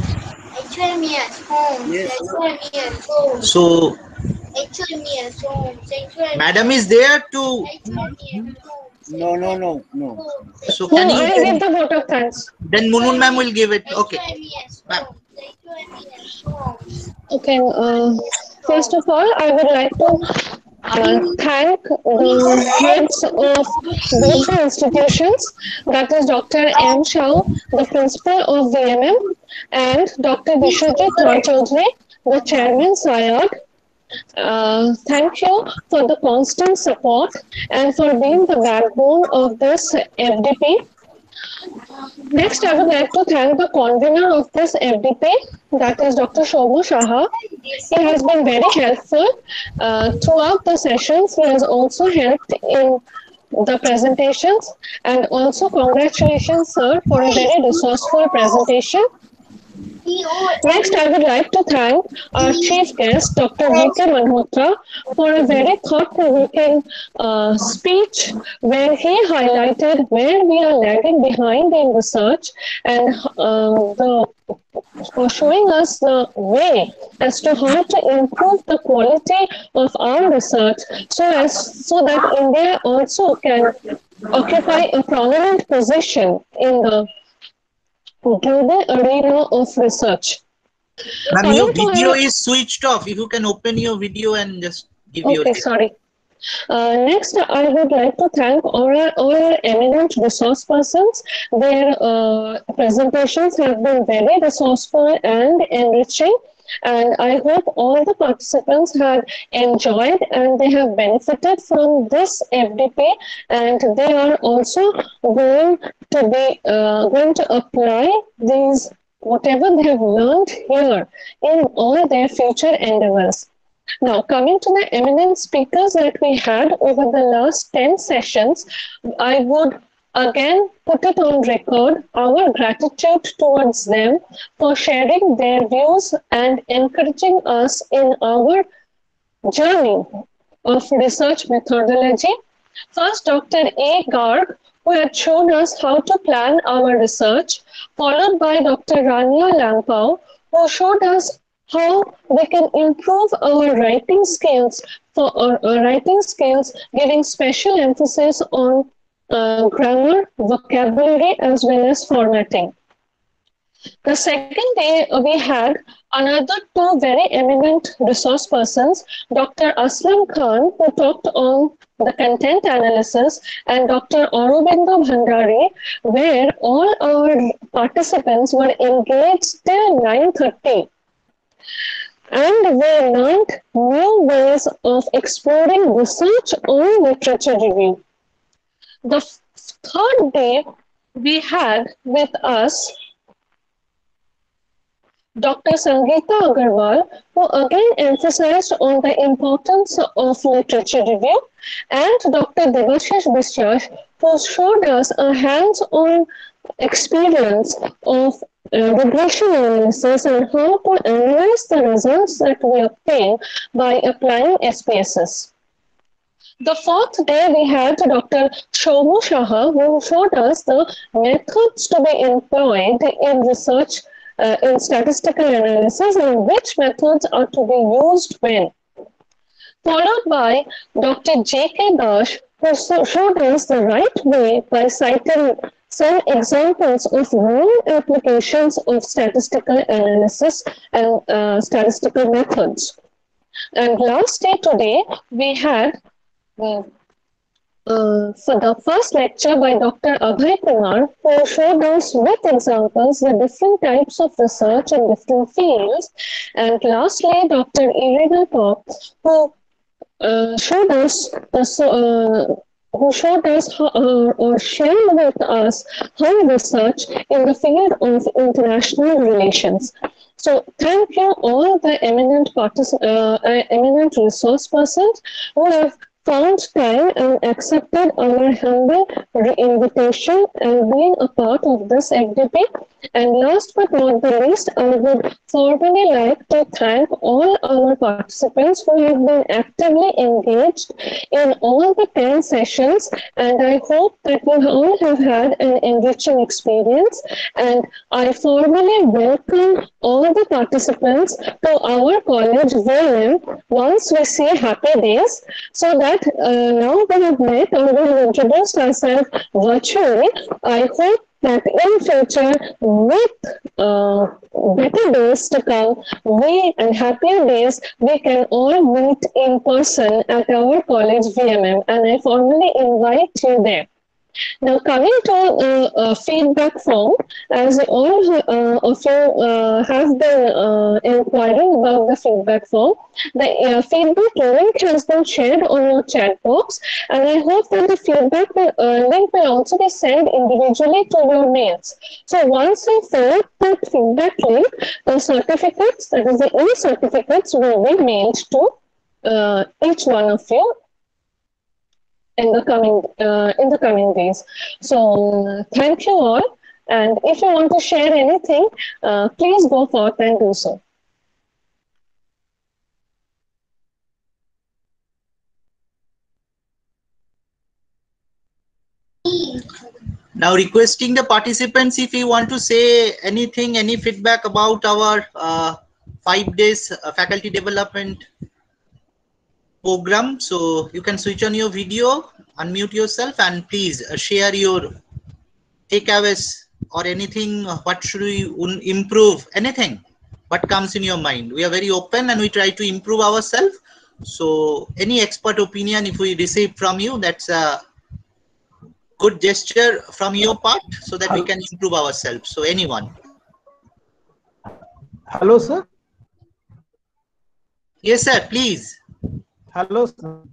H-O-M-E-S, homes. Yes. H-O-M-E-S, homes. So, madam is there to. H-O-M-E-S, homes. No, no, no, no. So No, can you? I give the vote of thanks. Then Munmun ma'am will give it. Okay. Okay, uh, first of all, I would like to thank the heads of both the institutions, that is Dr. M. Shah, the principal of VMM, and Dr. Vishwajit Roy the chairman, SAIARD. Uh, thank you for the constant support and for being the backbone of this FDP. Next, I would like to thank the convener of this FDP, that is Dr. Shobhu Shaha. He has been very helpful uh, throughout the sessions. He has also helped in the presentations and also congratulations, sir, for a very resourceful presentation. Next, I would like to thank our chief guest, Dr. V.K. Malhotra, for a very thought-provoking uh, speech where he highlighted where we are lagging behind in research and uh, the for showing us the way as to how to improve the quality of our research so as so that India also can occupy a prominent position in the global arena of research. Ma'am, your video is switched off. If you can open your video and just give your. Okay, sorry. Uh, next, I would like to thank all our, all our eminent resource persons. Their uh, presentations have been very resourceful and enriching. And I hope all the participants have enjoyed and they have benefited from this FDP. And they are also going to be uh, going to apply these whatever they have learned here in all their future endeavors. Now, coming to the eminent speakers that we had over the last 10 sessions, I would again put it on record our gratitude towards them for sharing their views and encouraging us in our journey of research methodology. First, Dr. A. Garg, who had shown us how to plan our research, followed by Dr. Rania Lampao, who showed us how we can improve our writing skills for our, our writing skills, giving special emphasis on uh, grammar, vocabulary, as well as formatting. The second day, we had another two very eminent resource persons, Dr. Aslam Khan, who talked on the content analysis, and Dr. Aurobindo Bhandari, where all our participants were engaged till 9.30 and we learned new ways of exploring research on literature review. The third day, we had with us Dr. Sangeeta Agarwal, who again emphasized on the importance of literature review, and Dr. Devashish Biswas, who showed us a hands-on experience of uh, regression analysis and how to analyze the results that we obtain by applying SPSS. The fourth day, we had Dr. Shomu Shaha, who showed us the methods to be employed in research uh, in statistical analysis and which methods are to be used when. Followed by Dr. J.K. Dash, who showed us the right way by citing some examples of known applications of statistical analysis and uh, statistical methods. And last day today, we had uh, for the first lecture by Dr. Abhay Kumar, who showed us with examples the different types of research in different fields. And lastly, Dr. Irina Pop, who uh, showed us the uh, who showed us how, uh, or shared with us how research in the field of international relations. So thank you all the eminent partic- uh, uh, eminent resource persons who have found time and accepted our humble invitation and being a part of this FDP. And last but not the least, I would formally like to thank all our participants who have been actively engaged in all the 10 sessions. And I hope that you all have had an enriching experience. And I formally welcome all the participants to our college VMM once we see happy days so that uh, now we have met have introduced ourselves virtually. I hope that in future with uh, better days to come we and happier days we can all meet in person at our college vmm and i formally invite you there now, coming to uh, uh, feedback form, as all uh, of you uh, have been uh, inquiring about the feedback form, the uh, feedback link has been shared on your chat box, and I hope that the feedback link will also be sent individually to your mails. So once you fill out that feedback link, the certificates, that is the e-certificates, will be mailed to each one of you in the coming uh, in the coming days. So thank you all, and if you want to share anything, uh, please go forth and do so. Now requesting the participants if you want to say anything, any feedback about our uh, five days uh, faculty development program. So you can switch on your video, unmute yourself and please uh, share your takeaways or anything, uh, what should we improve, anything, what comes in your mind. We are very open and we try to improve ourselves. So any expert opinion, if we receive from you, that's a good gesture from your part so that we can improve ourselves. So anyone. Hello, sir. Yes, sir, please. Hello, sir.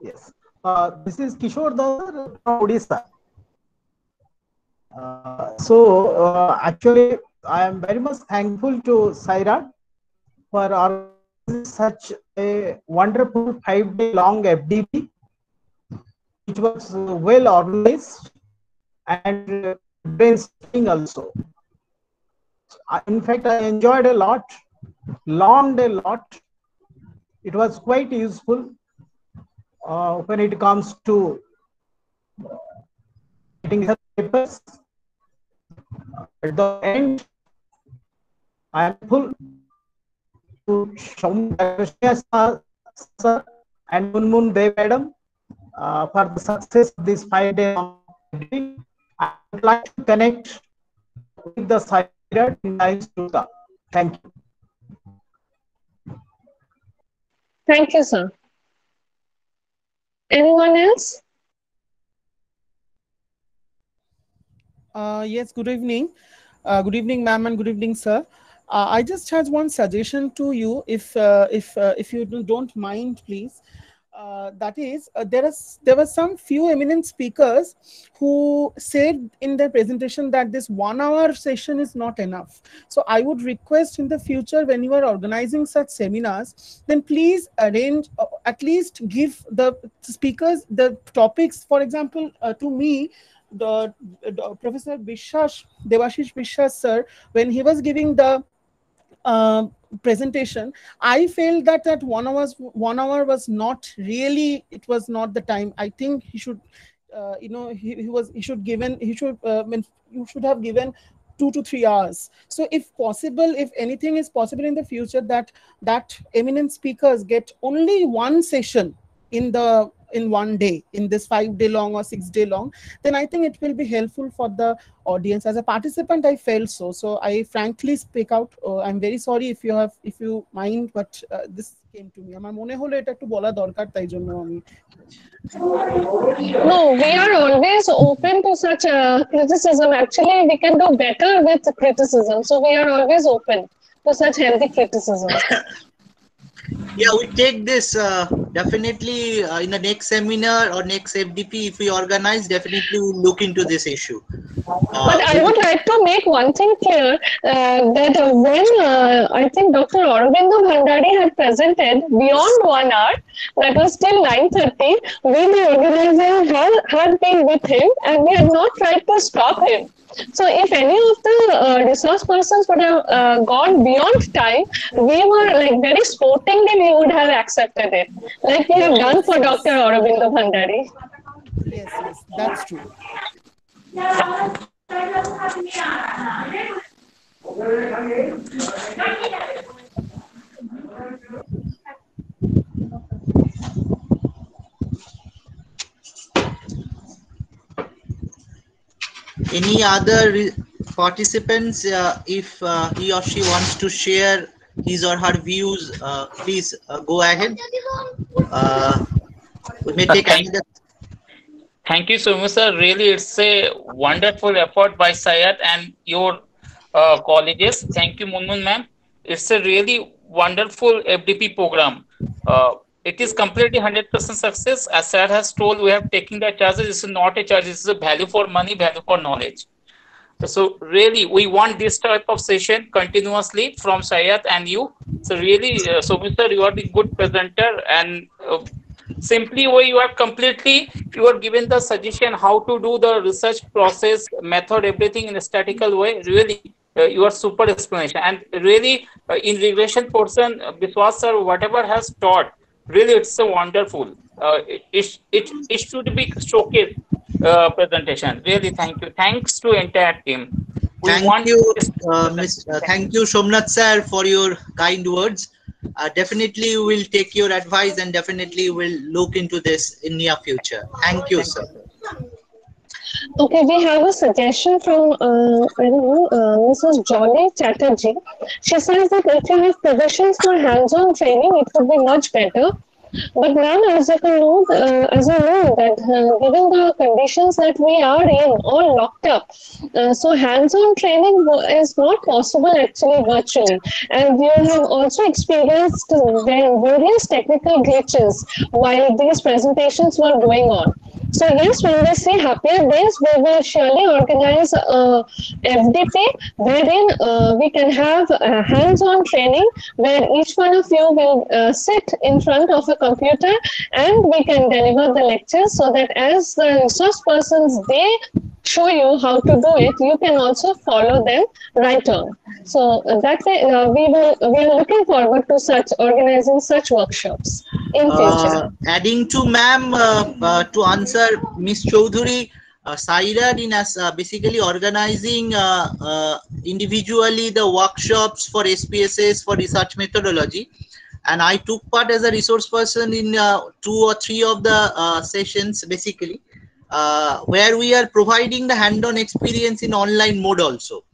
Yes. Uh, this is Kishore Dadar from Odisha. Uh, so, uh, actually, I am very much thankful to SAIARD for organizing such a wonderful five day long FDP, which was well organized and brainstorming also. In fact, I enjoyed a lot, learned a lot. It was quite useful uh, when it comes to getting the papers. At the end, I am full to Shaun sir and Munmun Dev madam uh, for the success of this five day. I would like to connect with the site in. Thank you. Thank you, sir. Anyone else? Uh, yes, good evening. Uh, good evening, ma'am, and good evening, sir. Uh, I just had one suggestion to you, if uh, if uh, if you do- don't mind, please. Uh, that is, uh, there is there were some few eminent speakers who said in their presentation that this one-hour session is not enough. So I would request in the future when you are organizing such seminars, then please arrange uh, at least give the speakers the topics. For example, uh, to me, the, the Professor Biswas, Devashish Biswas sir, when he was giving the uh, presentation, I felt that that one hour one hour was not really it was not the time. I think he should, uh, you know, he, he was he should given he should uh, mean you should have given two to three hours. So if possible, if anything is possible in the future, that that eminent speakers get only one session in the in one day in this five day long or six day long then i think it will be helpful for the audience as a participant i felt so so i frankly speak out uh, i'm very sorry if you have if you mind but uh, this came to me আমার মনে হলো এটা একটু বলা দরকার তাই জন্য আমি No, we are always open to such uh, criticism. Actually, we can do better with criticism. So we are always open to such healthy criticism. (coughs) Yeah, we take this uh, definitely uh, in the next seminar or next FDP. If we organize, definitely we'll look into this issue. Uh, But I would like to make one thing clear uh, that when uh, I think Dr. Aurobindo Bhandari had presented beyond one hour, that was till 9.30, we the organizer had, had been with him and we had not tried to stop him. So if any of the uh, resource persons would have uh, gone beyond time, we were like very sportingly we would have accepted it, like we have done for Dr. Aurobindo Bhandari. yes yes that's true any other participants, uh, if uh, he or she wants to share his or her views, uh, please uh, go ahead. Uh, we may take thank- another. Thank you so much, sir. Really, it's a wonderful effort by SAIARD and your uh, colleges. Thank you, Munmun ma'am. It's a really wonderful FDP program. It is completely 100% success. As SAIARD has told, we have taken the charges. This is not a charge. This is a value for money, value for knowledge. So really, we want this type of session continuously from SAIARD and you. So really, uh, sir, you are the good presenter and uh, simply where you are completely, you are given the suggestion how to do the research process, method, everything in a statical way. Really, uh, you are super explanation. And really, uh, in regression portion, uh, Biswas sir, whatever has taught, really it's a wonderful. Uh, it, it, it, should be showcased uh, presentation. Really, thank you. Thanks to entire team. We Thank want you, uh, Miss, uh, thank you, Somnath sir, for your kind words. Uh, definitely, we will take your advice and definitely we'll look into this in near future. Thank you, sir. Okay, we have a suggestion from, uh, I don't know, uh, Mrs. Jolly Chatterjee. She says that if you have provisions for hands-on training, it would be much better. But now, as you can know, uh, as you know that uh, given the conditions that we are in, all locked up, uh, so hands-on training is not possible actually virtually. And we have also experienced uh, various technical glitches while these presentations were going on. So yes, when we say happier days, we will surely organize a FDP wherein uh, we can have uh, hands-on training where each one of you will uh, sit in front of a computer and we can deliver the lectures so that as the resource persons they show you how to do it, you can also follow them right on. So uh, that way, uh, we will we are looking forward to such organizing such workshops in future. Uh, adding to ma'am uh, uh, to answer Miss Chaudhuri, uh, SAIARD in uh, basically organizing uh, uh, individually the workshops for SPSS for research methodology. And I took part as a resource person in uh, two or three of the uh, sessions basically, uh, where we are providing the hand-on experience in online mode also.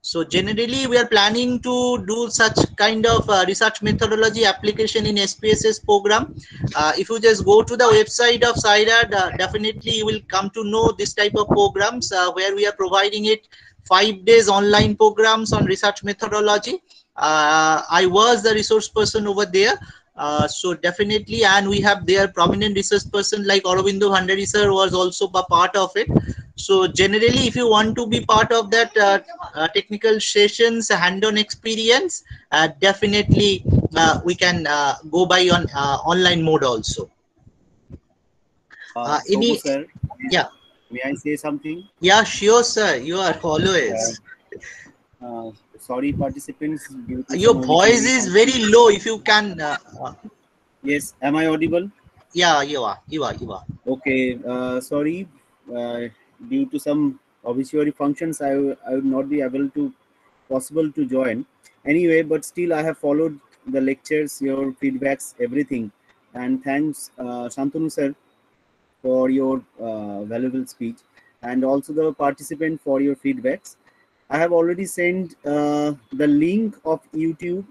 So generally, we are planning to do such kind of uh, research methodology application in SPSS program. Uh, if you just go to the website of SAIARD, uh, definitely you will come to know this type of programs uh, where we are providing it five days online programs on research methodology. Uh, I was the resource person over there. Uh, so definitely, and we have their prominent research person like Aurobindo Bhandari sir was also a part of it. So generally, if you want to be part of that uh, uh, technical sessions, hand-on experience, uh, definitely uh, we can uh, go by on uh, online mode also. Uh, any, sir, yeah, may I say something? yeah, sure, sir. You are always. Sorry, participants. Your voice is very low. If you can, uh, Yes, am I audible? yeah, you are, you are, you are. Okay, uh, sorry. Uh, due to some obituary functions, I would not be able to possible to join. Anyway, but still I have followed the lectures, your feedbacks, everything. And thanks, uh, Shantanu sir, for your uh, valuable speech and also the participant for your feedbacks. I have already sent uh, the link of YouTube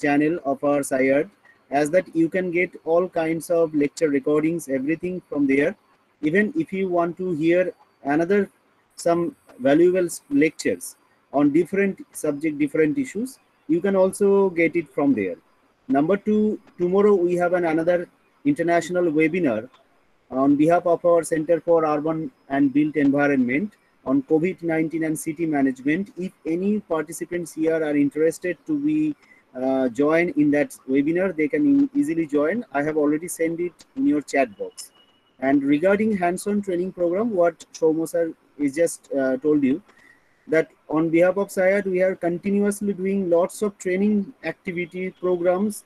channel of our SAIARD as that you can get all kinds of lecture recordings, everything from there. Even if you want to hear another some valuable lectures on different subject, different issues, you can also get it from there. Number two, tomorrow we have an another international webinar on behalf of our Center for Urban and Built Environment on COVID-19 and city management. If any participants here are interested to be uh, join in that webinar, they can easily join. I have already sent it in your chat box. And regarding hands-on training program, what Shomo sir is just uh, told you, that on behalf of SAIARD, we are continuously doing lots of training activity programs,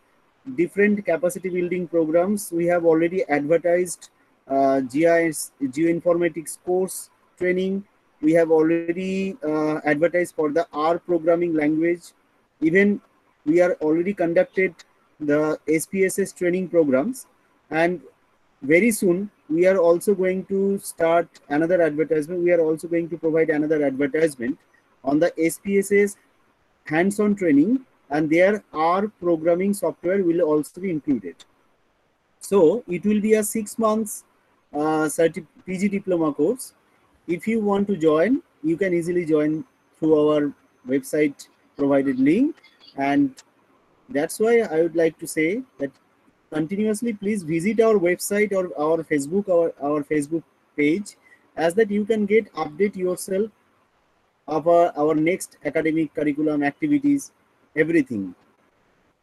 different capacity building programs. We have already advertised uh, GIS, geoinformatics course training. We have already uh, advertised for the R programming language. Even we are already conducted the SPSS training programs. And very soon we are also going to start another advertisement. We are also going to provide another advertisement on the SPSS hands-on training and there R programming software will also be included. So it will be a six months uh, PG diploma course. If you want to join, you can easily join through our website provided link. And that's why I would like to say that continuously please visit our website or our Facebook or our Facebook page as that you can get update yourself of our, our next academic curriculum activities, everything.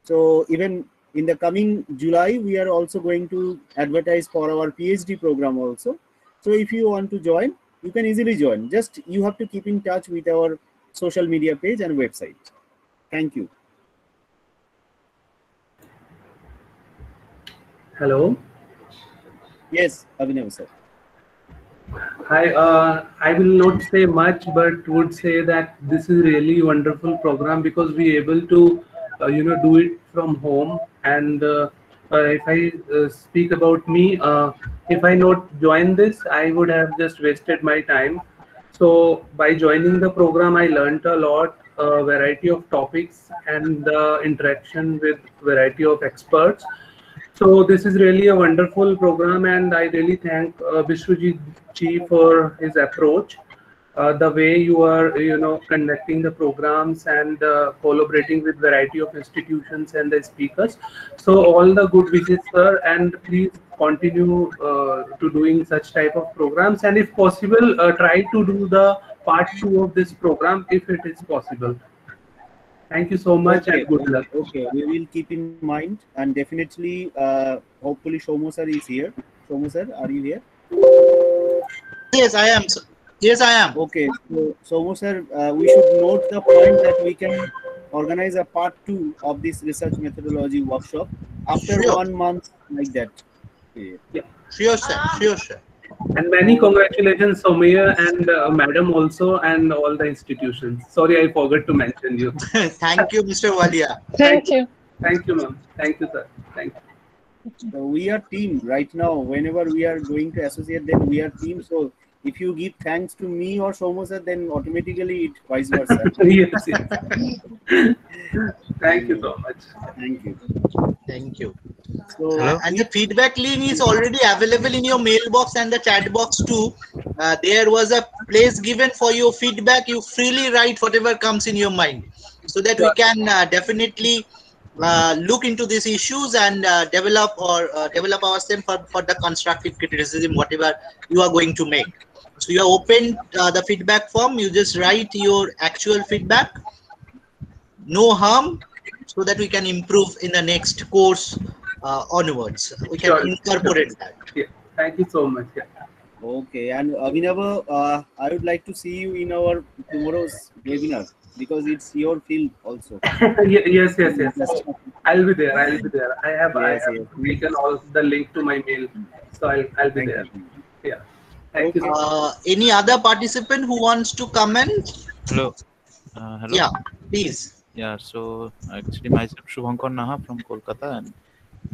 So even in the coming July, we are also going to advertise for our PhD program also. So if you want to join, you can easily join. Just you have to keep in touch with our social media page and website. Thank you. Hello. Yes, Abhinav sir. Hi. Uh, I will not say much, but would say that this is really wonderful program because we able to, uh, you know, do it from home. And uh, if I uh, speak about me, uh, if I not join this, I would have just wasted my time. So by joining the program, I learned a lot, a variety of topics, and the interaction with variety of experts. So this is really a wonderful program, and I really thank uh, ji for his approach, uh, the way you are, you know, conducting the programs and uh, collaborating with variety of institutions and the speakers. So all the good wishes, sir, and please continue uh, to doing such type of programs, and if possible, uh, try to do the part two of this program if it is possible. Thank you so much okay, and good luck. Okay, we will keep in mind and definitely, uh, hopefully, Shomo sir is here. Shomo sir, are you here? Yes, I am. sir. Yes, I am. Okay, so, so sir, uh, we should note the point that we can organize a part two of this research methodology workshop after Sure. one month like that. Okay. Yeah. Sure, sir. Sure, sir. And many congratulations, Soumya and uh, Madam also, and all the institutions. Sorry, I forgot to mention you. (laughs) Thank you, Mr. Walia. Thank you. Thank you, ma'am. Thank you, sir. Thank you. So we are team right now. Whenever we are going to associate, then we are team. So if you give thanks to me or Somo sir, then automatically it vice versa. (laughs) yes, yes. Thank you so much. Thank you. Thank you. So Uh, and the feedback link is already available in your mailbox and the chat box too. Uh, there was a place given for your feedback. You freely write whatever comes in your mind, so that we can uh, definitely uh, look into these issues and uh, develop or uh, develop ourselves for, for the constructive criticism, whatever you are going to make. So you are open uh, the feedback form. You just write your actual feedback. No harm, so that we can improve in the next course uh, onwards. We can Sure. incorporate that. Yeah. Thank you so much. Yeah. Okay, and Abhinav, uh, I would like to see you in our tomorrow's webinar because it's your field also. (laughs) Yes, yes, yes. I'll be there. I'll be there. I have, Yes, I have taken all the link to my mail, so I'll, I'll be there. Yeah. Thank you. Uh, any other participant who wants to comment? Hello. Uh, hello. Yeah, please. Yeah, so actually myself Shubhankar Naha from Kolkata and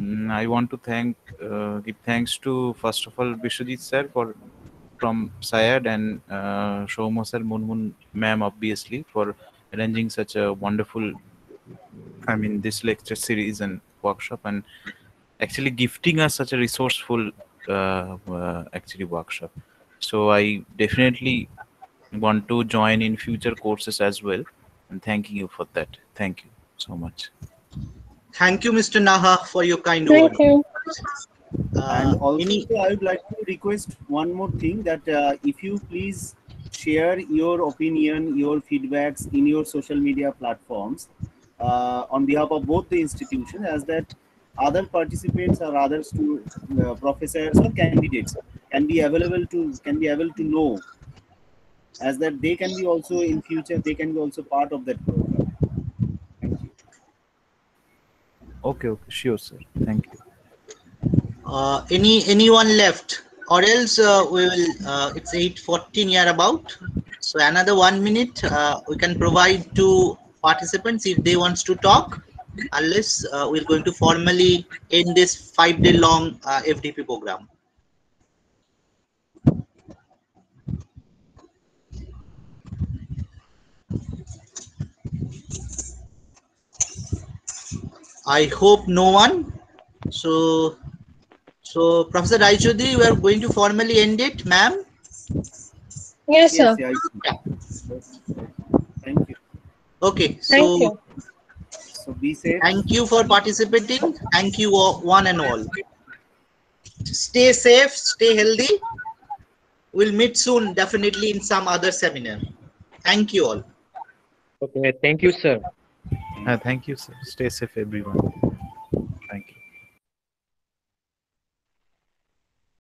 mm, I want to thank, uh, give thanks to first of all Vishwajit sir for from SAIARD and uh, Shomo sir, Munmun ma'am obviously for arranging such a wonderful, I mean this lecture series and workshop and actually gifting us such a resourceful uh, uh, actually workshop. So I definitely want to join in future courses as well and thanking you for that. Thank you so much. Thank you, Mr. Naha, for your kind Thank word. you. and Uh, also, any, I would like to request one more thing that uh, if you please share your opinion, your feedbacks in your social media platforms uh, on behalf of both the institution, as that other participants or other stu- uh, professors or candidates can be available to can be able to know as that they can be also in future they can be also part of that program. Thank you. Okay, okay, sure, sir. Thank you. uh, any anyone left? Or else uh, we will, uh, it's 8.14 here about. So another one minute, uh, we can provide to participants if they wants to talk. Unless uh, we're going to formally end this five day long uh, FDP program. I hope no one. So, so Professor Raichudi, we are going to formally end it, ma'am. Yes, sir. Yes, yeah, I- Thank you. Okay. Thank so, you. So be safe. Thank you for participating. Thank you all, one and all. Stay safe, stay healthy. We'll meet soon, definitely in some other seminar. Thank you all. Okay, thank you, sir. Uh, thank you, sir. Stay safe, everyone.